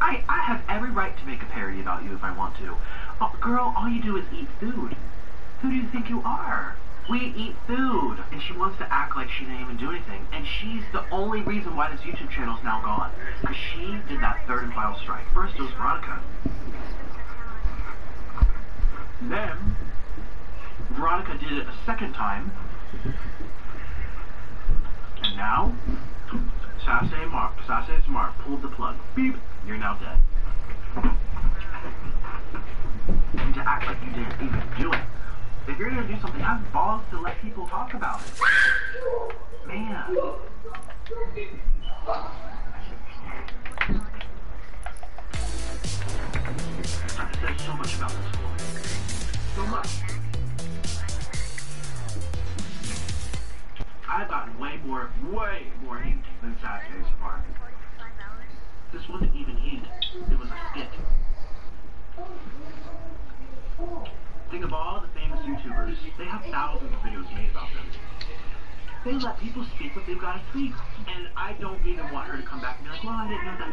I, I have every right to make a parody about you if I want to. Oh, girl, all you do is eat food. Who do you think you are? We eat food. And she wants to act like she didn't even do anything. And she's the only reason why this YouTube channel is now gone. Because she did that third and final strike. First it was Veronica. Then, Veronica did it a second time. And now, Sassy Mark, Sassy Smart pulled the plug. Beep, you're now dead. And to act like you didn't even do it. If you're gonna do something, have balls to let people talk about it. They've got to speak. And I don't even want her to come back and be like, well, I didn't know that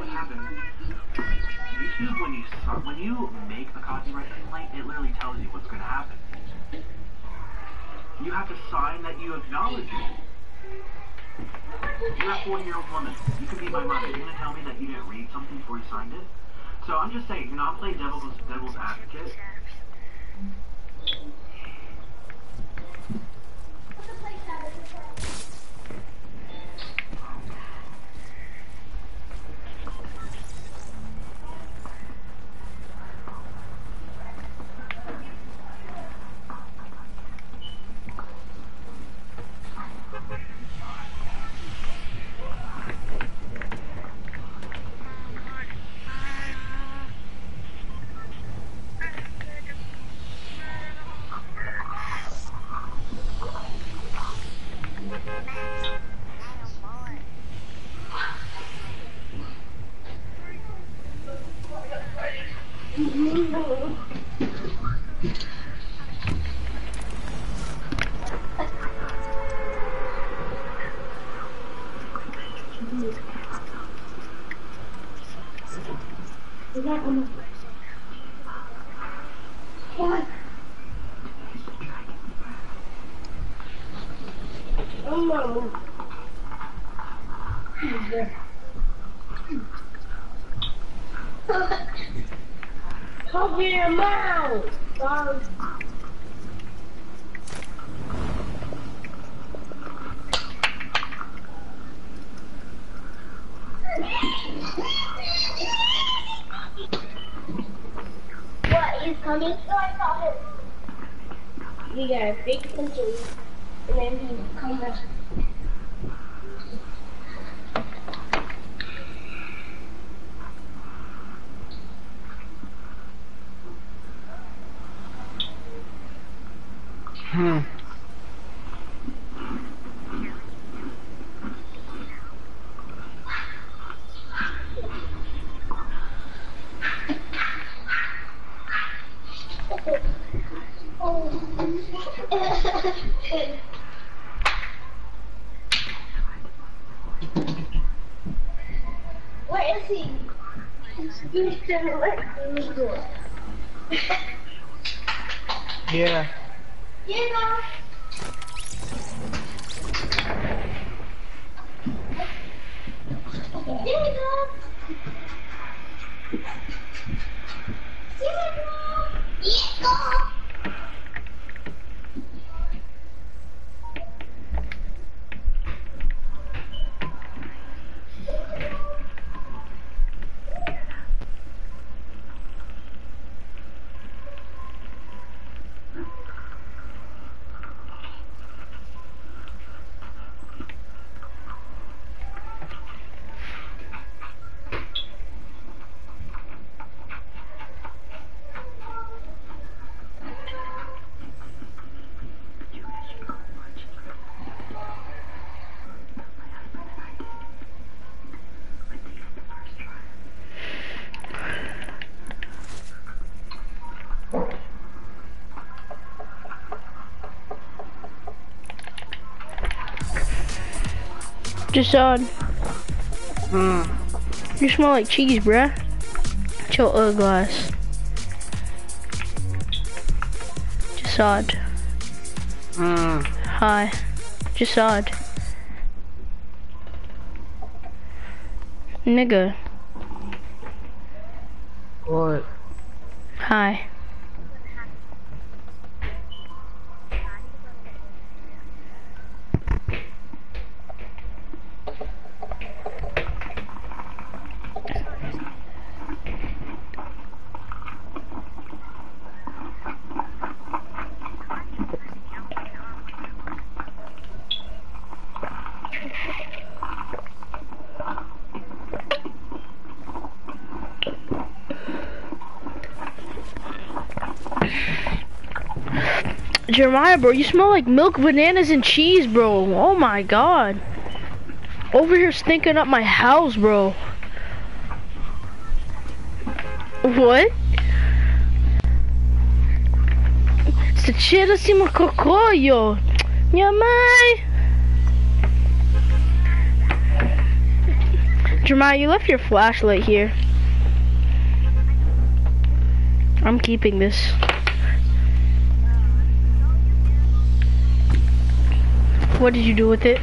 He's gonna let me go. Yeah. You know. Diego! Diego! Diego! Jasad, Hmm. you smell like cheese, bruh. It's your glass. Jasad, Hmm. hi. Jasad. Nigga, What? hi. Jeremiah, bro, you smell like milk, bananas, and cheese, bro. Oh my god. Over here stinking up my house, bro. What? Succeda si cocoyo. Yamai. Jeremiah, you left your flashlight here. I'm keeping this. What did you do with it?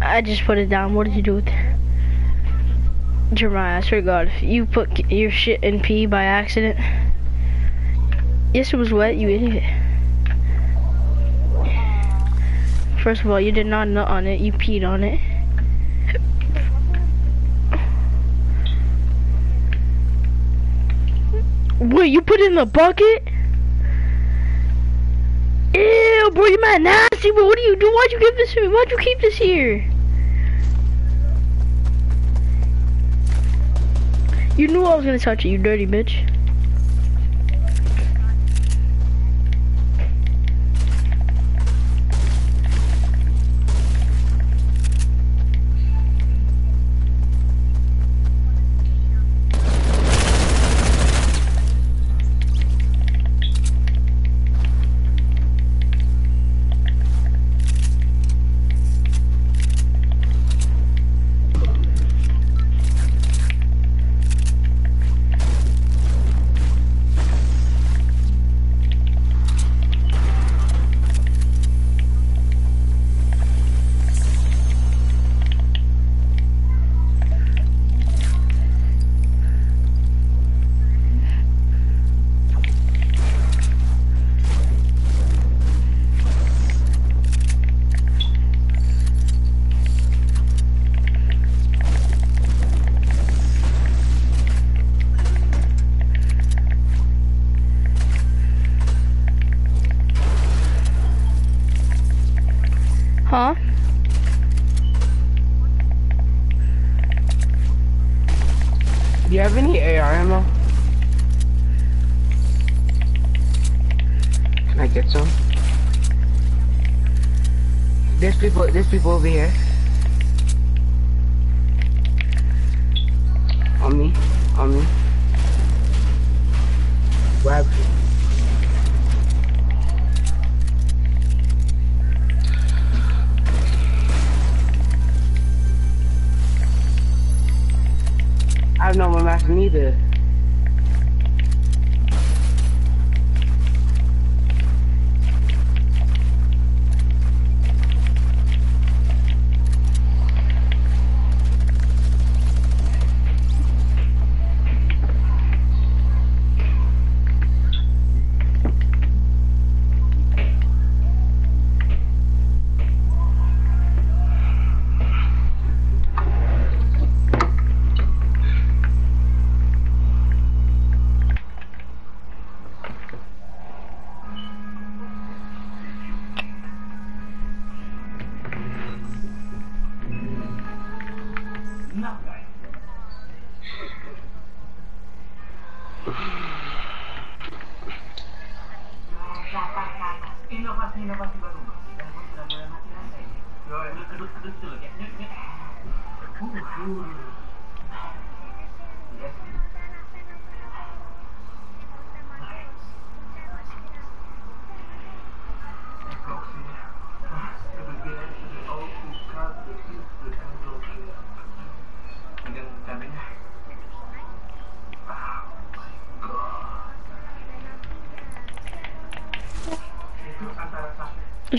I just put it down. What did you do with it? Jeremiah, I swear to God, if you put your shit in pee by accident. Yes, it was wet, you idiot. First of all, you did not nut on it, you peed on it. Wait, you put it in the bucket? Ew, bro, you're mad nasty, bro. What do you do? Why'd you give this to me? Why'd you keep this here? You knew I was gonna touch it, you dirty bitch. People, over here.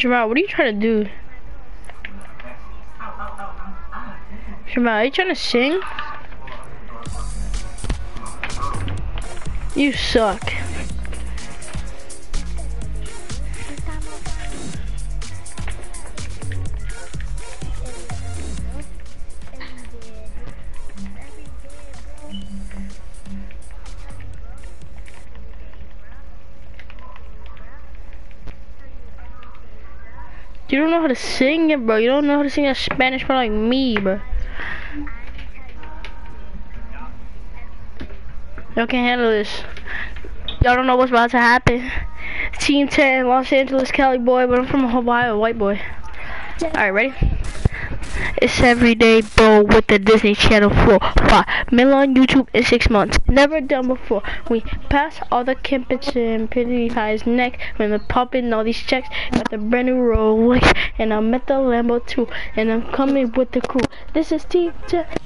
Satu Jamal, what are you trying to do? Jamal, are you trying to sing? You suck. You don't know how to sing it, bro. You don't know how to sing a Spanish bro like me, bro. Y'all can't handle this. Y'all don't know what's about to happen. Team 10, Los Angeles, Cali boy, but I'm from Ohio, white boy. Alright, ready? It's every day, bro, with the Disney Channel for five million on YouTube in six months. Never done before. We pass all the campus and his neck when they're popping all these checks. Got the brand new Rolex, and I'm at the Lambo too, and I'm coming with the crew. This is 10,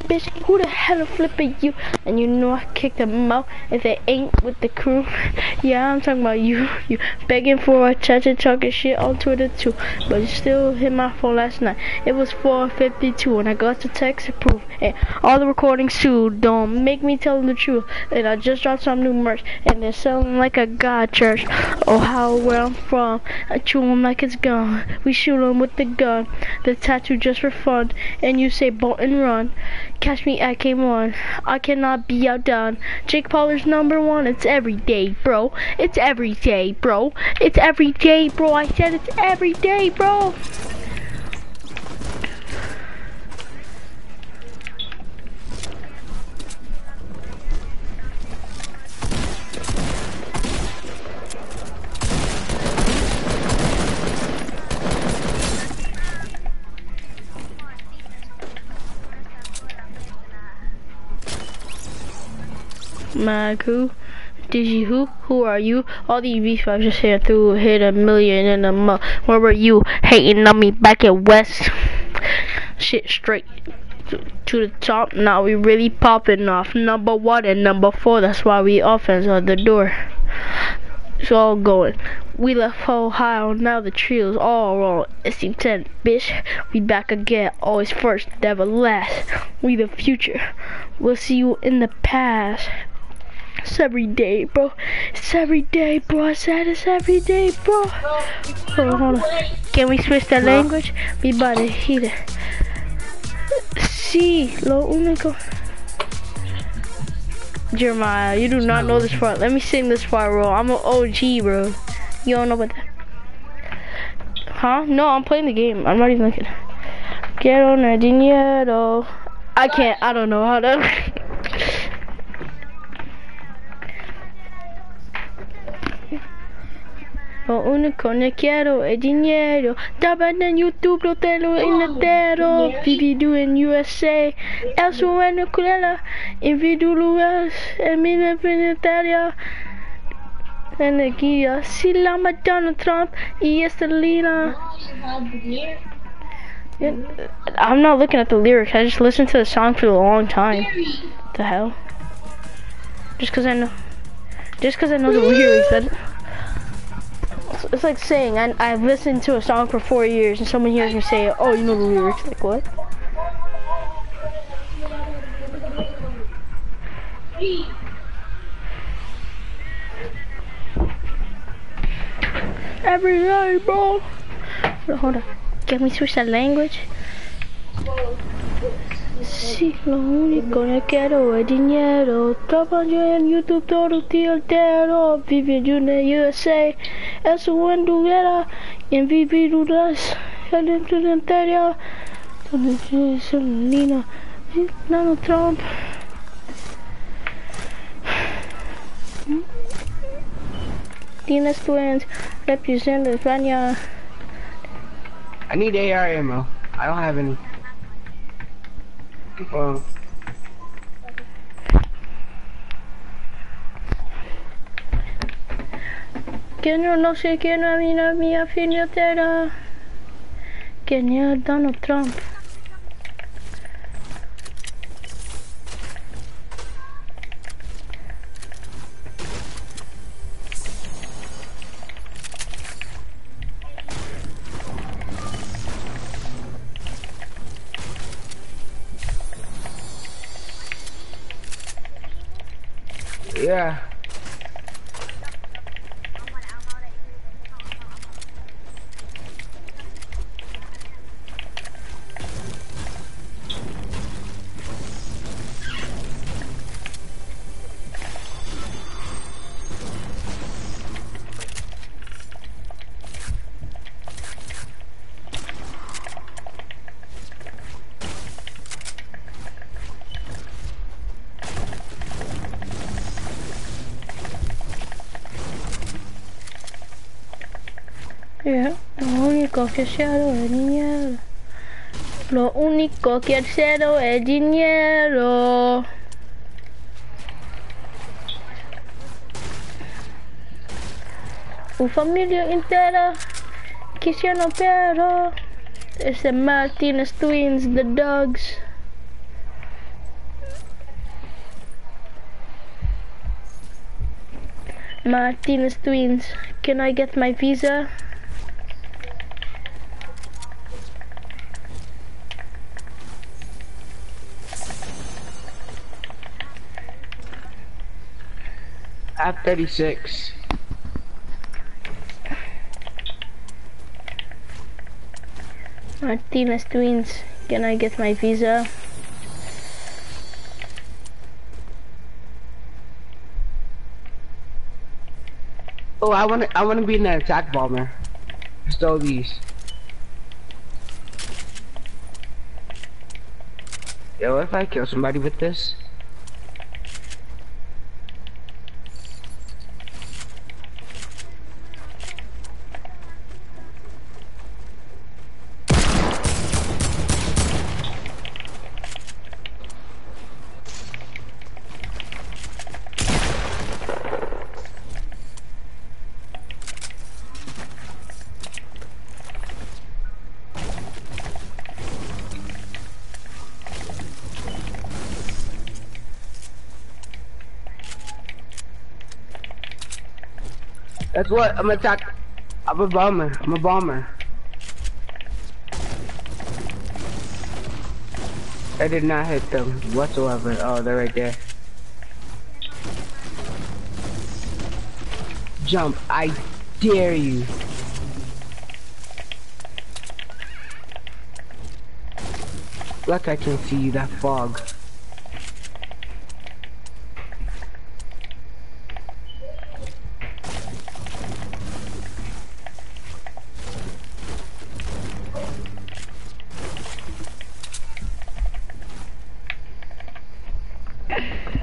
bitch. Who the hell flipping you? And you know I kick them out if they ain't with the crew. *laughs* Yeah, I'm talking about you. You begging for a chat and talking shit on Twitter too, but you still hit my phone last night. It was 4:52, and I got the text approved, and all the recordings too. Don't make me tell the truth. And I just dropped some new merch, and they're selling like a god church. Oh, how where I'm from, I chew 'em like it's gone. We shoot 'em with the gun, the tattoo just for fun. And you say bolt and run. Catch me at K1. I cannot be outdone. Jake Paul is number one. It's every day, bro. It's every day, bro. It's every day, bro. I said it's every day, bro. Mag who? Digi who? Who are you? All these V5 just here through hit a million in a month. Where were you? Hating on me back at West. Shit straight to, the top. Now we really popping off. Number one and number four. That's why we offense on the door. It's all going. We left Ohio, now the trio's all wrong. It's 10, bitch. We back again, always first, never last. We the future. We'll see you in the past. It's every day, bro. It's every day, bro. I said it's every day, bro. Hold on, hold on. Can we switch the language? We about to hit it. Sí, lo único. Jeremiah, you do not know this part. Let me sing this part, bro. I'm an OG, bro. You don't know about that. Huh? No, I'm playing the game. I'm not even looking. Quiero dinero. I can't. I don't know how to. *laughs* único que quiero es dinero. En YouTube, lo tengo en oh, entero. Vivido en USA. El sueño cruela. Individuales en mi planetaria. Energía. Si la Donald Trump y esta lina. I'm not looking at the lyrics. I just listened to the song for a long time. the hell? Just cause I know, just cause I know the lyrics. That it's, like saying I I've listened to a song for four years and someone hears me say, "Oh, you know the lyrics." Like what? Every day, bro. Hold on. Can we switch that language? Sí, lo único que quiero es dinero. Trabajo en YouTube todo el día entero. Viviendo en la USA. Eso en Duguera. En vividuras. El interior. Donde es Lina. Donald Trump. Tienes twins. Represent España. I need AR ammo. I don't have any. Well, Que no, no sé quién a mí, a mi afiliatera. Que ni a Donald Trump. Yeah. Yeah, lo único que quiero es dinero. Lo único que quiero es dinero. Una familia entera quisiera pero es de Martinez Twins, the dogs. Martinez Twins, can I get my visa? I have 36. Martinez Twins, can I get my visa? Oh, I want to. I want to be an attack bomber. Stole these. Yo, what if I kill somebody with this? What I'm attack. I'm a bomber. I'm a bomber. I did not hit them whatsoever. Oh, they're right there. Jump! I dare you. Like I can see you, that fog.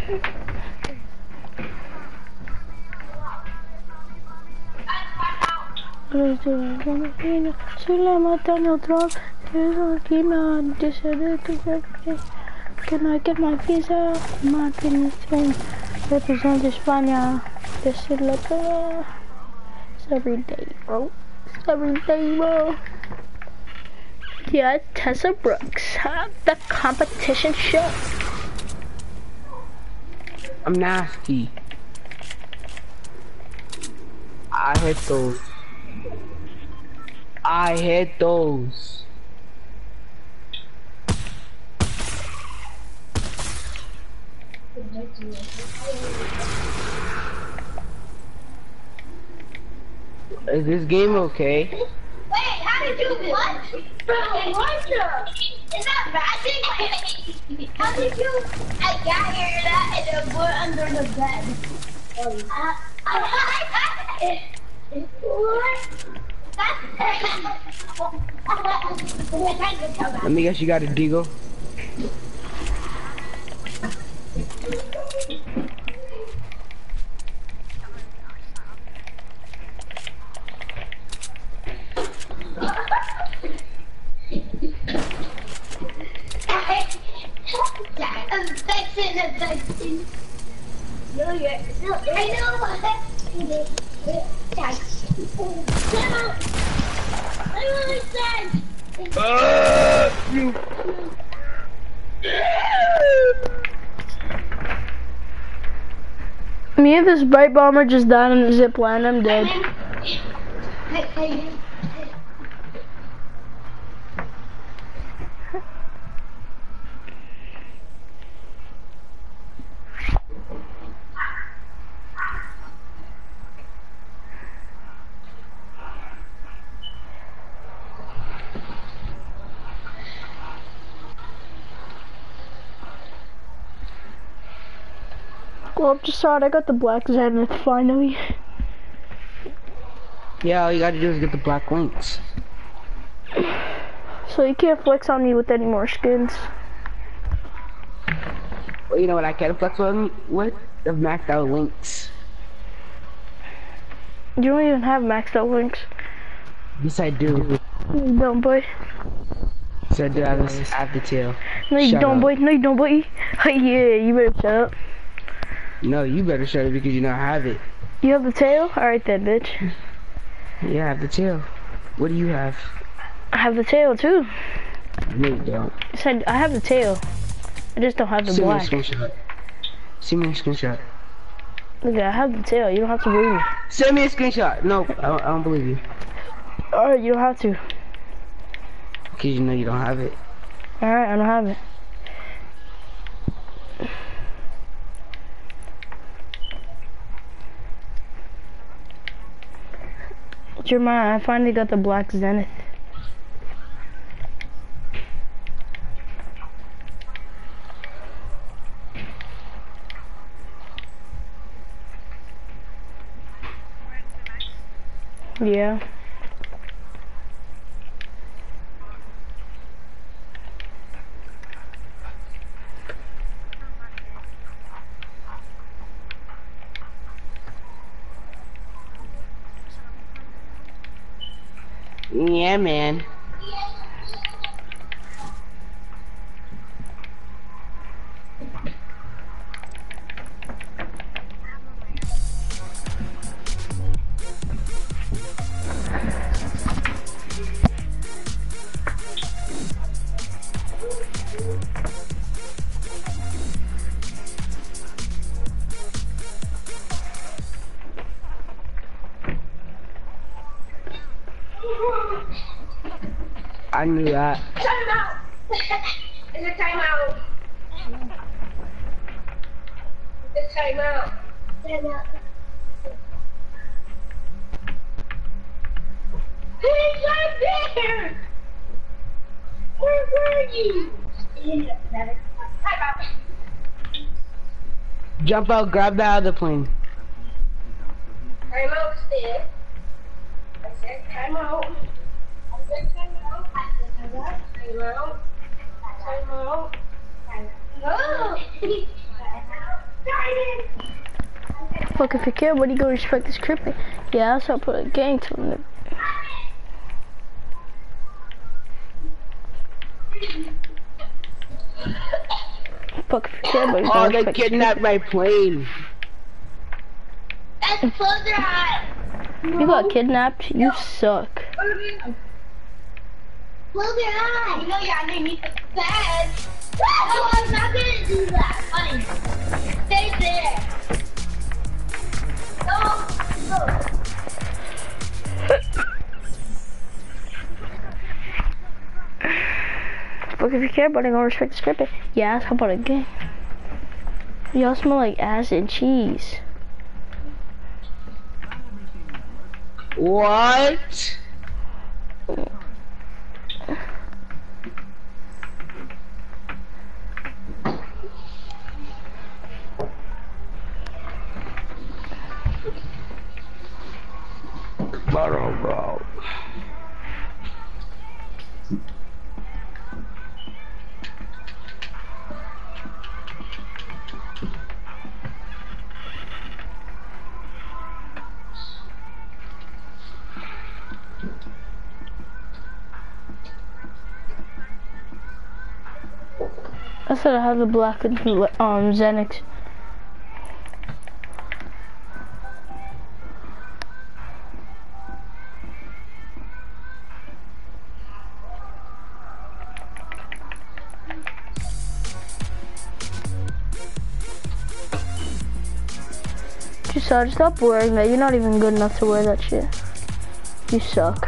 Sula Donald Trump, Can I get my visa? Martin Spain, represent España. This shit look uh, it's every day, bro. It's every day, bro. Yeah, Tessa Brooks, huh? the competition show. I'm nasty. I hit those. I hit those. Is this game okay? Wait, how did you what? What? Is that magic? How did you? I got here that and went under the bed. Uh, what? Let me guess you got a deagle. I. Me and this bright bomber just died on the zip line. I'm dead. Well, I'm just sorry. I got the black Zenith finally. Yeah, all you gotta do is get the black Lynx. *sighs* So you can't flex on me with any more skins. Well, you know what I can't flex on me with? The maxed out Lynx. You don't even have maxed out Lynx. Yes, I do. You don't, boy. So I do have, this, I have the tail. No, you Shut don't, up. boy. No, you don't, boy. *laughs* yeah, you better shut up. No, you better shut it because you don't have it. You have the tail? Alright then, bitch. Yeah, I have the tail. What do you have? I have the tail too. No, you don't. I said I have the tail. I just don't have the black. Send me a screenshot. Send me a screenshot. Look, I have the tail. You don't have to believe me. Send me a screenshot. No, I don't, I don't believe you. Alright, you don't have to. Because you know you don't have it. Alright, I don't have it. Jeremiah, I finally got the black zenith. Yeah. Yeah, man. I knew that. Time out. *laughs* It's a time out. It's a time out. Time out. He's right there. Where were you? Jump out, grab the other plane. Time out, Steve. I said time out. I said time out. Fuck, if you care, what are you gonna respect this crippin'? Yeah, so I put a gang to him. Fuck, if you care, but you Oh, gonna they respect this kidnapped my plane. That's closer. You got kidnapped? You suck. Close your eyes. You know you're underneath the bed. No, I'm not gonna do that. Fine. Stay there. No, no. Look, if you care about it, go respect the script. Yeah, ask about a game. Y'all smell like ass and cheese. What? Oh. I said I have the black and um Xenix. Uh, stop wearing that. You're not even good enough to wear that shit. You suck.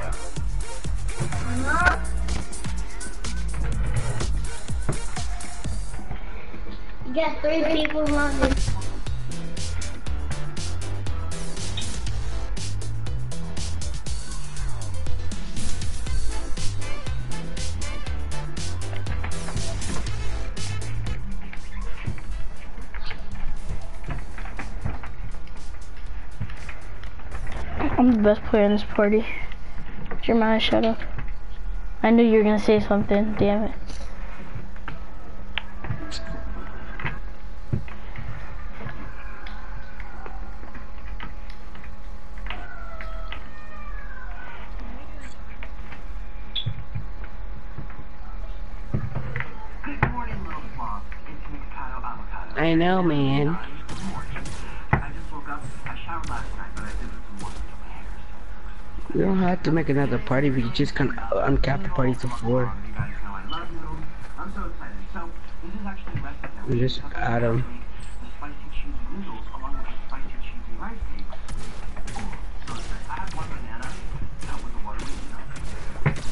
You got three people. I'm the best player in this party. Jeremiah, shut up. I knew you were gonna say something. Damn it. Good morning, little sloth. It's Mikado Avocado. I know, man. I just woke up. I showered last night, but I did some work to my hair. We don't have to make another party. We just of uncap the a recipe that We just add 'em. The spicy cheesy noodles along with the spicy cheesy rice cake. So it says add one banana, cut with the water with milk.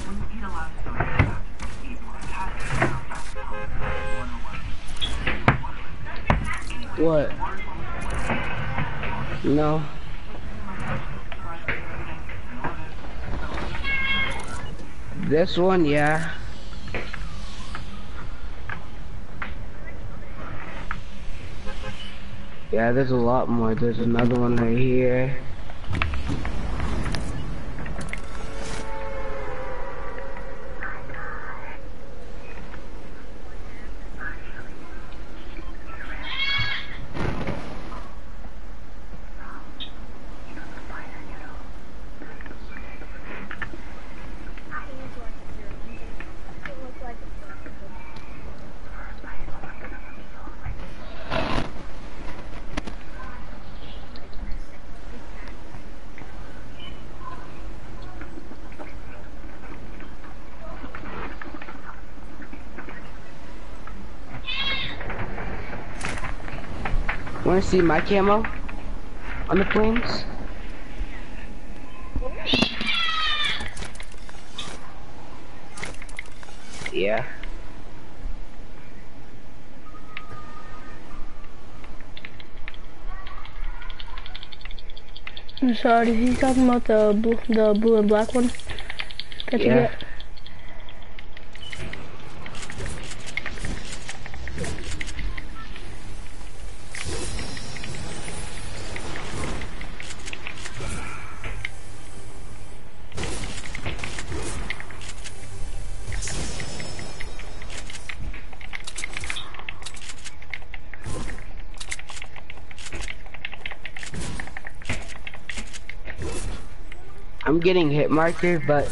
When you eat a lot of soda, you have to eat more calories. What? No. This one, yeah. Yeah, there's a lot more. There's another one right here. Wanna see my camo? On the planes? Yeah. I'm sorry, he's talking about the blue, the blue and black one that you Yeah. Getting hit marker, but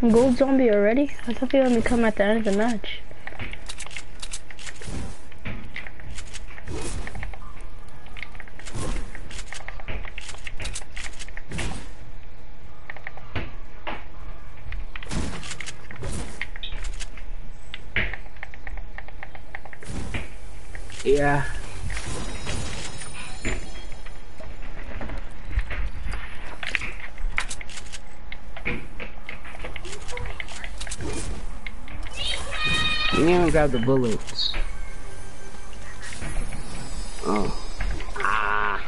Gold zombie already? I thought they only come at the end of the match. Yeah. You didn't even grab the bullets. Oh. Ah.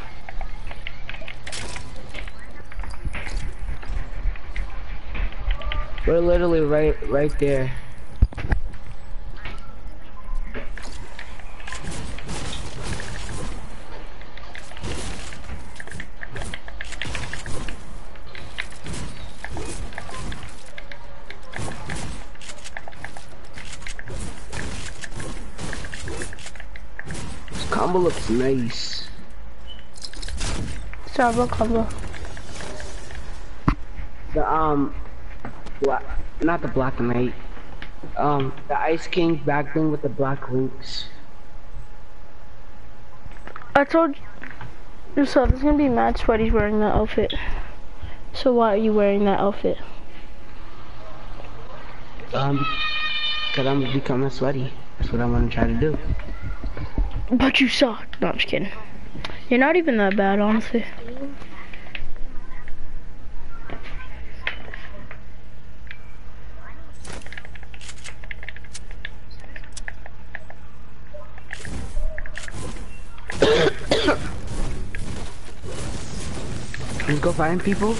We're literally right right there. Starbuck combo. The um, black, not the black knight. Um, the Ice King back bling with the black Lynx. I told yourself it's gonna be mad sweaty wearing that outfit. So why are you wearing that outfit? Um, cause I'm becoming sweaty. That's what I'm gonna try to do. But you suck. No, I'm just kidding. You're not even that bad, honestly. Find people.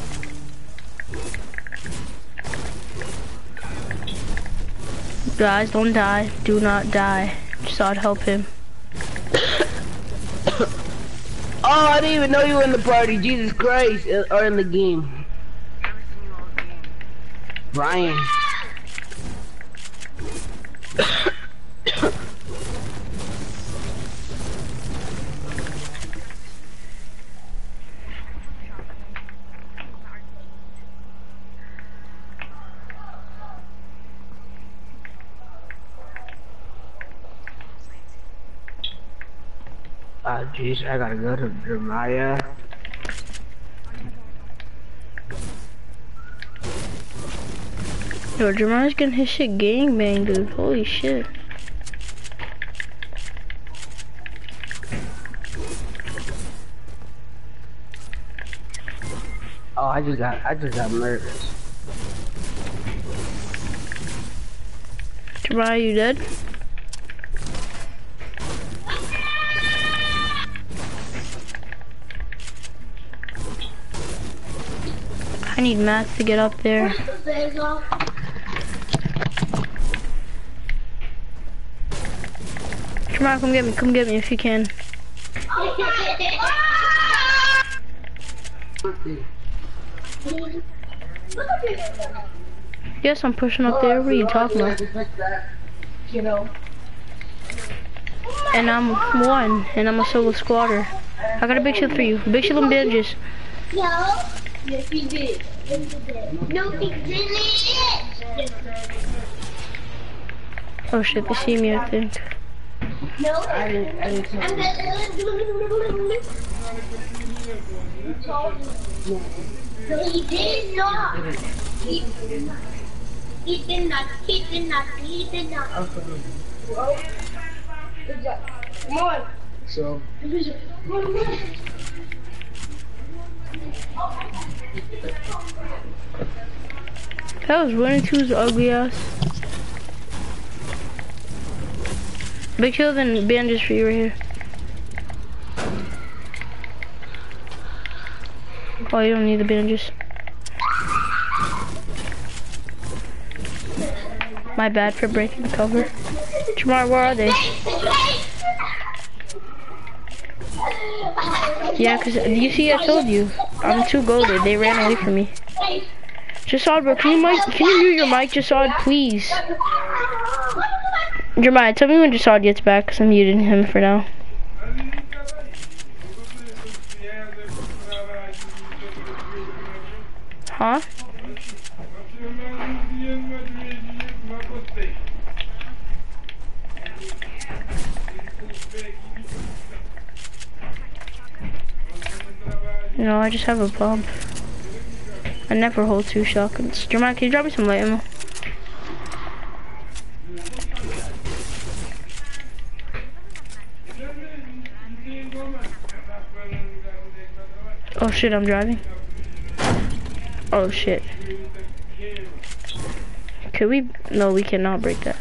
Guys, don't die. Do not die. Just thought I'd help him. *coughs* Oh, I didn't even know you were in the party. Jesus Christ, uh, or in the game. Brian. Ah, jeez, I gotta go to Jeremiah. Yo, Jeremiah's getting his shit gangbang, dude. Holy shit. Oh, I just got, I just got murdered. Jeremiah, you dead? I need Matt to get up there. Jeremiah, come get me, come get me if you can. Yes, I'm pushing up there. What are you talking about? And I'm one, and I'm a solo squatter. I got a big shield for you. Big shield and bandages. No. Yes, he did. Yes, he did. No, he didn't. Oh shit, they see me, I think. No. I didn't. I didn't. No, he did not. He did not. He did not. He did not. He did not. Well, good job. Come on. So, That was one running two's ugly ass. Big shield and bandages for you right here. Oh, you don't need the bandages. My bad for breaking the cover. Jamar, where are they? Yeah, cause you see, I told you, I'm too goaded. They ran away from me. Jasad, bro, can you mic? Can you mute your mic, Jasad, please? Jeremiah, tell me when Jasad gets back, cause I'm muting him for now. Huh? No, I just have a pump. I never hold two shotguns. Jermaine, can you drop me some light ammo? Oh shit, I'm driving. Oh shit. Could we? No, we cannot break that.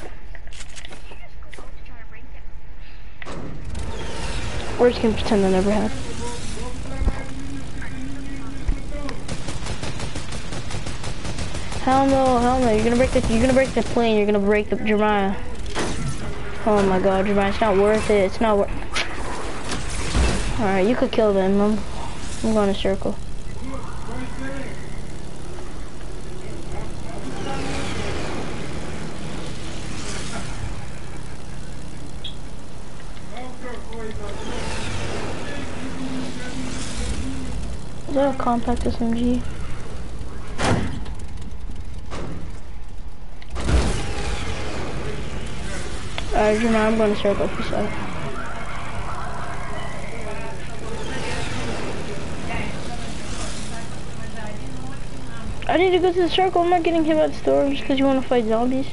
We're just gonna pretend I never had. Hell no, hell no, you're gonna break the, you're gonna break the plane, you're gonna break the Jeremiah. Oh my god, Jeremiah, it's not worth it, it's not worth Alright, you could kill them, I'm, I'm going to circle. Is that a compact SMG? Uh, Alright, Jeremiah, I'm going to circle for second. I need to go to the circle. I'm not getting hit by the storm just because you want to fight zombies.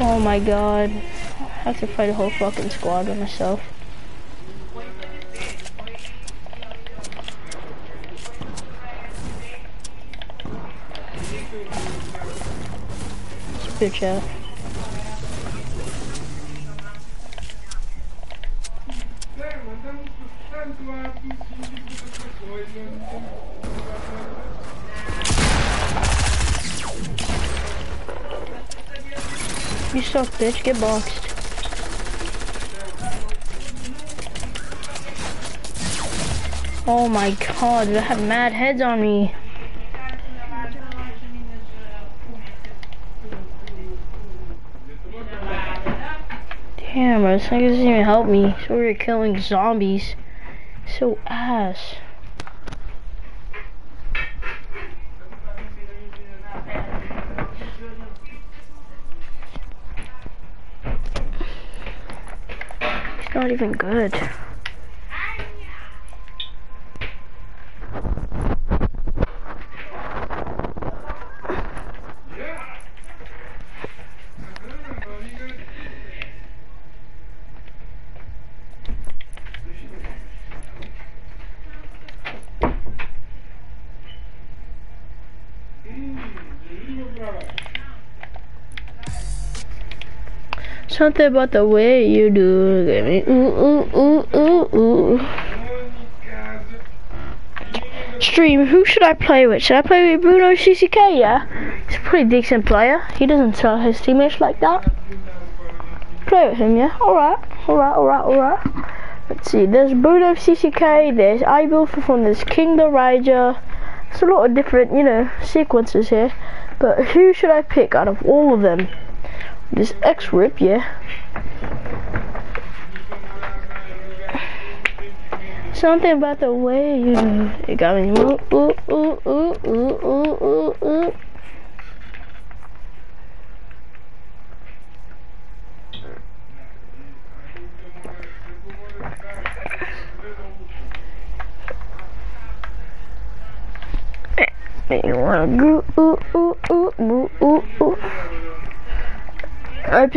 Oh my god. I have to fight a whole fucking squad by myself. Out. You suck, bitch. Get boxed. Oh my god, I have mad heads on me. Bro, this thing doesn't even help me. So we're killing zombies. So ass. It's not even good. Something about the way you do get me ooh ooh ooh ooh ooh. Stream, who should I play with? Should I play with Bruno CCK? Yeah, he's a pretty decent player. He doesn't tell his teammates like that. Play with him, yeah. All right, all right, all right, all right. Let's see. There's Bruno CCK. There's Ibil from this King the Raja. There's a lot of different, you know, sequences here. But who should I pick out of all of them? This X rip, yeah. Something about the way you it got me. Ooh, ooh, ooh, ooh, ooh, ooh, ooh, ooh. You wanna go ooh ooh ooh ooh ooh ooh. I just